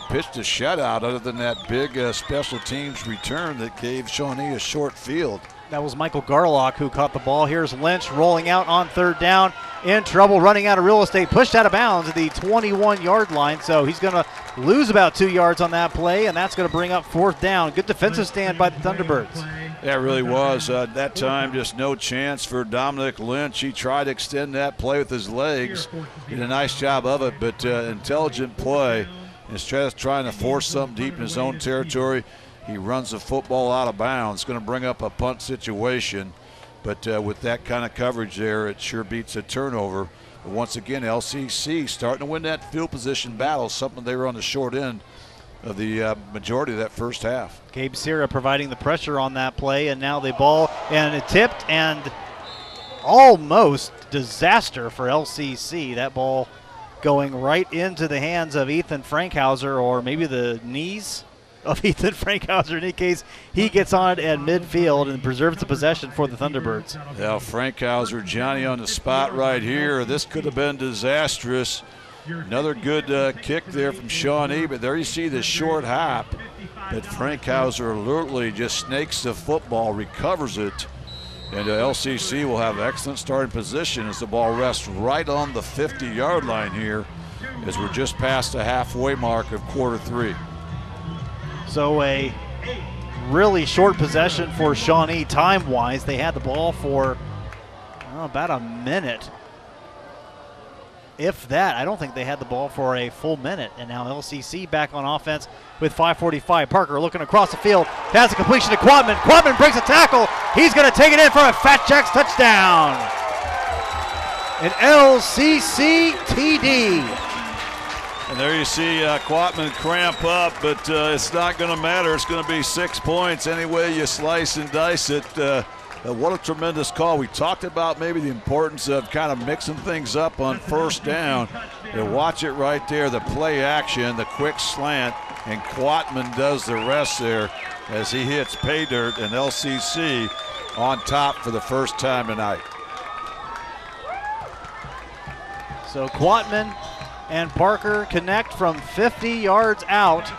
pitched a shutout other than that big uh, special teams return that gave Shawnee a short field. That was Michael Garlock who caught the ball. Here's Lynch rolling out on third down. In trouble, running out of real estate, pushed out of bounds at the 21 yard line. So he's going to lose about two yards on that play, and that's going to bring up fourth down. Good defensive stand by the Thunderbirds. Yeah, it really was. Uh, that time, just no chance for Dominic Lynch. He tried to extend that play with his legs. Did a nice job of it, but uh, intelligent play. Instead of trying to force something deep in his own territory, he runs the football out of bounds. It's going to bring up a punt situation. But uh, with that kind of coverage there, it sure beats a turnover. But once again, LCC starting to win that field position battle, something they were on the short end of the uh, majority of that first half. Gabe Sierra providing the pressure on that play, and now they ball and it tipped and almost disaster for LCC. That ball going right into the hands of Ethan Frankhauser, or maybe the knees of Ethan Frankhauser. In any case, he gets on it at midfield and preserves the possession for the Thunderbirds. Yeah, Frankhauser, Johnny on the spot right here. This could have been disastrous. Another good uh, kick there from Shawnee, but there you see the short hop. But Frankhauser alertly just snakes the football, recovers it, and uh, LCC will have excellent starting position as the ball rests right on the 50 yard line here as we're just past the halfway mark of quarter three. So a really short possession for Shawnee time wise. They had the ball for oh, about a minute if that. I don't think they had the ball for a full minute. And now LCC back on offense with 5:45. Parker looking across the field, has a completion to Quatman. Quatman breaks a tackle. He's going to take it in for a Fat Jacks touchdown. An LCC TD. And there you see uh, Quatman cramp up, but uh, it's not going to matter. It's going to be six points any way you slice and dice it. Uh, what a tremendous call. We talked about maybe the importance of kind of mixing things up on first down. You watch it right there, the play action, the quick slant, and Quatman does the rest there as he hits pay dirt and LCC on top for the first time tonight. So Quatman and Parker connect from 50 yards out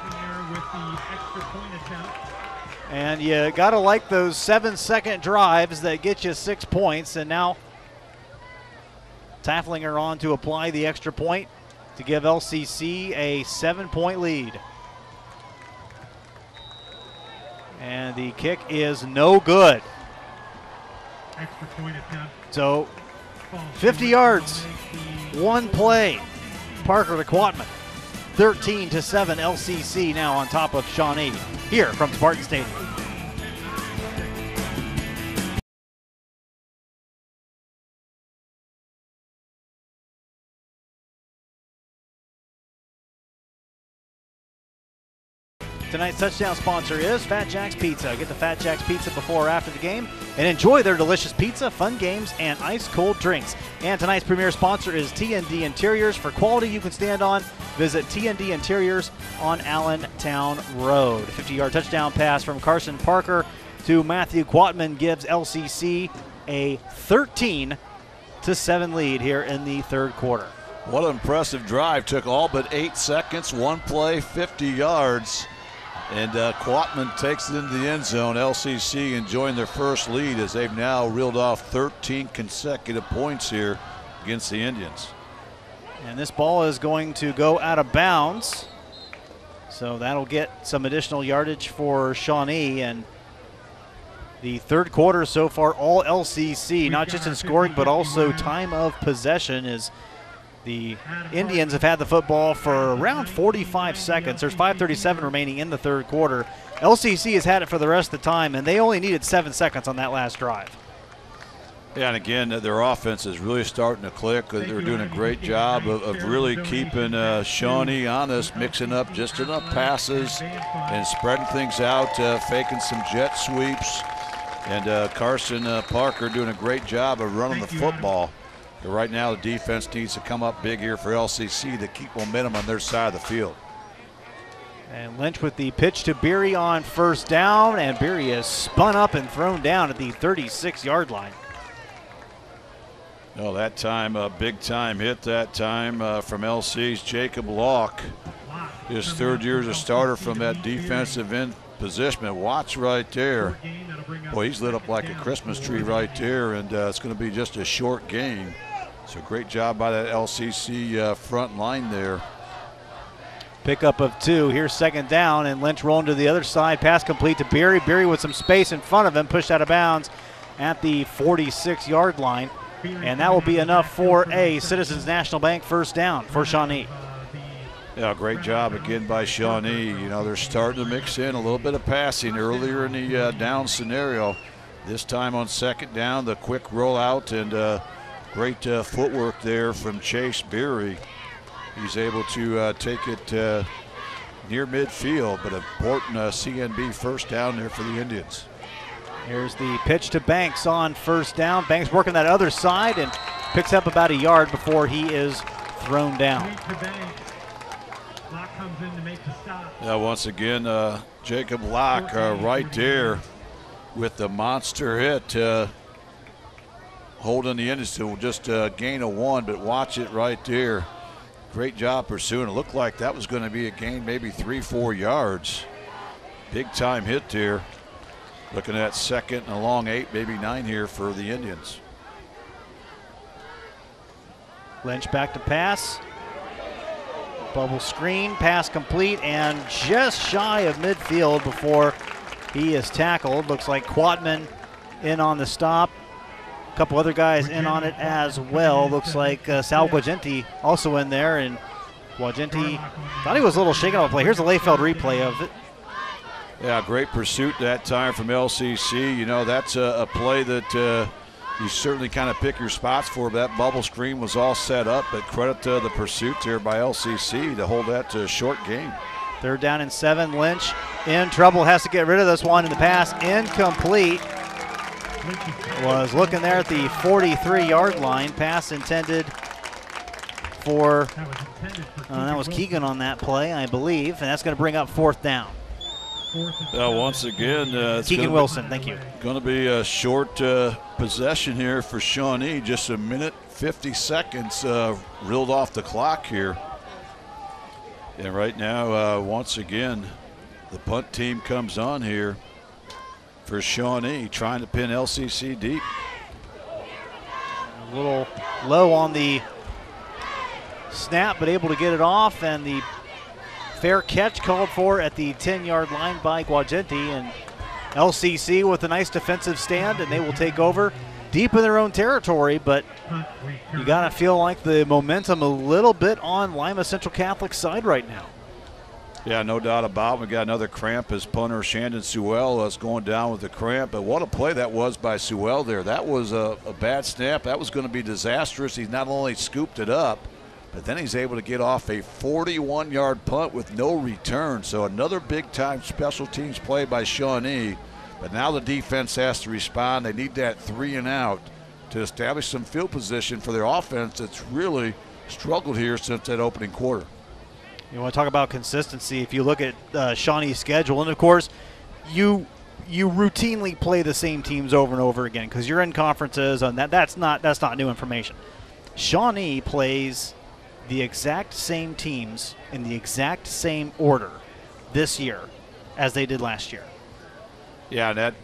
And you got to like those seven second drives that get you six points. And now Tafflinger on to apply the extra point to give LCC a seven point lead. And the kick is no good. Extra point attempt. So 50 yards. One play. Parker to Quatman. 13 to 7 LCC now on top of Shawnee here from Spartan Stadium. Tonight's touchdown sponsor is Fat Jack's Pizza. Get the Fat Jack's Pizza before or after the game and enjoy their delicious pizza, fun games, and ice cold drinks. And tonight's premier sponsor is TND Interiors. For quality you can stand on, visit TND Interiors on Allentown Road. 50 yard touchdown pass from Carson Parker to Matthew Quatman gives LCC a 13 to 7 lead here in the third quarter. What an impressive drive. Took all but eight seconds, one play, 50 yards. And uh, Quatman takes it into the end zone. LCC enjoying their first lead as they've now reeled off 13 consecutive points here against the Indians. And this ball is going to go out of bounds. So that'll get some additional yardage for Shawnee. And the third quarter so far, all LCC, not just in scoring, but also time of possession, is the Indians have had the football for around 45 seconds. There's 5.37 remaining in the third quarter. LCC has had it for the rest of the time, and they only needed seven seconds on that last drive. Yeah, and again, their offense is really starting to click. They're doing a great job of, of really keeping uh, Shawnee honest, mixing up just enough passes and spreading things out, uh, faking some jet sweeps. And uh, Carson uh, Parker doing a great job of running the football. Right now, the defense needs to come up big here for LCC to keep momentum on their side of the field. And Lynch with the pitch to Beery on first down, and Beery is spun up and thrown down at the 36 yard line. Oh, that time, a big time hit that time uh, from LC's Jacob Locke. His third year as a starter from that defensive end position. But Watts right there. Boy, he's lit up like a Christmas tree right there, and uh, it's going to be just a short game. So great job by that LCC uh, front line there. Pickup of two. Here's second down, and Lynch rolling to the other side. Pass complete to Beery. Beery with some space in front of him, pushed out of bounds at the 46 yard line. And that will be enough for a Citizens National Bank first down for Shawnee. Yeah, great job again by Shawnee. You know, they're starting to mix in a little bit of passing earlier in the uh, down scenario. This time on second down, the quick rollout and uh, great uh, footwork there from Chase Beery. He's able to uh, take it uh, near midfield, but important uh, CNB first down there for the Indians. Here's the pitch to Banks on first down. Banks working that other side and picks up about a yard before he is thrown down. Locke comes in to make the stop. Yeah, once again, uh, Jacob Locke uh, right there with the monster hit, uh, holding the Indians to just uh, gain a one, but watch it right there. Great job pursuing. It looked like that was going to be a gain, maybe three, four yards. Big time hit there. Looking at second and a long eight, maybe nine here for the Indians. Lynch back to pass. Bubble screen, pass complete, and just shy of midfield before he is tackled. Looks like Quatman in on the stop. A couple other guys in on it as well. Looks like uh, Sal Guagenti also in there, and Guagenti thought he was a little shaken off the play. Here's a Leifeld replay of it. Yeah, great pursuit that time from LCC. You know, that's a, a play that uh, you certainly kind of pick your spots for. But that bubble screen was all set up, but credit to the pursuit there by LCC to hold that to a short game. Third down and seven. Lynch in trouble, has to get rid of this one, in the pass incomplete. Was looking there at the 43 yard line. Pass intended for, That was uh, that was Keegan on that play, I believe, and that's going to bring up fourth down. Uh, once again, uh, it's Keegan gonna Wilson, thank you. Going to be a short uh, possession here for Shawnee. Just a minute, 50 seconds uh, reeled off the clock here. And right now, uh, once again, the punt team comes on here. For Shawnee, trying to pin LCC deep. A little low on the snap, but able to get it off, and the fair catch called for at the 10 yard line by Guagenti. And LCC with a nice defensive stand, and they will take over deep in their own territory, but you got to feel like the momentum a little bit on Lima Central Catholic side right now. Yeah, no doubt about it. We got another cramp as punter Shandon Sewell is going down with the cramp. But what a play that was by Sewell there. That was a, a bad snap. That was going to be disastrous. He's not only scooped it up, but then he's able to get off a 41 yard punt with no return. So another big time special teams play by Shawnee. But now the defense has to respond. They need that three and out to establish some field position for their offense that's really struggled here since that opening quarter. You want to talk about consistency? If you look at uh, Shawnee's schedule, and of course, you you routinely play the same teams over and over again because you're in conferences, and that that's not that's not new information. Shawnee plays the exact same teams in the exact same order this year as they did last year. Yeah, that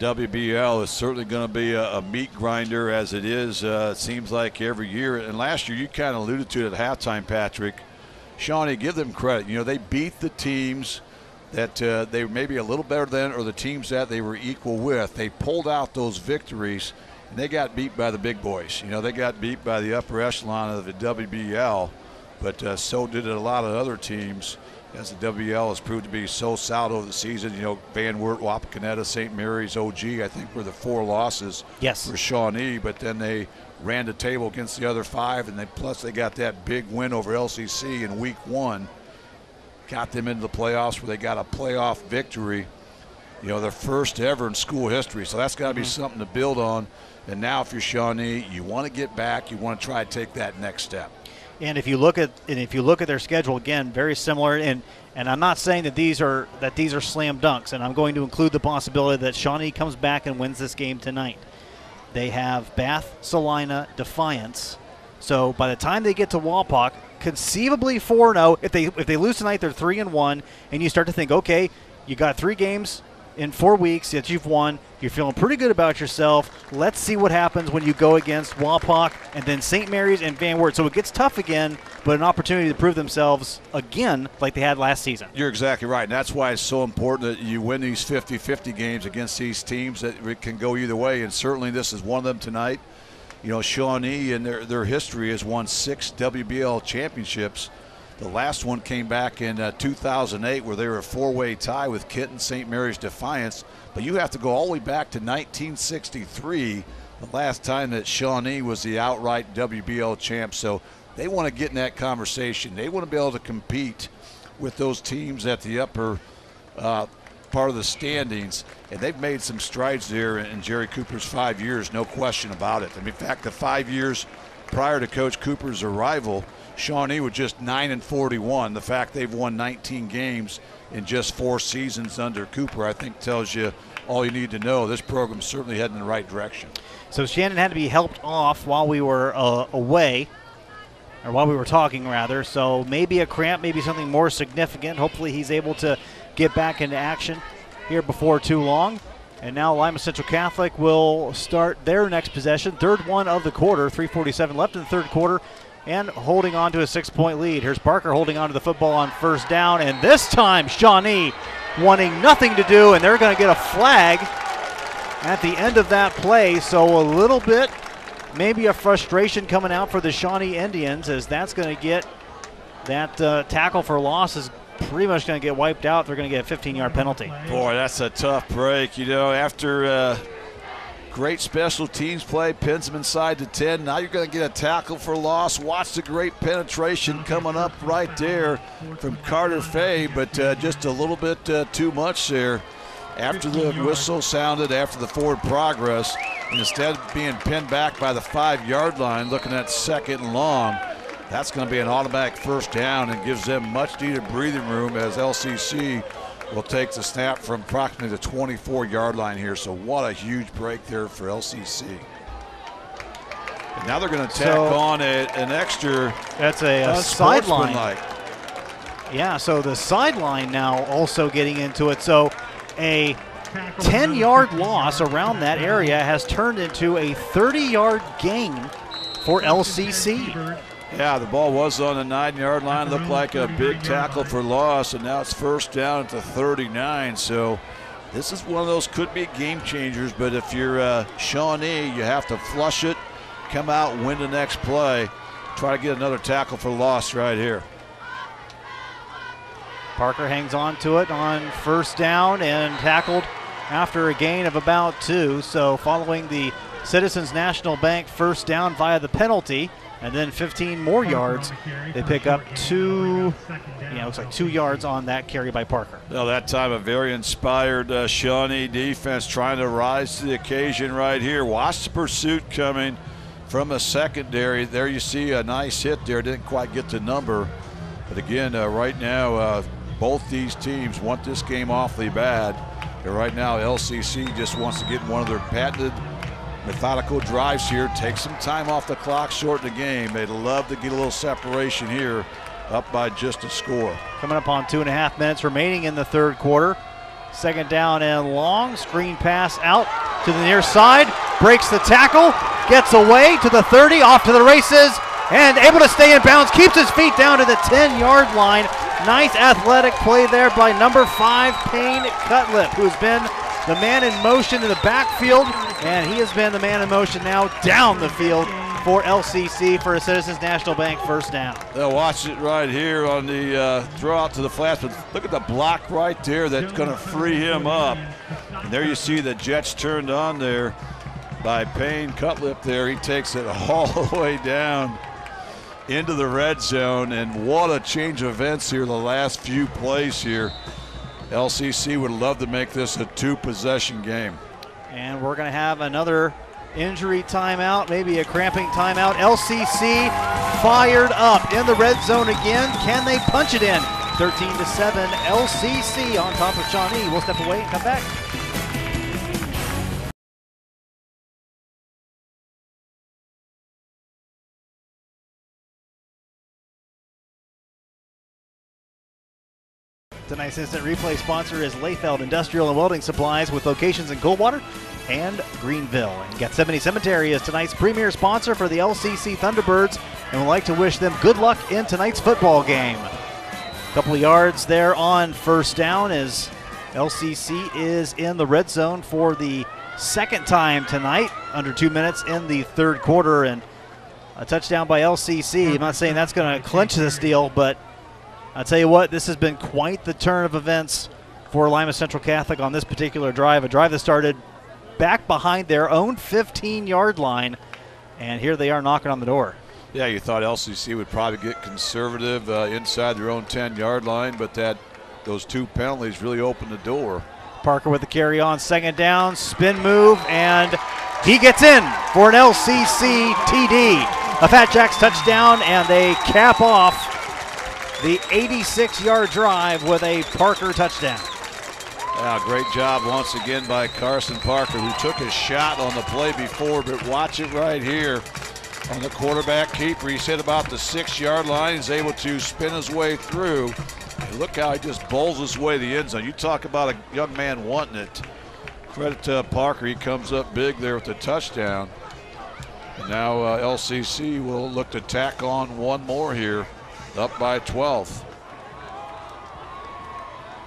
WBL is certainly going to be a, a, meat grinder as it is. Uh, it seems like every year. And last year, you kind of alluded to it at halftime, Patrick. Shawnee, give them credit. You know, they beat the teams that uh, they were maybe a little better than or the teams that they were equal with. They pulled out those victories and they got beat by the big boys. You know, they got beat by the upper echelon of the WBL, but uh, so did a lot of other teams as the WBL has proved to be so solid over the season. You know, Van Wert, Wapakoneta, St. Mary's, OG, I think were the four losses yes. for Shawnee, but then they ran the table against the other five, and they plus they got that big win over LCC in week one, got them into the playoffs where they got a playoff victory. You know, their first ever in school history. So that's got to be mm-hmm. something to build on. And now, if you're Shawnee, you want to get back. You want to try to take that next step. And if you look at and if you look at their schedule again, very similar. And and I'm not saying that these are that these are slam dunks. And I'm going to include the possibility that Shawnee comes back and wins this game tonight. They have Bath, Celina, Defiance. So by the time they get to Wapak, conceivably 4-0. If they if they lose tonight, they're 3 and 1 and you start to think, "Okay, you got 3 games in four weeks that you've won. You're feeling pretty good about yourself. Let's see what happens when you go against Wapak and then St. Mary's and Van Wert. So it gets tough again, but an opportunity to prove themselves again like they had last season. You're exactly right. And that's why it's so important that you win these 50 50 games against these teams that can go either way. And certainly this is one of them tonight. You know, Shawnee and their, their history has won six WBL championships. The last one came back in uh, 2008 where they were a four way tie with Kenton, St. Mary's, Defiance. But you have to go all the way back to 1963, the last time that Shawnee was the outright WBL champ. So they want to get in that conversation. They want to be able to compete with those teams at the upper uh, part of the standings. And they've made some strides there in Jerry Cooper's five years, no question about it. I mean, in fact, the five years prior to Coach Cooper's arrival, Shawnee was just 9 and 41. The fact they've won 19 games in just four seasons under Cooper, I think, tells you all you need to know. This program's certainly heading in the right direction. So Shannon had to be helped off while we were uh, away, or while we were talking, rather. So maybe a cramp, maybe something more significant. Hopefully, he's able to get back into action here before too long. And now Lima Central Catholic will start their next possession, third one of the quarter. 3:47 left in the third quarter and holding on to a six point lead. Here's Parker holding on to the football on first down, and this time Shawnee wanting nothing to do, and they're going to get a flag at the end of that play. So a little bit, maybe a frustration coming out for the Shawnee Indians as that's going to get that uh, tackle for loss is pretty much going to get wiped out. They're going to get a 15 yard penalty. Boy, that's a tough break. You know, after. Uh Great special teams play, pins them inside to 10. Now you're going to get a tackle for loss. Watch the great penetration coming up right there from Carter Fay, but uh, just a little bit uh, too much there. After the whistle sounded, after the forward progress, instead of being pinned back by the five yard line, looking at second and long, that's going to be an automatic first down and gives them much needed breathing room as LCC will take the snap from approximately the 24 yard line here. So, what a huge break there for LCC. And now they're going to tack so, on a, an extra. That's a, a sideline. Yeah, so the sideline now also getting into it. So, a 10 yard loss around that area has turned into a 30 yard gain for LCC. Yeah, the ball was on the nine yard line. Looked like a big tackle for loss, and now it's first down at the 39. So this is one of those could be game changers, but if you're uh, Shawnee, you have to flush it, come out, win the next play, try to get another tackle for loss right here. Parker hangs on to it on first down and tackled after a gain of about two. So following the Citizens National Bank first down via the penalty, and then 15 more yards. They pick up two, you know, looks like two yards on that carry by Parker. Well, that time a very inspired uh, Shawnee defense trying to rise to the occasion right here. Watch the pursuit coming from a secondary. There you see a nice hit there. Didn't quite get the number. But again, uh, right now, uh, both these teams want this game awfully bad. And right now, LCC just wants to get one of their patented methodical drives here. Take some time off the clock, shorten the game. They'd love to get a little separation here, up by just a score. Coming up on two and a half minutes remaining in the third quarter. Second down and long. Screen pass out to the near side. Breaks the tackle. Gets away to the 30. Off to the races. And able to stay in bounds. Keeps his feet down to the 10 yard line. Nice athletic play there by number five, Payne Cutlip, who's been the man in motion in the backfield, and he has been the man in motion now down the field for LCC for a Citizens National Bank first down. They'll watch it right here on the uh, throw out to the flats, but look at the block right there that's going to free him up. And there you see the Jets turned on there by Payne Cutlip there. He takes it all the way down into the red zone, and what a change of events here the last few plays here. LCC would love to make this a two possession game. And we're going to have another injury timeout, maybe a cramping timeout. LCC fired up in the red zone again. Can they punch it in? 13 to 7, LCC on top of Shawnee. We'll step away and come back. Tonight's instant replay sponsor is Leifeld Industrial and Welding Supplies with locations in Coldwater and Greenville. And Gethsemane Cemetery is tonight's premier sponsor for the LCC Thunderbirds and would like to wish them good luck in tonight's football game. A couple of yards there on first down as LCC is in the red zone for the second time tonight, under two minutes in the third quarter, and a touchdown by LCC. I'm not saying that's going to clinch this deal, but I'll tell you what, this has been quite the turn of events for Lima Central Catholic on this particular drive. A drive that started back behind their own 15 yard line, and here they are knocking on the door. Yeah, you thought LCC would probably get conservative uh, inside their own 10 yard line, but that those two penalties really opened the door. Parker with the carry on second down, spin move, and he gets in for an LCC TD. A Fat Jacks touchdown, and they cap off the 86 yard drive with a Parker touchdown. Yeah, great job once again by Carson Parker, who took a shot on the play before, but watch it right here on the quarterback keeper. He's hit about the six yard line. He's able to spin his way through. Look how he just bowls his way the end zone. You talk about a young man wanting it. Credit to Parker. He comes up big there with the touchdown. And now uh, LCC will look to tack on one more here up by 12.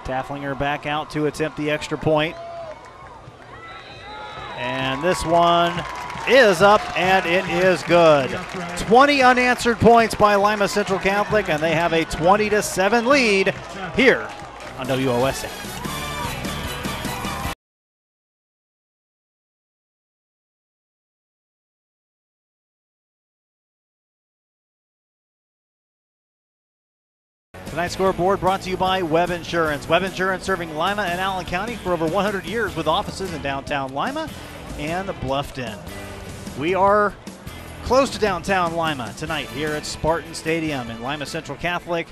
Tafflinger back out to attempt the extra point. And this one is up and it is good. 20 unanswered points by Lima Central Catholic and they have a 20 to 7 lead here on WOSN. Tonight's scoreboard brought to you by Webb Insurance. Webb Insurance serving Lima and Allen County for over 100 years with offices in downtown Lima and Bluffton. We are close to downtown Lima tonight here at Spartan Stadium, and Lima Central Catholic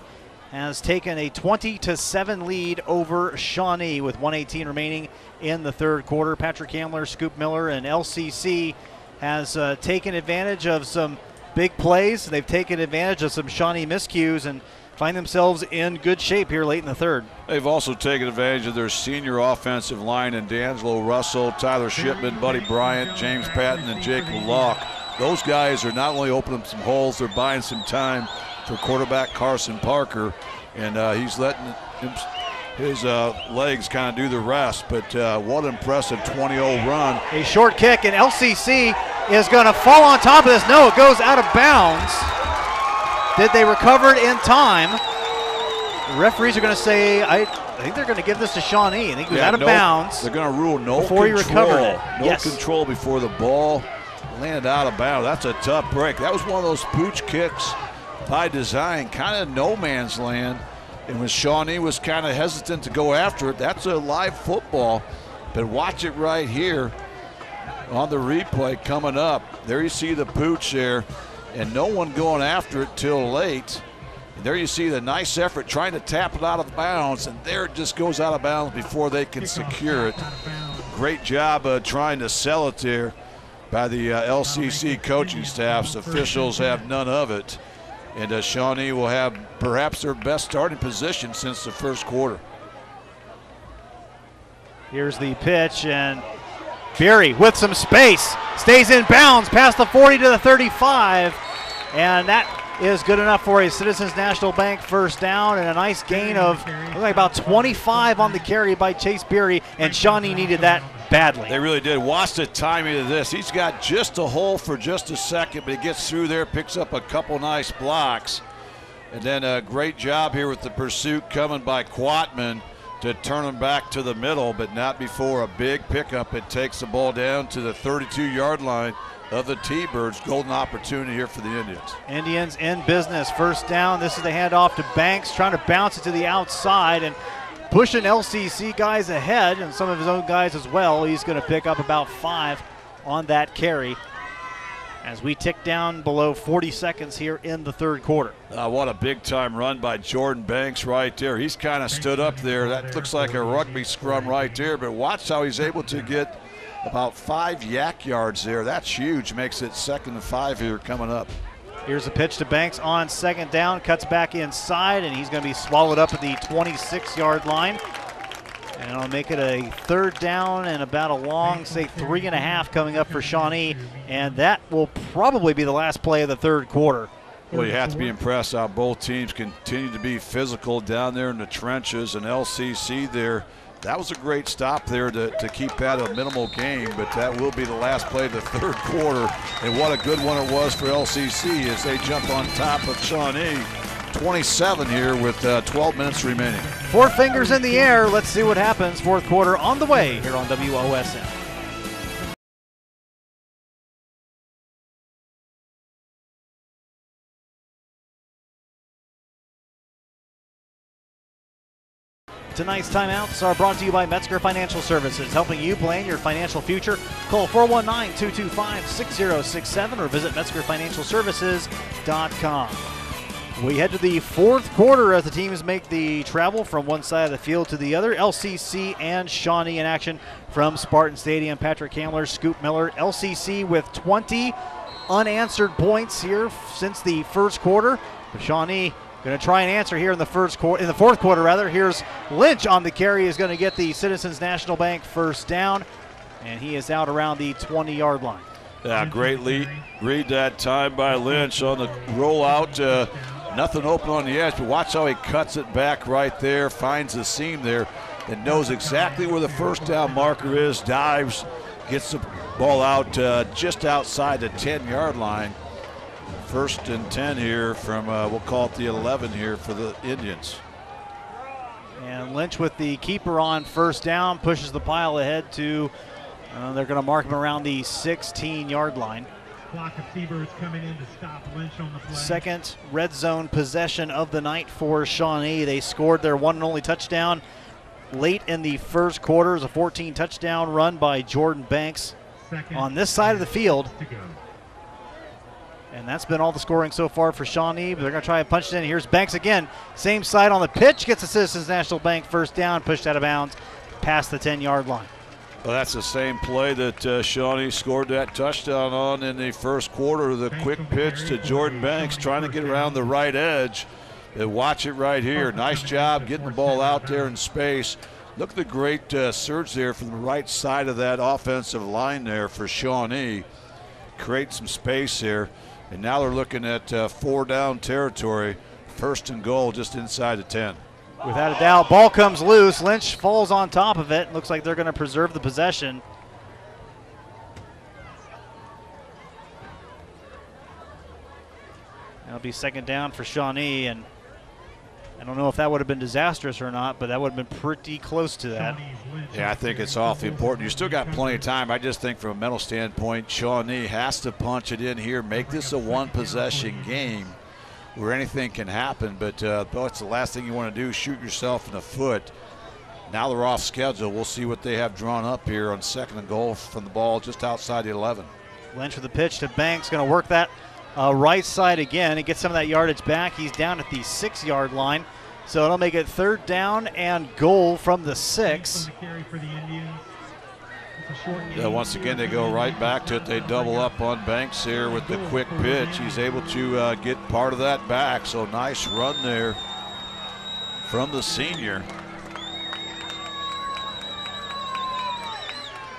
has taken a 20 to 7 lead over Shawnee with 118 remaining in the third quarter. Patrick Hamler, Scoop Miller, and LCC has uh, taken advantage of some big plays. They've taken advantage of some Shawnee miscues and find themselves in good shape here late in the third. They've also taken advantage of their senior offensive line and D'Angelo Russell, Tyler Shipman, Buddy Bryant, James Patton, and Jake Locke. Those guys are not only opening some holes, they're buying some time for quarterback Carson Parker, and uh, he's letting him, his uh, legs kind of do the rest. But uh, what an impressive 20-0 run. A short kick, and LCC is going to fall on top of this. No, it goes out of bounds. Did they recover it in time? The referees are going to say, I, I think they're going to give this to Shawnee. I think it was Yeah, out of no- bounds. They're going to rule no Before he control. recovered it. No Yes. control before the ball landed out of bounds. That's a tough break. That was one of those pooch kicks by design, kind of no man's land. And when Shawnee was kind of hesitant to go after it, that's a live football. But watch it right here on the replay coming up. There you see the pooch there, and no one going after it till late. And there you see the nice effort trying to tap it out of bounds, and there it just goes out of bounds before they can secure it. Great job uh, trying to sell it there by the uh, LCC coaching staffs. Officials have none of it. And uh, Shawnee will have perhaps their best starting position since the first quarter. Here's the pitch, and Berry with some space stays in bounds past the 40 to the 35, and that is good enough for a Citizens National Bank first down and a nice gain of like about 25 on the carry by Chase Berry, and Shawnee needed that badly. They really did. Watch the timing of this. He's got just a hole for just a second, but he gets through there, picks up a couple nice blocks. And then a great job here with the pursuit coming by Quatman to turn him back to the middle, but not before a big pickup. It takes the ball down to the 32 yard line of the T Birds. Golden opportunity here for the Indians. Indians in business. First down. This is the handoff to Banks, trying to bounce it to the outside and pushing LCC guys ahead and some of his own guys as well. He's going to pick up about five on that carry as we tick down below 40 seconds here in the third quarter. Uh, what a big time run by Jordan Banks right there. He's kind of stood up there. That looks like a rugby scrum right there, but watch how he's able to get about five yak yards there. That's huge. Makes it second and five here coming up. Here's a pitch to Banks on second down, cuts back inside, and he's going to be swallowed up at the 26 yard line. And it'll make it a third down and about a long, say, three and a half coming up for Shawnee. And that will probably be the last play of the third quarter. Well, you have to be impressed how both teams continue to be physical down there in the trenches and LCC there. That was a great stop there to, to keep that a minimal game, but that will be the last play of the third quarter. And what a good one it was for LCC as they jump on top of Shawnee. 27 here with uh, 12 minutes remaining. Four fingers in the air. Let's see what happens. Fourth quarter on the way here on WOSN. Tonight's timeouts are brought to you by Metzger Financial Services, helping you plan your financial future. Call 419 225 6067 or visit MetzgerFinancialServices.com. We head to the fourth quarter as the teams make the travel from one side of the field to the other. LCC and Shawnee in action from Spartan Stadium. Patrick Hamler, Scoop Miller. LCC with 20 unanswered points here since the first quarter. Shawnee going to try and answer here in the first quarter, in the fourth quarter rather. Here's Lynch on the carry is going to get the Citizens National Bank first down, and he is out around the 20-yard line. Yeah, great lead, read that time by Lynch on the rollout. Uh, nothing open on the edge, but watch how he cuts it back right there, finds the seam there, and knows exactly where the first down marker is, dives, gets the ball out uh, just outside the 10 yard line. First and 10 here from, uh, we'll call it the 11 here for the Indians. And Lynch with the keeper on first down pushes the pile ahead to, uh, they're going to mark him around the 16 yard line. Flock of Seabirds coming in to stop Lynch on the play. Second red zone possession of the night for Shawnee. They scored their one and only touchdown late in the first quarter. It was a 14 touchdown run by Jordan Banks Second on this side of the field. And that's been all the scoring so far for Shawnee. But they're going to try and punch it in. Here's Banks again. Same side on the pitch. Gets the Citizens National Bank first down. Pushed out of bounds past the 10 yard line. Well, that's the same play that uh, Shawnee scored that touchdown on in the first quarter. The quick pitch to Jordan Banks, trying to get around the right edge. Uh, watch it right here. Nice job getting the ball out there in space. Look at the great uh, surge there from the right side of that offensive line there for Shawnee. Create some space here. And now they're looking at uh, four down territory. First and goal just inside the 10. Without a doubt, ball comes loose. Lynch falls on top of it. Looks like they're going to preserve the possession. That'll be second down for Shawnee, and I don't know if that would have been disastrous or not, but that would have been pretty close to that. Yeah, I think it's awfully important. You still got plenty of time. I just think from a mental standpoint, Shawnee has to punch it in here, make this a one possession game where anything can happen. But uh, that's the last thing you want to do, shoot yourself in the foot. Now they're off schedule. We'll see what they have drawn up here on second and goal from the ball just outside the 11. Lynch with the pitch to Banks, going to work that uh, right side again and get some of that yardage back. He's down at the six yard line. So it'll make it third down and goal from the six. Yeah, once again, they go right back to it. They double up on Banks here with the quick pitch. He's able to uh, get part of that back. So nice run there from the senior.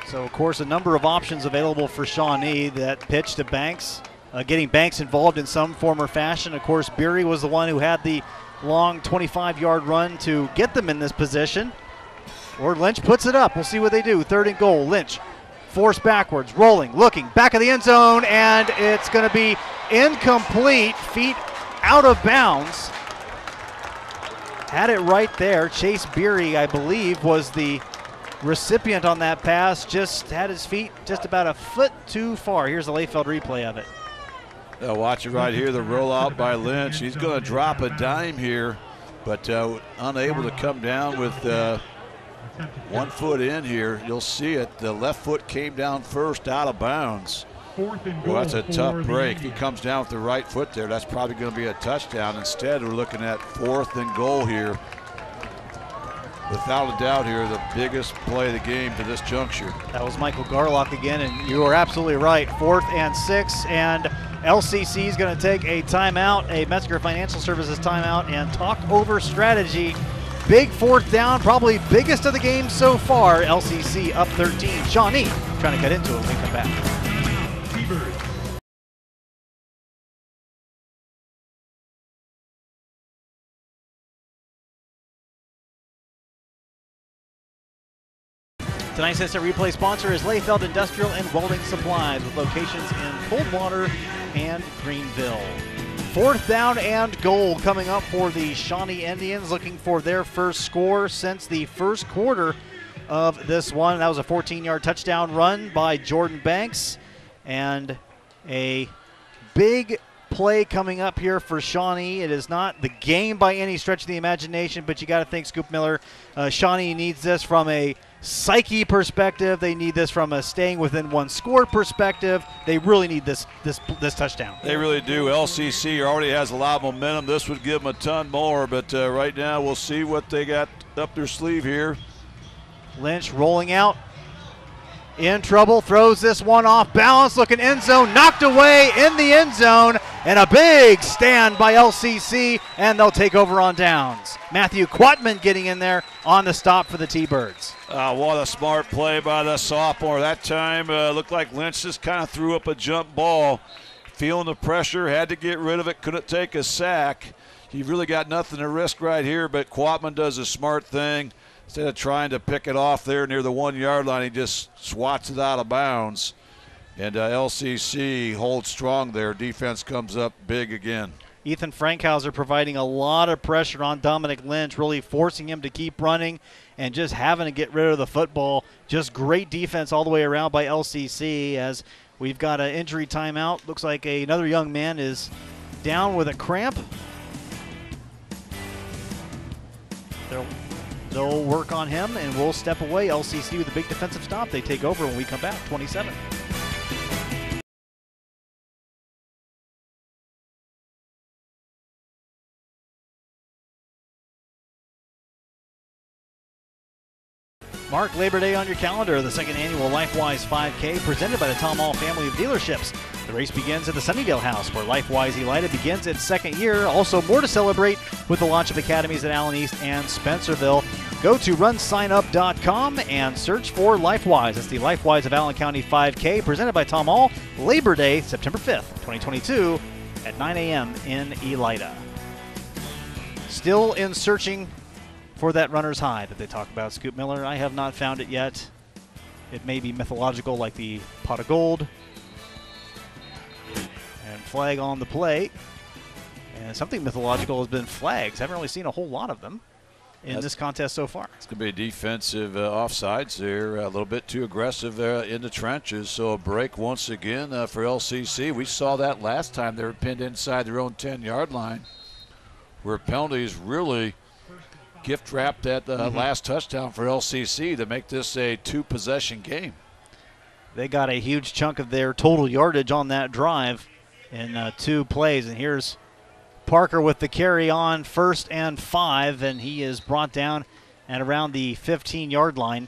So, of course, a number of options available for Shawnee. That pitch to Banks, uh, getting Banks involved in some form or fashion. Of course, Beery was the one who had the long 25 yard run to get them in this position. Or Lynch puts it up. We'll see what they do. Third and goal. Lynch forced backwards, rolling, looking, back of the end zone, and it's going to be incomplete. Feet out of bounds. Had it right there. Chase Beery, I believe, was the recipient on that pass. Just had his feet just about a foot too far. Here's the Leifeld replay of it. Uh, watch it right here, the rollout by Lynch. He's going to drop a dime here, but uh, unable to come down with uh, one foot in here. You'll see it. The left foot came down first out of bounds. Well, that's a tough break. If he comes down with the right foot there, that's probably going to be a touchdown. Instead, we're looking at fourth and goal here. Without a doubt here, the biggest play of the game to this juncture. That was Michael Garlock again, and you are absolutely right. Fourth and six, and LCC is going to take a timeout, a Metzger Financial Services timeout, and talk over strategy. Big fourth down, probably biggest of the game so far. LCC up 13. Shawnee trying to get into it we come back. Tonight's instant replay sponsor is Leifeld Industrial and Welding Supplies with locations in Coldwater and Greenville. Fourth down and goal coming up for the Shawnee Indians, looking for their first score since the first quarter of this one. That was a 14 yard touchdown run by Jordan Banks, and a big play coming up here for Shawnee. It is not the game by any stretch of the imagination, but you got to think Scoop Miller. Uh, Shawnee needs this from a psyche perspective. They need this from a staying within one score perspective. They really need this this this touchdown. They really do. LCC already has a lot of momentum. This would give them a ton more, but uh, right now we'll see what they got up their sleeve here. Lynch rolling out. In trouble, throws this one off balance, looking end zone, knocked away in the end zone, and a big stand by LCC, and they'll take over on downs. Matthew Quatman getting in there on the stop for the T-Birds. Uh, what a smart play by the sophomore. That time uh, looked like Lynch just kind of threw up a jump ball. Feeling the pressure, had to get rid of it, couldn't take a sack. You've really got nothing to risk right here, but Quatman does a smart thing Instead of trying to pick it off there near the one yard line, he just swats it out of bounds. And uh, LCC holds strong there. Defense comes up big again. Ethan Frankhauser providing a lot of pressure on Dominic Lynch, really forcing him to keep running and just having to get rid of the football. Just great defense all the way around by LCC as we've got an injury timeout. Looks like a, another young man is down with a cramp. They'll They'll work on him, and we'll step away. LCC with a big defensive stop. They take over when we come back, 27. Mark Labor Day on your calendar, the second annual LifeWise 5K presented by the Tom Hall family of dealerships. The race begins at the Sunnydale House, where LifeWise Elida begins its second year. Also, more to celebrate with the launch of academies at Allen East and Spencerville. Go to runsignup.com and search for LifeWise. It's the LifeWise of Allen County 5K presented by Tom Hall, Labor Day, September 5th, 2022, at 9 a.m. in Elida. Still in searching for that runner's high that they talk about, Scoop Miller. I have not found it yet. It may be mythological like the pot of gold. And flag on the play. And something mythological has been flags. Haven't really seen a whole lot of them in That's- this contest so far. It's going to be a defensive uh, offsides there, a little bit too aggressive uh, in the trenches. So a break once again uh, for LCC. We saw that last time they were pinned inside their own 10 yard line, where penalties really gift wrapped that uh, last touchdown for LCC to make this a two possession game. They got a huge chunk of their total yardage on that drive in uh, two plays. And here's Parker with the carry on first and five, and he is brought down at around the 15 yard line.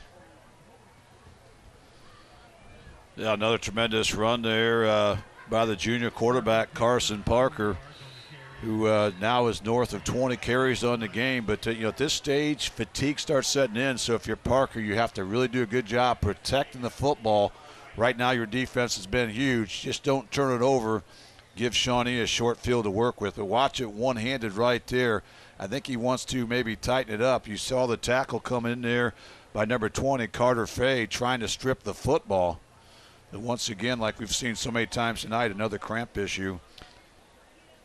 Yeah, another tremendous run there uh, by the junior quarterback Carson Parker, who uh, now is north of 20 carries on the game. But uh, you know, at this stage, fatigue starts setting in. So if you're Parker, you have to really do a good job protecting the football. Right now, your defense has been huge. Just don't turn it over. Give Shawnee a short field to work with. But watch it one-handed right there. I think he wants to maybe tighten it up. You saw the tackle come in there by number 20, Carter Fay, trying to strip the football. And once again, like we've seen so many times tonight, another cramp issue.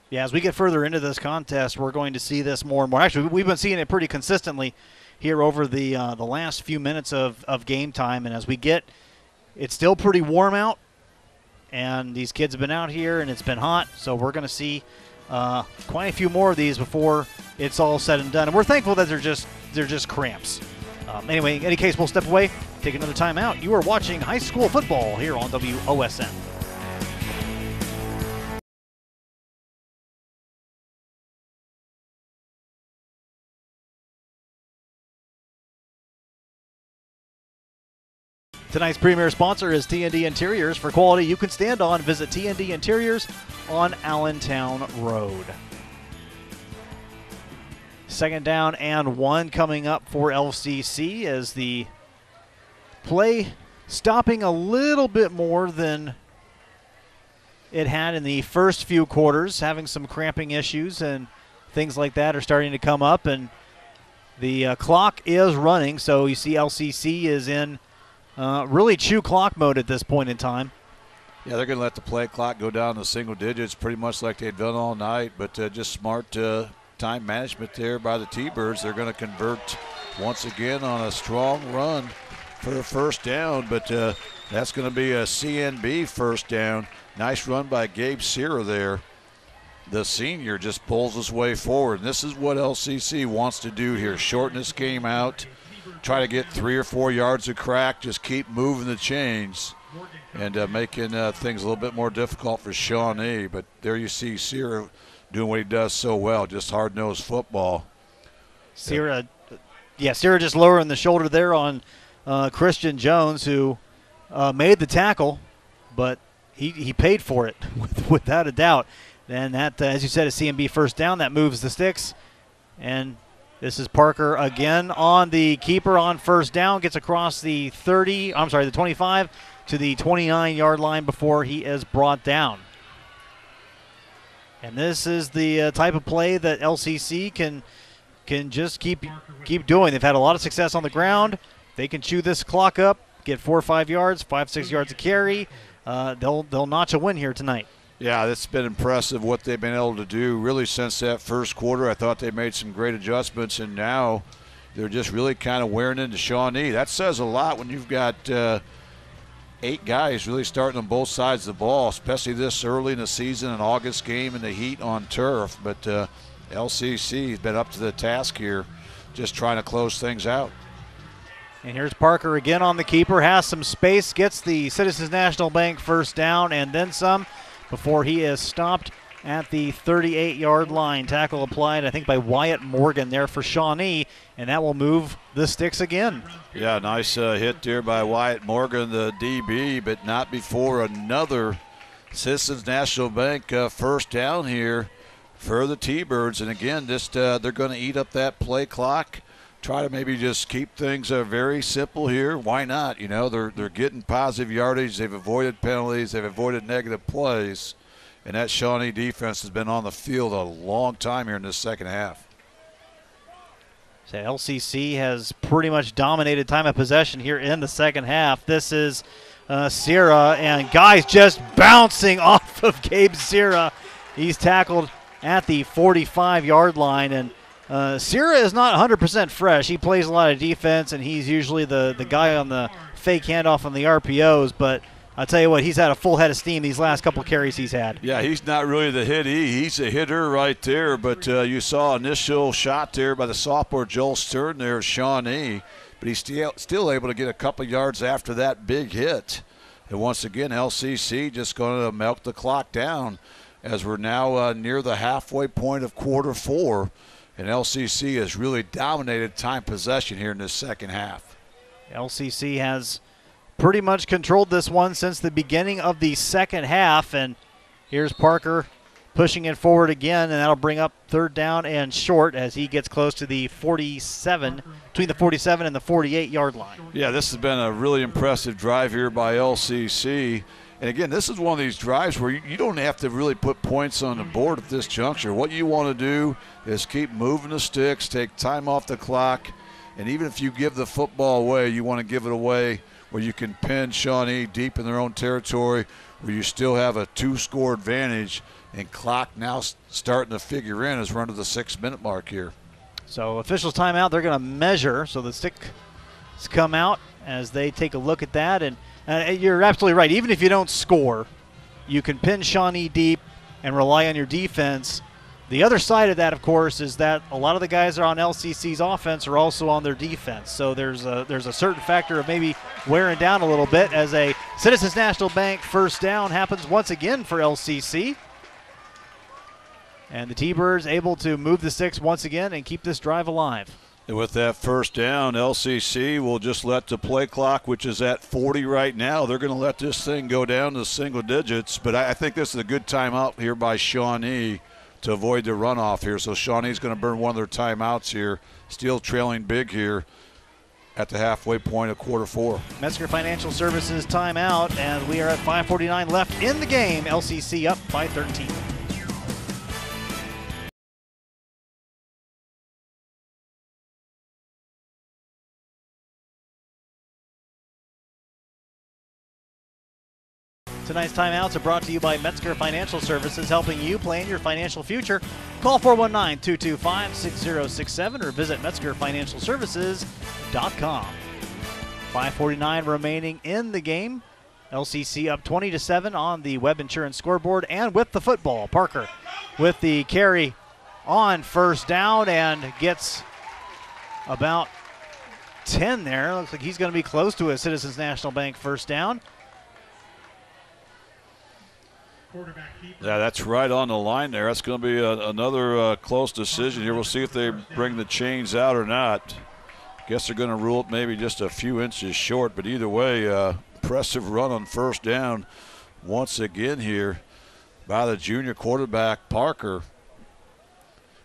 Yeah, as we get further into this contest, we're going to see this more and more. Actually, we've been seeing it pretty consistently here over the uh, the last few minutes of, of game time. And as we get, it's still pretty warm out, and these kids have been out here, and it's been hot. So we're going to see uh, quite a few more of these before it's all said and done. And we're thankful that they're just they're just cramps. Um, anyway, in any case, we'll step away, take another time out. You are watching high school football here on WOSN. Tonight's premier sponsor is TND Interiors. For quality you can stand on, visit TND Interiors on Allentown Road. Second down and one coming up for LCC as the play stopping a little bit more than it had in the first few quarters, having some cramping issues and things like that are starting to come up. And the uh, clock is running, so you see LCC is in uh, really chew clock mode at this point in time. Yeah, they're going to let the play clock go down to single digits, pretty much like they've done all night. But uh, just smart uh, time management there by the T-Birds. They're going to convert once again on a strong run for a first down. But uh, that's going to be a CNB first down. Nice run by Gabe Sierra there. The senior just pulls his way forward. And this is what LCC wants to do here: shorten this game out try to get three or four yards of crack, just keep moving the chains and uh, making uh, things a little bit more difficult for Shawnee. But there you see Sierra doing what he does so well, just hard nosed football. Sierra, yeah, Sierra just lowering the shoulder there on uh, Christian Jones, who uh, made the tackle, but he, he paid for it without a doubt. And that, uh, as you said, a CNB first down. That moves the sticks. And this is Parker again on the keeper on first down. Gets across the 30, I'm sorry, the 25 to the 29 yard line before he is brought down. And this is the uh, type of play that LCC can can just keep keep doing. They've had a lot of success on the ground. They can chew this clock up, get four or five yards, five six yards of carry. Uh, they'll they'll notch a win here tonight. Yeah, it's been impressive what they've been able to do really since that first quarter. I thought they made some great adjustments, and now they're just really kind of wearing into Shawnee. That says a lot when you've got uh, eight guys really starting on both sides of the ball, especially this early in the season, an August game in the heat on turf. But uh, LCC has been up to the task here, just trying to close things out. And here's Parker again on the keeper, has some space, gets the Citizens National Bank first down, and then some before he is stopped at the 38 yard line. Tackle applied, I think, by Wyatt Morgan there for Shawnee, and that will move the sticks again. Yeah, nice uh, hit there by Wyatt Morgan, the DB, but not before another Citizens National Bank uh, first down here for the T-Birds. And again, just uh, they're going to eat up that play clock. Try to maybe just keep things uh, very simple here. Why not? You know, they're they're getting positive yardage. They've avoided penalties. They've avoided negative plays. And that Shawnee defense has been on the field a long time here in this second half. So LCC has pretty much dominated time of possession here in the second half. This is uh, Sierra, and guys just bouncing off of Gabe Sierra. He's tackled at the 45 yard line, and uh, Sierra is not 100% fresh. He plays a lot of defense, and he's usually the, the guy on the fake handoff on the RPOs, but I'll tell you what, he's had a full head of steam these last couple carries he's had. Yeah, he's not really the hittee. He's a hitter right there. But uh, you saw initial shot there by the sophomore Joel Stern there, Shawnee. But he's still, still able to get a couple yards after that big hit. And once again, LCC just going to milk the clock down as we're now uh, near the halfway point of quarter four. And LCC has really dominated time possession here in this second half. LCC has pretty much controlled this one since the beginning of the second half. And here's Parker pushing it forward again, and that'll bring up third down and short as he gets close to the 47, between the 47 and the 48 yard line. Yeah, this has been a really impressive drive here by LCC. And again, this is one of these drives where you don't have to really put points on the board at this juncture. What you want to do is keep moving the sticks, take time off the clock, and even if you give the football away, you want to give it away where you can pin Shawnee deep in their own territory, where you still have a two-score advantage, and clock now starting to figure in as we're under the six-minute mark here. So officials timeout. They're going to measure. So the sticks come out as they take a look at that, and, and you're absolutely right. Even if you don't score, you can pin Shawnee deep and rely on your defense the other side of that, of course, is that a lot of the guys that are on LCC's offense are also on their defense. So there's a there's a certain factor of maybe wearing down a little bit as a Citizens National Bank first down happens once again for LCC. And the T-Birds able to move the sticks once again and keep this drive alive. And with that first down, LCC will just let the play clock, which is at 40 right now, they're going to let this thing go down to single digits. But I think this is a good timeout here by Shawnee to avoid the runoff here. So Shawnee's going to burn one of their timeouts here. Still trailing big here at the halfway point of quarter four. Metzger Financial Services timeout, and we are at 5:49 left in the game. LCC up by 13. Tonight's timeouts are brought to you by Metzger Financial Services, helping you plan your financial future. Call 419 225 6067 or visit MetzgerFinancialServices.com. 549 remaining in the game. LCC up 20 to 7 on the Webb Insurance scoreboard and with the football. Parker with the carry on first down and gets about 10 there. Looks like he's going to be close to a Citizens National Bank first down. Yeah, that's right on the line there. That's going to be a, another uh, close decision here. We'll see if they bring the chains out or not. Guess they're going to rule it maybe just a few inches short, but either way, uh, impressive run on first down once again here by the junior quarterback Parker,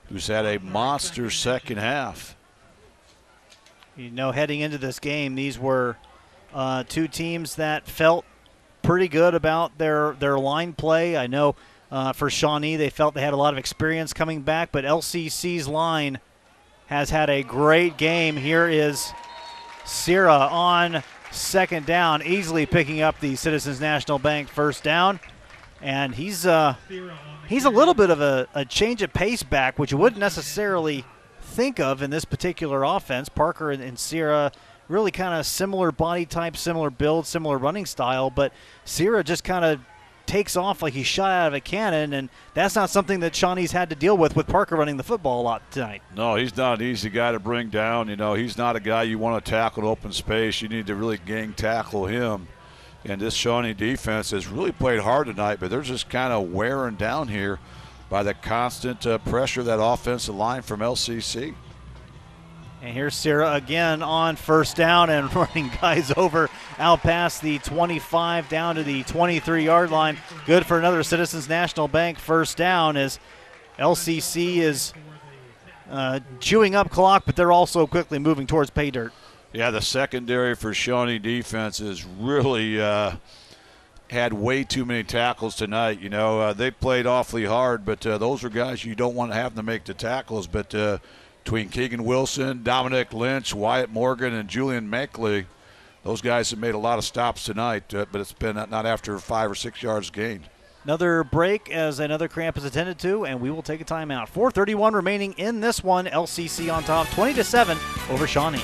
who's had a monster second half. You know, heading into this game, these were uh, two teams that felt pretty good about their their line play. I know uh, for Shawnee, they felt they had a lot of experience coming back, but LCC's line has had a great game. Here is Sierra on second down, easily picking up the Citizens National Bank first down, and he's uh, he's a little bit of a, a change of pace back, which you wouldn't necessarily think of in this particular offense. Parker and, and Sierra really kind of similar body type, similar build, similar running style, but Sierra just kind of takes off like he's shot out of a cannon, and that's not something that Shawnee's had to deal with with Parker running the football a lot tonight. No, he's not an easy guy to bring down. You know, he's not a guy you want to tackle in open space. You need to really gang tackle him. And this Shawnee defense has really played hard tonight, but they're just kind of wearing down here by the constant uh, pressure that offensive line from LCC. And here's Sierra again on first down and running guys over out past the 25 down to the 23 yard line. Good for another Citizens National Bank first down as LCC is uh, chewing up clock, but they're also quickly moving towards pay dirt. Yeah, the secondary for Shawnee defense is really uh, had way too many tackles tonight. You know, uh, they played awfully hard, but uh, those are guys you don't want to have to make the tackles. But uh, between Keegan Wilson, Dominic Lynch, Wyatt Morgan, and Julian Mankley, those guys have made a lot of stops tonight, uh, but it's been not after five or six yards gained. Another break as another cramp is attended to, and we will take a timeout. 4:31 remaining in this one. LCC on top, 20 to seven over Shawnee.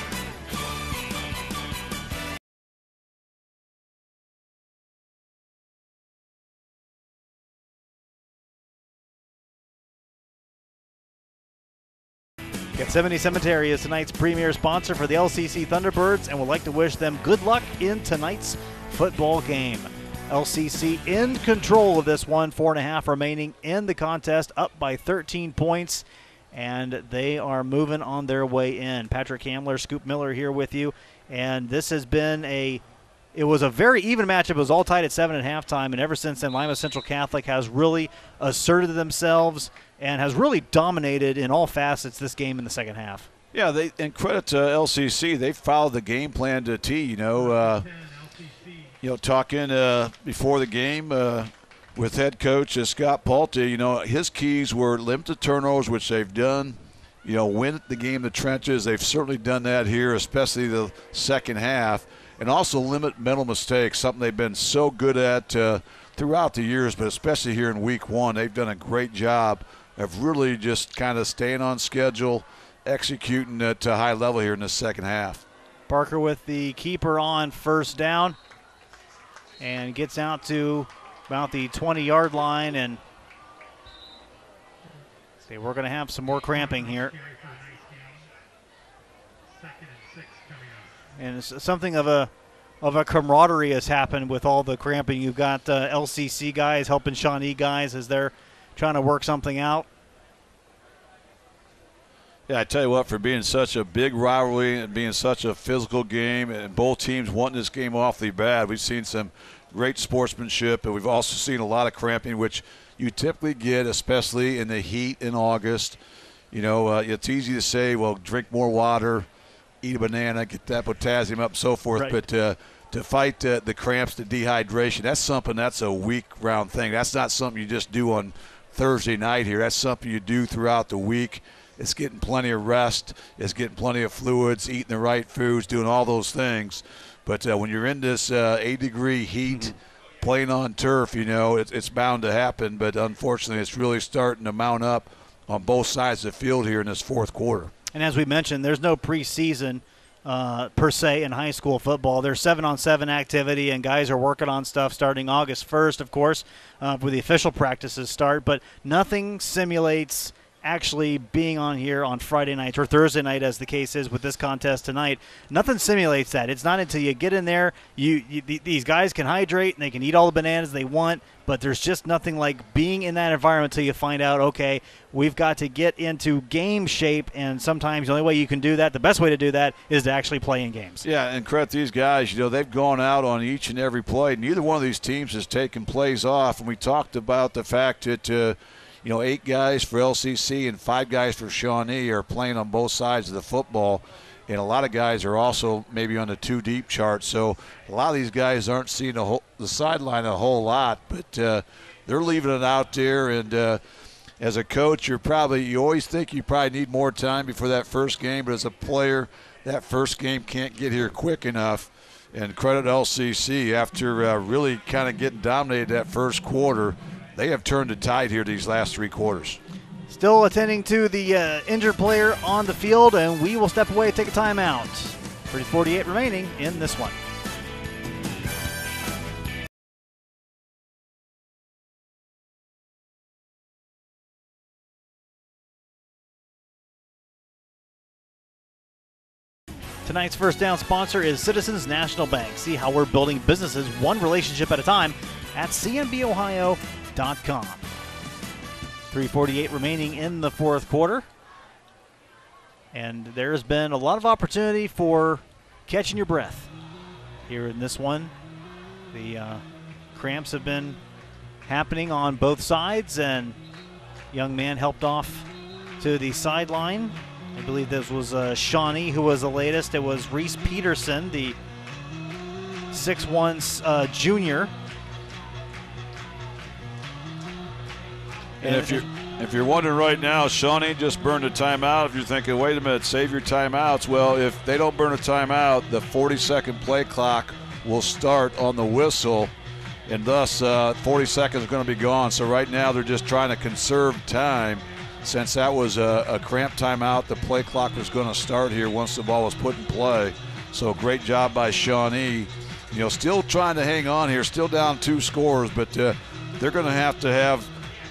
Gethsemane Cemetery is tonight's premier sponsor for the LCC Thunderbirds and would like to wish them good luck in tonight's football game. LCC in control of this one, four and a half remaining in the contest, up by 13 points, and they are moving on their way in. Patrick Hamler, Scoop Miller here with you, and this has been a it was a very even matchup. It was all tied at seven at halftime, and ever since then, Lima Central Catholic has really asserted themselves and has really dominated in all facets this game in the second half. Yeah, they and credit to LCC, they followed the game plan to T. You know, uh, you know, talking uh, before the game uh, with head coach uh, Scott Palte, you know, his keys were limited turnovers, which they've done. You know, win the game in the trenches. They've certainly done that here, especially the second half and also limit mental mistakes, something they've been so good at uh, throughout the years, but especially here in week one. They've done a great job of really just kind of staying on schedule, executing at a high level here in the second half. Parker with the keeper on first down and gets out to about the 20 yard line and see we're going to have some more cramping here and something of a of a camaraderie has happened with all the cramping. You've got uh, LCC guys helping Shawnee guys as they're trying to work something out. Yeah, I tell you what, for being such a big rivalry and being such a physical game, and both teams wanting this game awfully bad, we've seen some great sportsmanship, and we've also seen a lot of cramping, which you typically get, especially in the heat in August. You know, uh, it's easy to say, well, drink more water eat a banana, get that potassium up, so forth. Right. But uh, to fight uh, the cramps, the dehydration, that's something that's a week round thing. That's not something you just do on Thursday night here. That's something you do throughout the week. It's getting plenty of rest. It's getting plenty of fluids, eating the right foods, doing all those things. But uh, when you're in this uh, 8 degree heat, mm-hmm. playing on turf, you know, it, it's bound to happen. But unfortunately, it's really starting to mount up on both sides of the field here in this fourth quarter. And as we mentioned, there's no preseason uh, per se in high school football. There's seven on seven activity, and guys are working on stuff starting August 1st, of course, uh, where the official practices start. But nothing simulates actually being on here on Friday night or Thursday night, as the case is with this contest tonight. Nothing simulates that. It's not until you get in there. You, you these guys can hydrate and they can eat all the bananas they want, but there's just nothing like being in that environment until you find out. Okay, we've got to get into game shape, and sometimes the only way you can do that, the best way to do that, is to actually play in games. Yeah, and credit these guys. You know, they've gone out on each and every play. Neither one of these teams has taken plays off, and we talked about the fact that. Uh, you know, eight guys for LCC and five guys for Shawnee are playing on both sides of the football. And a lot of guys are also maybe on the two deep chart. So a lot of these guys aren't seeing whole, the sideline a whole lot, but uh, they're leaving it out there. And uh, as a coach, you're probably, you always think you probably need more time before that first game. But as a player, that first game can't get here quick enough. And credit LCC after uh, really kind of getting dominated that first quarter they have turned the tide here these last three quarters. Still attending to the uh, injured player on the field, and we will step away and take a timeout. 348 remaining in this one. Tonight's first down sponsor is Citizens National Bank. See how we're building businesses one relationship at a time at cnbohio.com. 348 remaining in the fourth quarter. And there's been a lot of opportunity for catching your breath here in this one. The uh, cramps have been happening on both sides, and young man helped off to the sideline. I believe this was uh, Shawnee who was the latest. It was Reese Peterson, the 6'1 uh, junior. And if you're if you're wondering right now, Shawnee just burned a timeout. If you're thinking, wait a minute, save your timeouts. Well, if they don't burn a timeout, the 40 second play clock will start on the whistle, and thus uh, 40 seconds are going to be gone. So right now they're just trying to conserve time. Since that was a, a cramp timeout, the play clock was going to start here once the ball was put in play. So great job by Shawnee. You know, still trying to hang on here, still down two scores, but uh, they're going to have to have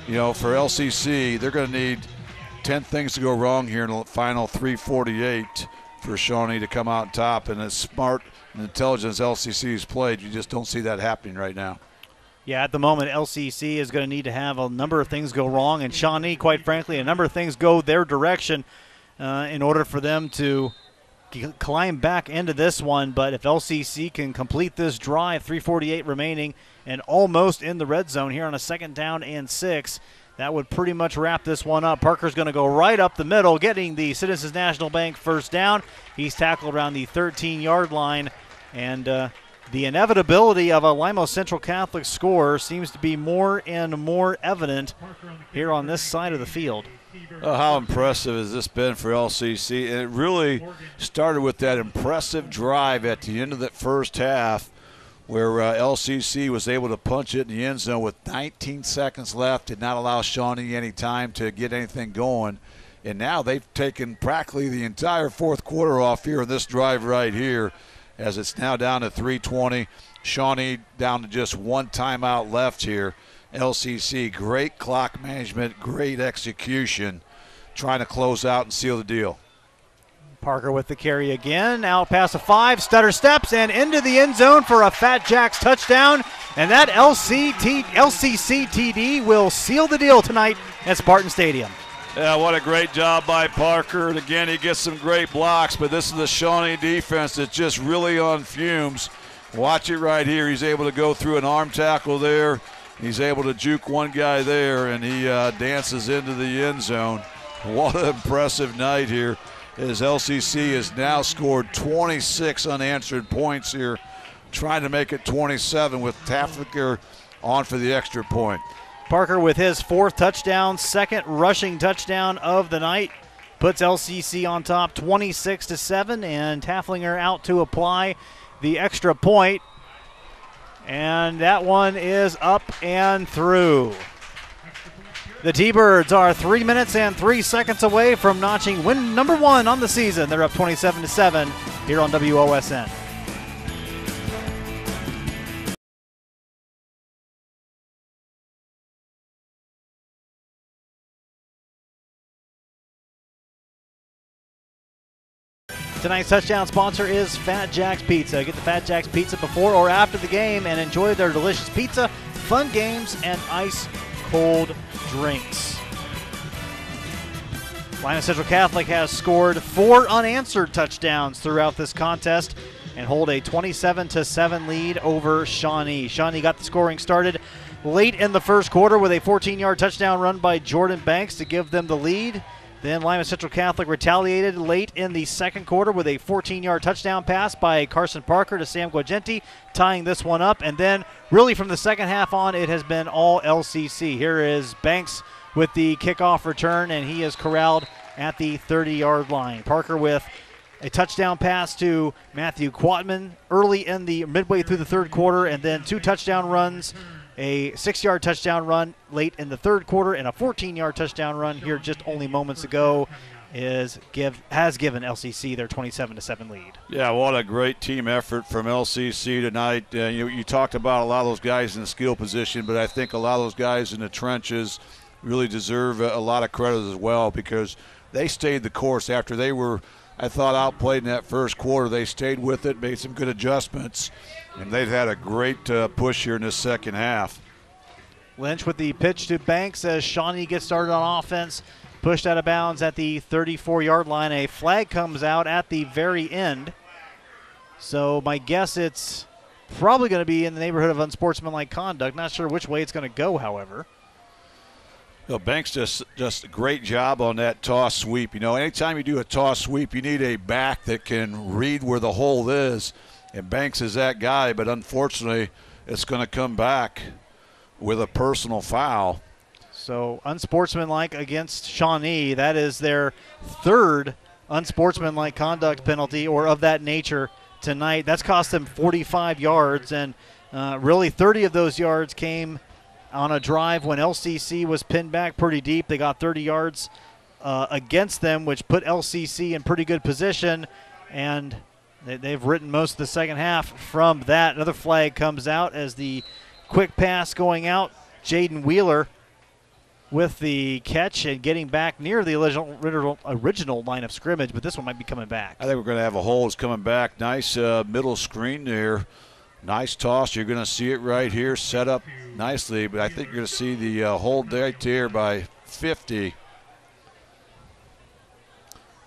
you know, for LCC, they're going to need 10 things to go wrong here in the final 348 for Shawnee to come out top. And as smart and intelligent as LCC has played, you just don't see that happening right now. Yeah, at the moment, LCC is going to need to have a number of things go wrong, and Shawnee, quite frankly, a number of things go their direction uh, in order for them to climb back into this one. But if LCC can complete this drive, 348 remaining, and almost in the red zone here on a second down and six, that would pretty much wrap this one up. Parker's going to go right up the middle, getting the Citizens National Bank first down. He's tackled around the 13 yard line, and uh, the inevitability of a Lima Central Catholic score seems to be more and more evident here on this side of the field. Oh, how impressive has this been for LCC? And it really started with that impressive drive at the end of that first half where uh, LCC was able to punch it in the end zone with 19 seconds left, did not allow Shawnee any time to get anything going. And now they've taken practically the entire fourth quarter off here in this drive right here, as it's now down to 320. Shawnee down to just one timeout left here. LCC, great clock management, great execution, trying to close out and seal the deal. Parker with the carry again. Out past the five, stutter steps and into the end zone for a Fat Jacks touchdown. And that LCT, LCC TD will seal the deal tonight at Spartan Stadium. Yeah, what a great job by Parker. And again, he gets some great blocks, but this is the Shawnee defense that's just really on fumes. Watch it right here. He's able to go through an arm tackle there. He's able to juke one guy there, and he uh, dances into the end zone. What an impressive night here as LCC has now scored 26 unanswered points here, trying to make it 27 with Taflinger on for the extra point. Parker with his fourth touchdown, second rushing touchdown of the night, puts LCC on top 26 to 7 and Taflinger out to apply the extra point. And that one is up and through. The T Birds are three minutes and three seconds away from notching win number one on the season. They're up 27 to 7 here on WOSN. Tonight's touchdown sponsor is Fat Jack's Pizza. Get the Fat Jack's Pizza before or after the game and enjoy their delicious pizza, fun games, and ice cold drinks. Lima Central Catholic has scored four unanswered touchdowns throughout this contest and hold a 27 to 7 lead over Shawnee. Shawnee got the scoring started late in the first quarter with a 14 yard touchdown run by Jordan Banks to give them the lead. Then Lima Central Catholic retaliated late in the second quarter with a 14 yard touchdown pass by Carson Parker to Sam Guagenti, tying this one up. And then, really, from the second half on, it has been all LCC. Here is Banks with the kickoff return, and he is corralled at the 30 yard line. Parker with a touchdown pass to Matthew Quatman early in the midway through the third quarter, and then two touchdown runs a six yard touchdown run late in the third quarter and a 14 yard touchdown run here just only moments ago is give has given LCC their 27 to 7 lead. Yeah, what a great team effort from LCC tonight. Uh, you, you talked about a lot of those guys in the skill position, but I think a lot of those guys in the trenches really deserve a, a lot of credit as well because they stayed the course after they were I thought outplayed in that first quarter. They stayed with it, made some good adjustments, and they've had a great uh, push here in this second half. Lynch with the pitch to Banks as Shawnee gets started on offense. Pushed out of bounds at the 34 yard line. A flag comes out at the very end. So my guess it's probably going to be in the neighborhood of unsportsmanlike conduct. Not sure which way it's going to go, however. Know, Banks just just a great job on that toss sweep. You know, anytime you do a toss sweep, you need a back that can read where the hole is, and Banks is that guy. But unfortunately, it's going to come back with a personal foul. So unsportsmanlike against Shawnee. That is their third unsportsmanlike conduct penalty or of that nature tonight. That's cost them 45 yards, and uh, really 30 of those yards came on a drive when LCC was pinned back pretty deep. They got 30 yards uh, against them, which put LCC in pretty good position, and they, have written most of the second half from that. Another flag comes out as the quick pass going out. Jaden Wheeler with the catch and getting back near the original, original line of scrimmage, but this one might be coming back. I think we're going to have a hole. It's coming back. Nice uh, middle screen there. Nice toss. You're going to see it right here, set up nicely, but I think you're going to see the uh, hold right there by 50.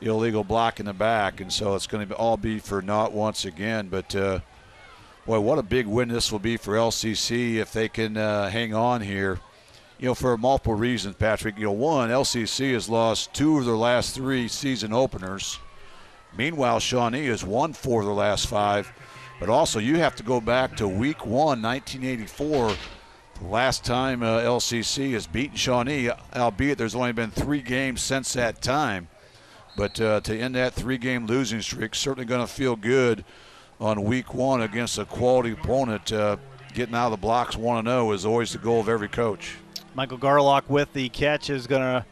Illegal block in the back, and so it's going to all be for naught once again. But uh, boy, what a big win this will be for LCC if they can uh, hang on here you know, for multiple reasons, Patrick. You know, one, LCC has lost two of their last three season openers. Meanwhile, Shawnee has won four of their last five. But also, you have to go back to week one, 1984, the last time uh, LCC has beaten Shawnee, albeit there's only been three games since that time. But uh, to end that three game losing streak, certainly going to feel good on week one against a quality opponent. Uh, getting out of the blocks 1 0 is always the goal of every coach. Michael Garlock with the catch is going to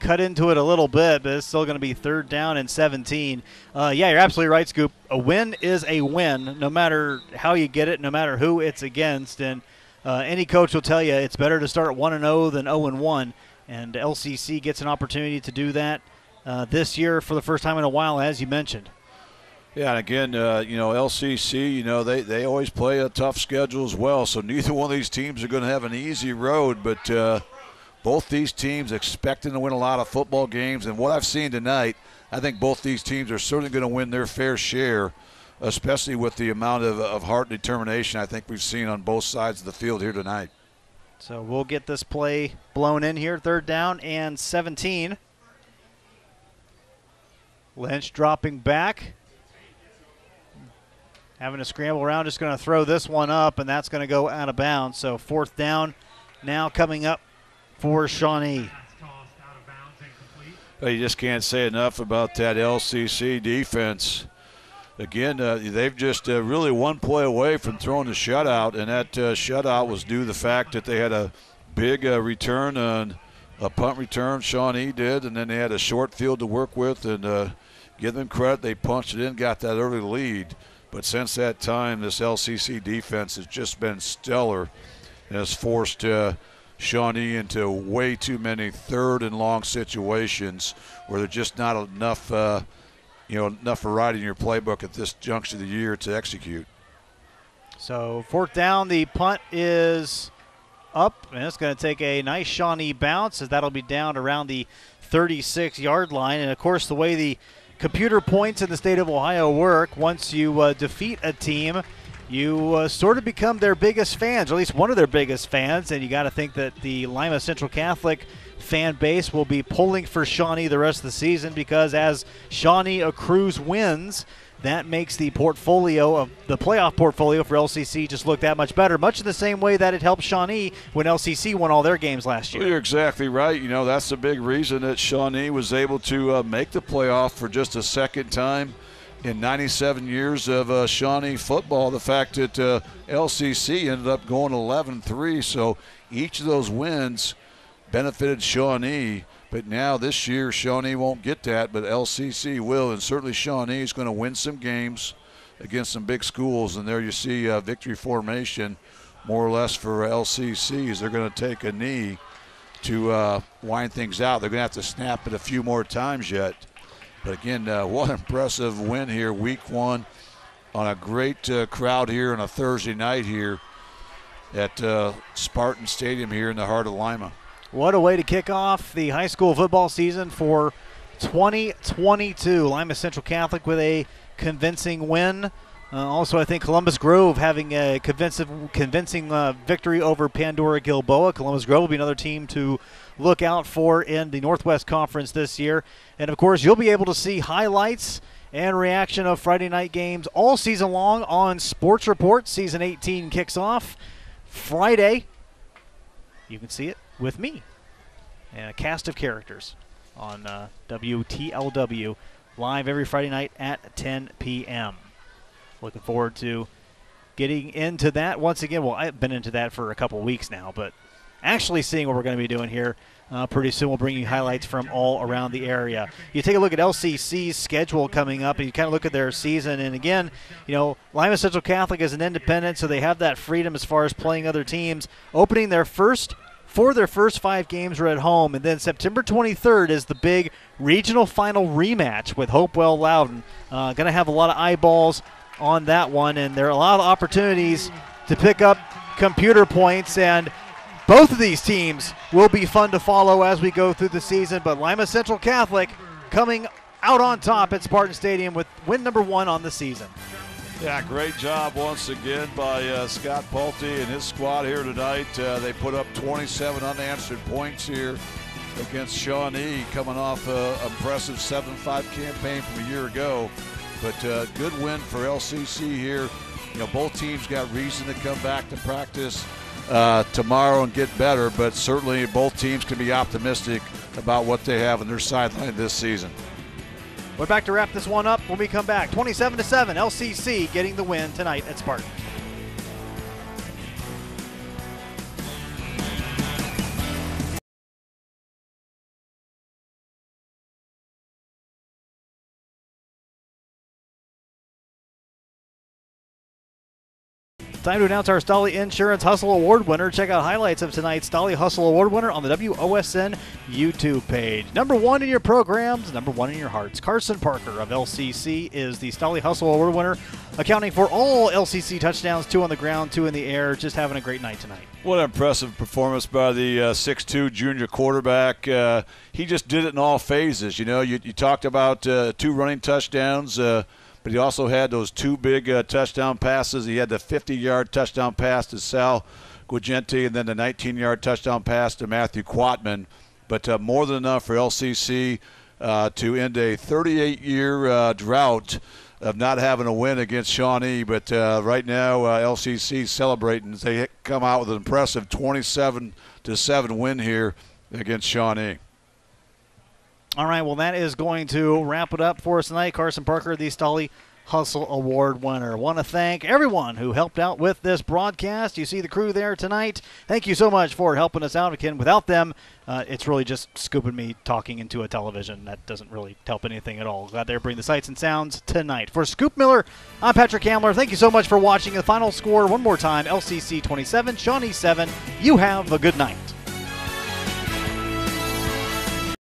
cut into it a little bit, but it's still going to be third down and 17. Uh, yeah, you're absolutely right, Scoop. A win is a win, no matter how you get it, no matter who it's against. And uh, any coach will tell you it's better to start 1 0 than 0 1. And LCC gets an opportunity to do that uh, this year for the first time in a while, as you mentioned. Yeah, and again, uh, you know, LCC, you know, they, they always play a tough schedule as well. So neither one of these teams are going to have an easy road, but uh, both these teams expecting to win a lot of football games. And what I've seen tonight, I think both these teams are certainly going to win their fair share, especially with the amount of, of heart and determination I think we've seen on both sides of the field here tonight. So we'll get this play blown in here, third down and 17. Lynch dropping back having to scramble around, just going to throw this one up, and that's going to go out of bounds. So fourth down now coming up for Shawnee. You just can't say enough about that LCC defense. Again, uh, they've just uh, really one play away from throwing the shutout, and that uh, shutout was due to the fact that they had a big uh, return on a punt return. Shawnee did, and then they had a short field to work with, and uh, give them credit, they punched it in, got that early lead. But since that time, this LCC defense has just been stellar and has forced uh, Shawnee into way too many third and long situations where there's just not enough, uh, you know, enough variety in your playbook at this juncture of the year to execute. So fourth down, the punt is up, and it's going to take a nice Shawnee bounce as that'll be down around the 36 yard line. And of course, the way the computer points in the state of Ohio work. Once you uh, defeat a team, you uh, sort of become their biggest fans, or at least one of their biggest fans. And you got to think that the Lima Central Catholic fan base will be pulling for Shawnee the rest of the season because as Shawnee accrues wins, that makes the portfolio of the playoff portfolio for LCC just look that much better, much in the same way that it helped Shawnee when LCC won all their games last year. Well, you're exactly right. You know, that's the big reason that Shawnee was able to uh, make the playoff for just a second time in 97 years of uh, Shawnee football. The fact that uh, LCC ended up going 11 3, so each of those wins benefited Shawnee. But now this year, Shawnee won't get that, but LCC will, and certainly Shawnee is going to win some games against some big schools. And there you see uh, victory formation, more or less for LCCs. They're going to take a knee to uh, wind things out. They're going to have to snap it a few more times yet. But again, uh, what an impressive win here, week one, on a great uh, crowd here on a Thursday night here at uh, Spartan Stadium here in the heart of Lima. What a way to kick off the high school football season for 2022. Lima Central Catholic with a convincing win. Uh, also, I think Columbus Grove having a convincing, convincing uh, victory over Pandora Gilboa. Columbus Grove will be another team to look out for in the Northwest Conference this year. And of course, you'll be able to see highlights and reaction of Friday night games all season long on Sports Report. Season 18 kicks off Friday. You can see it with me and a cast of characters on uh, WTLW live every Friday night at 10 p.m. Looking forward to getting into that once again. Well, I've been into that for a couple weeks now, but actually seeing what we're going to be doing here uh, pretty soon. We'll bring you highlights from all around the area. You take a look at LCC's schedule coming up, and you kind of look at their season. And again, you know, Lima Central Catholic is an independent, so they have that freedom as far as playing other teams. Opening their first for their first five games were at home, and then September 23rd is the big regional final rematch with Hopewell Loudon. Uh, Going to have a lot of eyeballs on that one, and there are a lot of opportunities to pick up computer points. And both of these teams will be fun to follow as we go through the season. But Lima Central Catholic coming out on top at Spartan Stadium with win number one on the season. Yeah, great job once again by uh, Scott Pulte and his squad here tonight. Uh, they put up 27 unanswered points here against Shawnee, coming off an impressive 7-5 campaign from a year ago. But uh, good win for LCC here. You know, both teams got reason to come back to practice uh, tomorrow and get better, but certainly both teams can be optimistic about what they have on their sideline this season. We're back to wrap this one up when we come back. 27 to 7, LCC getting the win tonight at Spartan. Time to announce our Stolly Insurance Hustle Award winner. Check out highlights of tonight's Stolly Hustle Award winner on the WOSN YouTube page. Number one in your programs, number one in your hearts. Carson Parker of LCC is the Stolly Hustle Award winner, accounting for all LCC touchdowns, two on the ground, two in the air. Just having a great night tonight. What an impressive performance by the uh, 6'2 junior quarterback. Uh, he just did it in all phases. You know, you, you talked about uh, two running touchdowns. But he also had those two big uh, touchdown passes. He had the 50-yard touchdown pass to Sal Guagenti and then the 19-yard touchdown pass to Matthew Quatman. But uh, more than enough for LCC uh, to end a 38-year uh, drought of not having a win against Shawnee. But uh, right now, uh, LCC celebrating. They come out with an impressive 27 to seven win here against Shawnee. All right, well, that is going to wrap it up for us tonight. Carson Parker, the Stolly Hustle Award winner. Want to thank everyone who helped out with this broadcast. You see the crew there tonight. Thank you so much for helping us out. Again, without them, uh, it's really just scooping me talking into a television. That doesn't really help anything at all. Glad they bring the sights and sounds tonight. For Scoop Miller, I'm Patrick Hamler. Thank you so much for watching. The final score, one more time LCC 27, Shawnee 7. You have a good night.